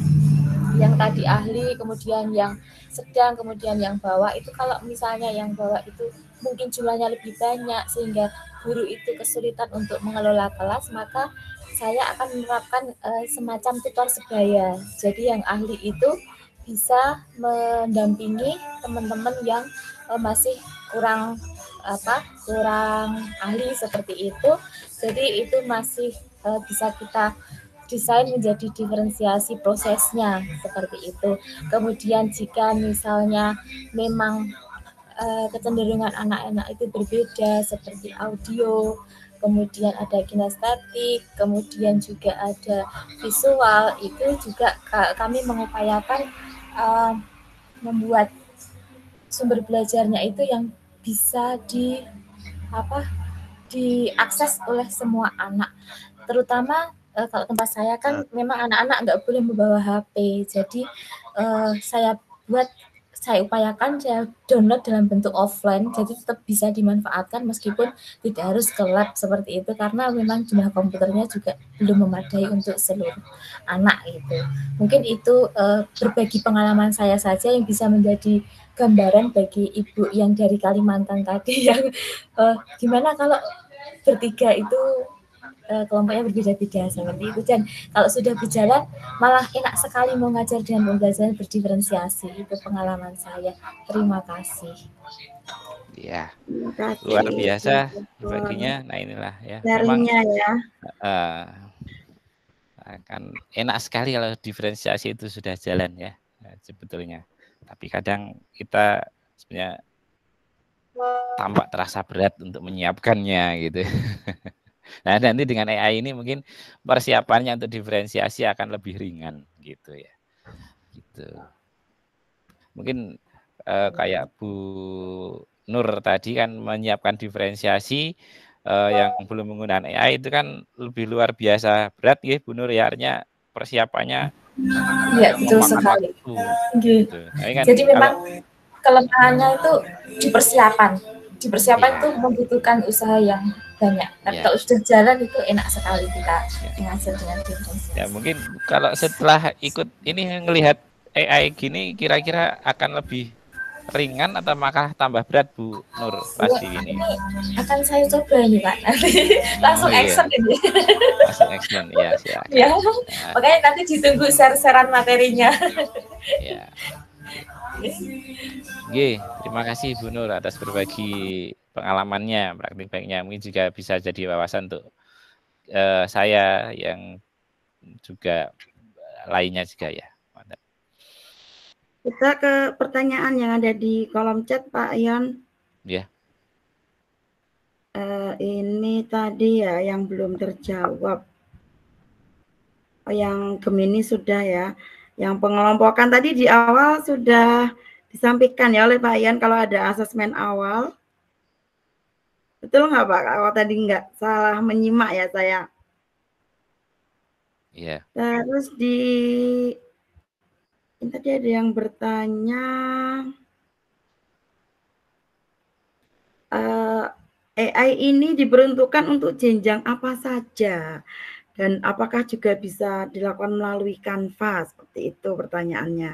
yang tadi ahli kemudian yang sedang kemudian yang bawah itu kalau misalnya yang bawah itu mungkin jumlahnya lebih banyak sehingga guru itu kesulitan untuk mengelola kelas, maka saya akan menerapkan uh, semacam tutor sebaya. Jadi yang ahli itu bisa mendampingi teman-teman yang uh, masih kurang apa kurang ahli seperti itu. Jadi itu masih uh, bisa kita desain menjadi diferensiasi prosesnya seperti itu. Kemudian jika misalnya memang uh, kecenderungan anak-anak itu berbeda seperti audio, kemudian ada kinestetik, kemudian juga ada visual, itu juga kami mengupayakan uh, membuat sumber belajarnya itu yang bisa di apa diakses oleh semua anak, terutama uh, kalau tempat saya kan memang anak-anak nggak boleh membawa HP, jadi uh, saya buat saya upayakan saya download dalam bentuk offline jadi tetap bisa dimanfaatkan meskipun tidak harus ke lab seperti itu karena memang jumlah komputernya juga belum memadai untuk seluruh anak itu mungkin itu uh, berbagi pengalaman saya saja yang bisa menjadi gambaran bagi ibu yang dari Kalimantan tadi yang uh, gimana kalau bertiga itu uh, kelompoknya berbeda-beda seperti itu. Dan kalau sudah berjalan malah enak sekali mau ngajar dengan pembelajaran berdiferensiasi. Itu pengalaman saya. Terima kasih. Ya luar biasa baginya. Nah inilah ya. Darinya ya. uh, akan enak sekali kalau diferensiasi itu sudah jalan ya sebetulnya. Tapi kadang kita sebenarnya tampak terasa berat untuk menyiapkannya gitu Nah, nanti dengan AI ini mungkin persiapannya untuk diferensiasi akan lebih ringan gitu ya. Gitu. Mungkin eh, kayak Bu Nur tadi kan menyiapkan diferensiasi eh, yang belum menggunakan AI itu kan lebih luar biasa berat ya Bu Nur ya artinya persiapannya Iya, betul sekali. Gitu. Nah, kan Jadi memang kelemahannya itu di persiapan. Di persiapan ya. itu membutuhkan usaha yang banyak. Tapi ya. kalau sudah jalan itu enak sekali kita ya. mengajar dengan diferensiasi. Ya mungkin kalau setelah ikut ini ngelihat AI gini kira-kira akan lebih ringan atau maka tambah berat Bu Nur pasti ini. ini akan saya coba ini Pak langsung oh, iya. action ini langsung action ya silakan ya. ya. makanya nanti ditunggu share-sharean materinya ya Oke, terima kasih Bu Nur atas berbagi pengalamannya, praktik baiknya. Mungkin juga bisa jadi wawasan untuk uh, saya yang juga lainnya juga ya. Kita ke pertanyaan yang ada di kolom chat Pak Ion. Ya. Uh, ini tadi ya yang belum terjawab. Oh, yang Gemini sudah ya. Yang pengelompokan tadi di awal sudah disampaikan ya oleh Pak Ian kalau ada asesmen awal. Betul nggak Pak? Kalau tadi nggak salah menyimak ya saya. Iya. Yeah. Terus di ini tadi ada yang bertanya uh, eh, AI ini diperuntukkan untuk jenjang apa saja dan apakah juga bisa dilakukan melalui Canva seperti itu pertanyaannya.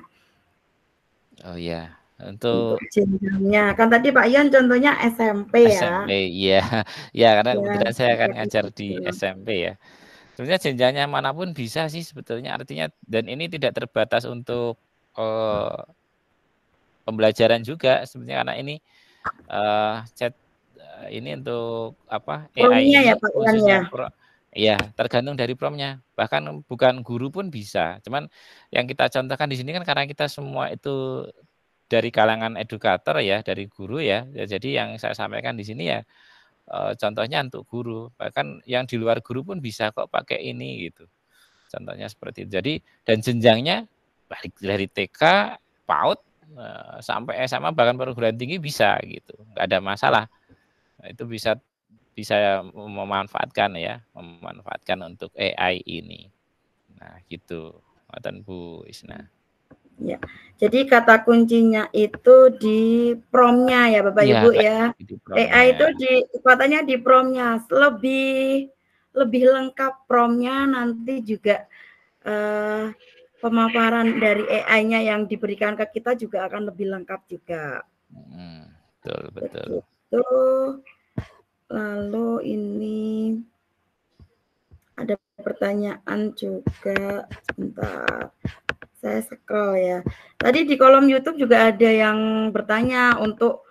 Oh iya. Untuk, jenjangnya kan tadi Pak Ian contohnya SMP ya. SMP iya. Ya karena ya, kebetulan saya akan ngajar di SMP ya. Sebenarnya jenjangnya mana pun bisa sih sebetulnya artinya dan ini tidak terbatas untuk uh, pembelajaran juga sebenarnya karena ini uh, chat ini untuk apa AI ya Pak Ian ya. Iya, tergantung dari promnya. Bahkan bukan guru pun bisa. Cuman yang kita contohkan di sini kan karena kita semua itu dari kalangan edukator ya, dari guru ya. ya jadi yang saya sampaikan di sini ya e, contohnya untuk guru. Bahkan yang di luar guru pun bisa kok pakai ini gitu. Contohnya seperti itu. Jadi dan jenjangnya balik dari TK, PAUD e, sampai SMA bahkan perguruan tinggi bisa gitu. nggak ada masalah. Nah, itu bisa bisa memanfaatkan ya, memanfaatkan untuk AI ini. Nah, gitu. Matan Bu Isna. Ya. Jadi kata kuncinya itu di promnya ya Bapak ya, Ibu ya. AI itu di katanya di promnya lebih lebih lengkap promnya nanti juga uh, pemaparan dari AI-nya yang diberikan ke kita juga akan lebih lengkap juga. Hmm, betul betul. Betul. Lalu ini ada pertanyaan juga. Sebentar. Saya scroll ya. Tadi di kolom YouTube juga ada yang bertanya untuk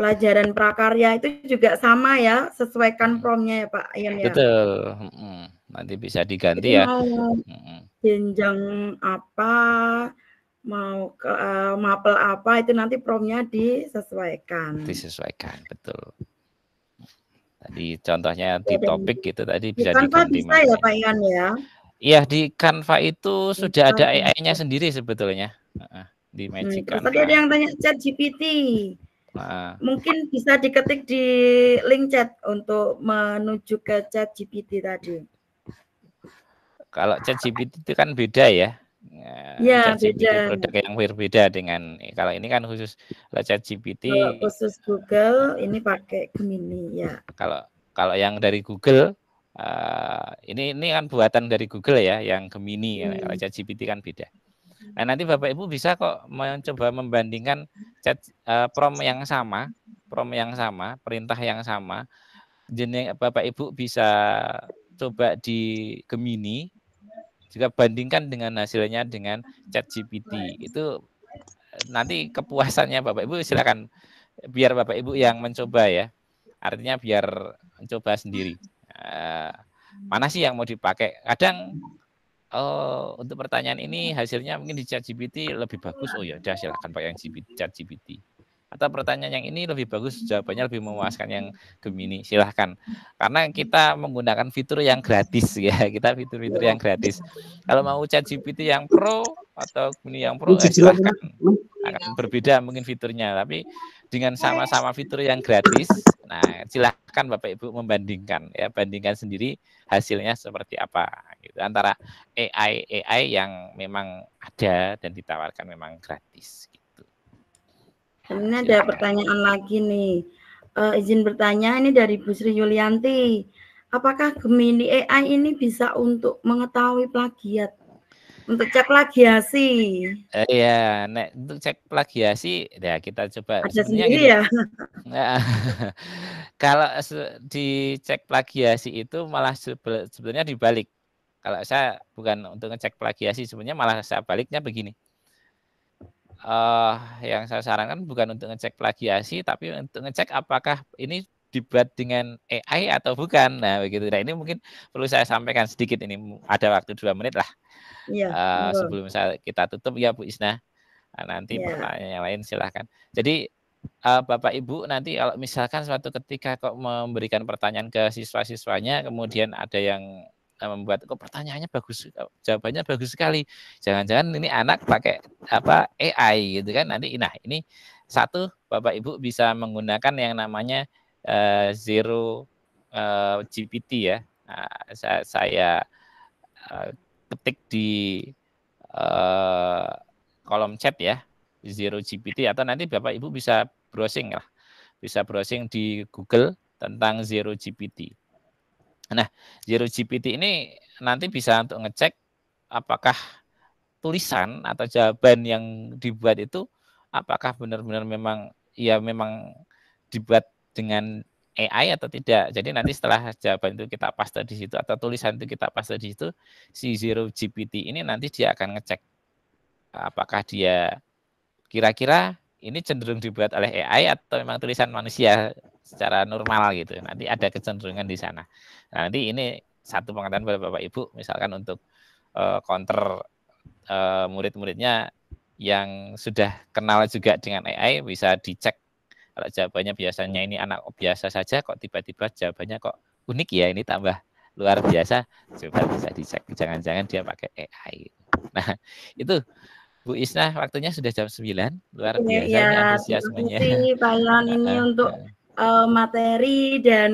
pelajaran prakarya itu juga sama ya, sesuaikan promnya ya Pak Ayam ya. Betul. Nanti bisa diganti Jadi ya. Mau jenjang apa, mau ke, uh, mapel apa itu nanti promnya disesuaikan. Disesuaikan, betul. Tadi contohnya di topik gitu tadi bisa Canva diganti bisa ya Pak Ian ya? Iya di Canva itu di sudah ada AI-nya sendiri sebetulnya di hmm, Magic hmm, Tadi ada yang tanya chat GPT. Nah. Mungkin bisa diketik di link chat untuk menuju ke chat GPT tadi. Kalau chat GPT itu kan beda ya. Ya, beda. produk yang berbeda dengan kalau ini kan khusus chat GPT. Kalau khusus Google ini pakai Gemini ya. Kalau kalau yang dari Google uh, ini ini kan buatan dari Google ya, yang Gemini. Hmm. Kalau chat GPT kan beda. Nah, nanti Bapak Ibu bisa kok mencoba membandingkan chat uh, prom yang sama, prom yang sama, perintah yang sama. Jenis Bapak Ibu bisa coba di Gemini jika bandingkan dengan hasilnya dengan chat GPT itu nanti kepuasannya Bapak Ibu silakan biar Bapak Ibu yang mencoba ya. Artinya biar mencoba sendiri. Uh, mana sih yang mau dipakai? Kadang oh, untuk pertanyaan ini hasilnya mungkin di chat GPT lebih bagus. Oh ya, udah silakan pakai yang chat GPT atau pertanyaan yang ini lebih bagus jawabannya lebih memuaskan yang Gemini. Silahkan. Karena kita menggunakan fitur yang gratis ya. Kita fitur-fitur yang gratis. Kalau mau chat GPT yang pro atau Gemini yang pro eh, silahkan. akan berbeda mungkin fiturnya tapi dengan sama-sama fitur yang gratis nah silahkan Bapak Ibu membandingkan ya bandingkan sendiri hasilnya seperti apa gitu. Antara AI AI yang memang ada dan ditawarkan memang gratis ini ada pertanyaan lagi nih. Uh, izin bertanya ini dari Bu Sri Yulianti. Apakah Gemini AI ini bisa untuk mengetahui plagiat? Untuk cek plagiasi? Uh, iya, nek untuk cek plagiasi ya kita coba ada sendiri ya. kalau di cek plagiasi itu malah sebenarnya dibalik. Kalau saya bukan untuk ngecek plagiasi sebenarnya malah saya baliknya begini uh, yang saya sarankan bukan untuk ngecek plagiasi, tapi untuk ngecek apakah ini dibuat dengan AI atau bukan. Nah, begitu. Nah, ini mungkin perlu saya sampaikan sedikit ini. Ada waktu dua menit lah. Iya, uh, sebelum saya kita tutup ya Bu Isna. Nah, nanti yeah. pertanyaan yang lain silahkan. Jadi uh, Bapak Ibu nanti kalau misalkan suatu ketika kok memberikan pertanyaan ke siswa-siswanya, kemudian ada yang membuat kok pertanyaannya bagus jawabannya bagus sekali. Jangan-jangan ini anak pakai apa AI gitu kan. Nanti nah ini satu Bapak Ibu bisa menggunakan yang namanya uh, zero uh, GPT ya. Nah, saya, saya uh, ketik di uh, kolom chat ya zero GPT atau nanti Bapak Ibu bisa browsing lah. Bisa browsing di Google tentang zero GPT Nah, Zero GPT ini nanti bisa untuk ngecek apakah tulisan atau jawaban yang dibuat itu apakah benar-benar memang ya memang dibuat dengan AI atau tidak. Jadi nanti setelah jawaban itu kita paste di situ atau tulisan itu kita paste di situ, si Zero GPT ini nanti dia akan ngecek apakah dia kira-kira ini cenderung dibuat oleh AI atau memang tulisan manusia secara normal gitu. Nanti ada kecenderungan di sana. Nah, nanti ini satu pengetahuan pada Bapak Ibu misalkan untuk uh, counter uh, murid-muridnya yang sudah kenal juga dengan AI bisa dicek kalau jawabannya biasanya ini anak biasa saja kok tiba-tiba jawabannya kok unik ya ini tambah luar biasa. Coba bisa dicek jangan-jangan dia pakai AI nah itu Bu Isna waktunya sudah jam 9 luar iya, biasa ya, antusiasmenya terima kasih Pak Ilan ini untuk uh, materi dan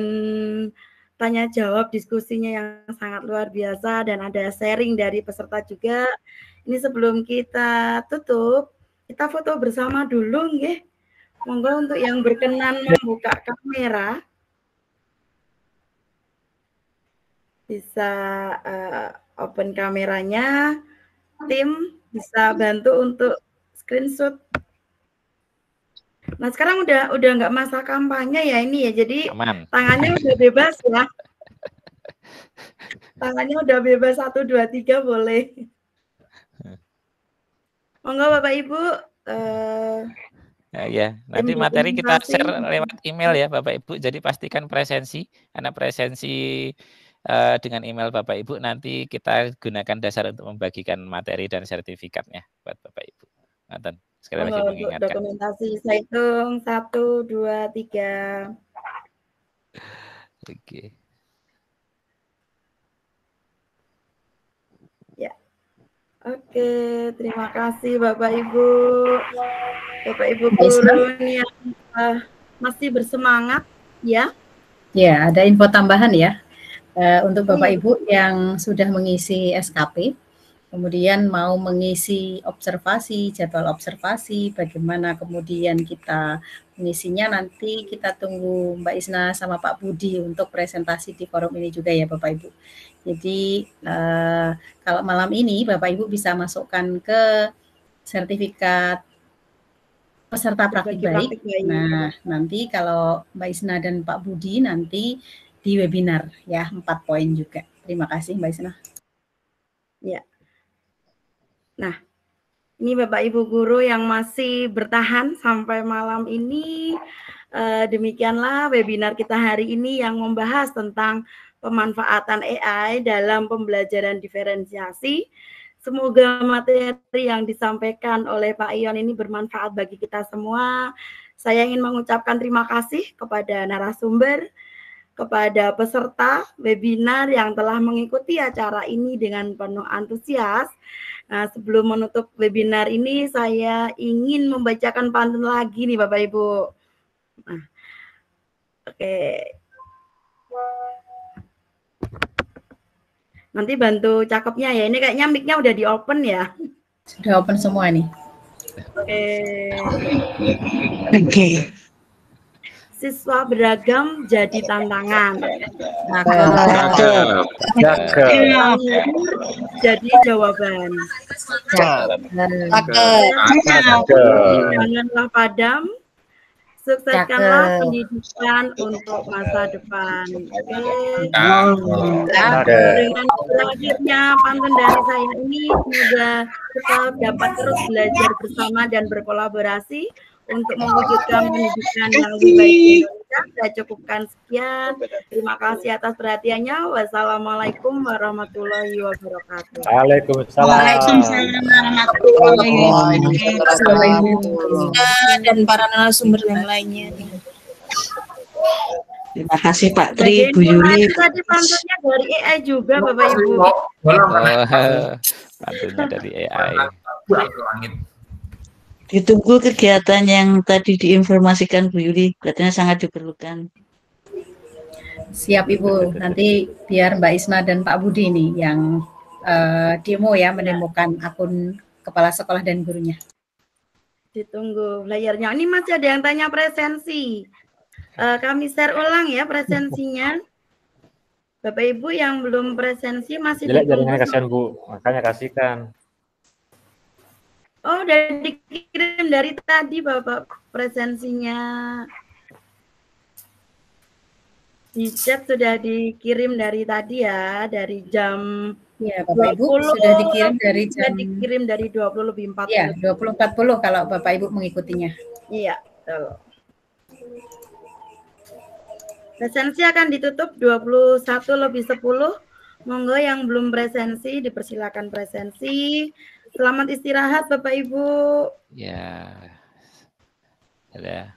tanya jawab diskusinya yang sangat luar biasa dan ada sharing dari peserta juga. Ini sebelum kita tutup, kita foto bersama dulu nggih. Monggo untuk yang berkenan membuka kamera bisa uh, open kameranya. Tim bisa bantu untuk screenshot Nah sekarang udah udah nggak masa kampanye ya ini ya, jadi Aman. tangannya udah bebas ya. tangannya udah bebas satu dua tiga boleh. Monggo Bapak Ibu. Uh, Ya, ya, nanti materi kita share lewat email ya Bapak Ibu. Jadi pastikan presensi, karena presensi uh, dengan email Bapak Ibu nanti kita gunakan dasar untuk membagikan materi dan sertifikatnya buat Bapak Ibu. Nanti. Sekali lagi mengingatkan. Dokumentasi saya hitung satu, dua, tiga. Oke. Ya. Oke, terima kasih Bapak Ibu. Bapak Ibu guru yang uh, masih bersemangat ya. Ya, ada info tambahan ya. Uh, untuk Bapak iya. Ibu yang sudah mengisi SKP, kemudian mau mengisi observasi, jadwal observasi, bagaimana kemudian kita mengisinya nanti kita tunggu Mbak Isna sama Pak Budi untuk presentasi di forum ini juga ya Bapak Ibu. Jadi uh, kalau malam ini Bapak Ibu bisa masukkan ke sertifikat peserta praktik baik. Nah, nanti kalau Mbak Isna dan Pak Budi nanti di webinar ya empat poin juga. Terima kasih Mbak Isna. Ya, Nah, ini Bapak Ibu guru yang masih bertahan sampai malam ini. Eh, demikianlah webinar kita hari ini yang membahas tentang pemanfaatan AI dalam pembelajaran diferensiasi. Semoga materi yang disampaikan oleh Pak Ion ini bermanfaat bagi kita semua. Saya ingin mengucapkan terima kasih kepada narasumber, kepada peserta webinar yang telah mengikuti acara ini dengan penuh antusias Nah, sebelum menutup webinar ini, saya ingin membacakan pantun lagi nih Bapak Ibu. Nah, oke. Nanti bantu cakepnya ya. Ini kayaknya mic-nya udah di open ya. Sudah open semua nih. Oke. Oke. Okay siswa beragam jadi tantangan. Jadi jawaban. Janganlah padam, sukseskanlah pendidikan untuk masa depan. Oke. Dengan berakhirnya pantun dari saya ini, semoga kita dapat terus belajar bersama dan berkolaborasi untuk mewujudkan pendidikan yang lebih baik di Indonesia. Saya cukupkan sekian. Terima kasih atas perhatiannya. Wassalamualaikum warahmatullahi wabarakatuh. Waalaikumsalam. Waalaikumsalam warahmatullahi wabarakatuh. Dan para narasumber yang lainnya. Terima kasih Pak Tri, Bu Yuli. Tadi pantunnya dari AI juga Bapak Ibu. Oh, pantunnya dari AI. Ditunggu kegiatan yang tadi diinformasikan Bu Yuli, katanya sangat diperlukan. Siap Ibu, nanti biar Mbak Isma dan Pak Budi ini yang uh, demo ya menemukan akun kepala sekolah dan gurunya. Ditunggu layarnya. Ini masih ada yang tanya presensi. Uh, kami share ulang ya presensinya. Bapak Ibu yang belum presensi masih Jelek jaringannya kasihan Bu, makanya kasihkan. Oh, udah dikirim dari tadi Bapak presensinya. Di chat sudah dikirim dari tadi ya, dari jam Ya, Bapak 20, Ibu sudah dikirim dari jam sudah dikirim dari 20 lebih 40. Iya, 20 40 kalau Bapak Ibu mengikutinya. Iya, betul. Presensi akan ditutup 21 lebih 10. Monggo yang belum presensi dipersilakan presensi. Selamat istirahat Bapak Ibu. Ya. Dadah.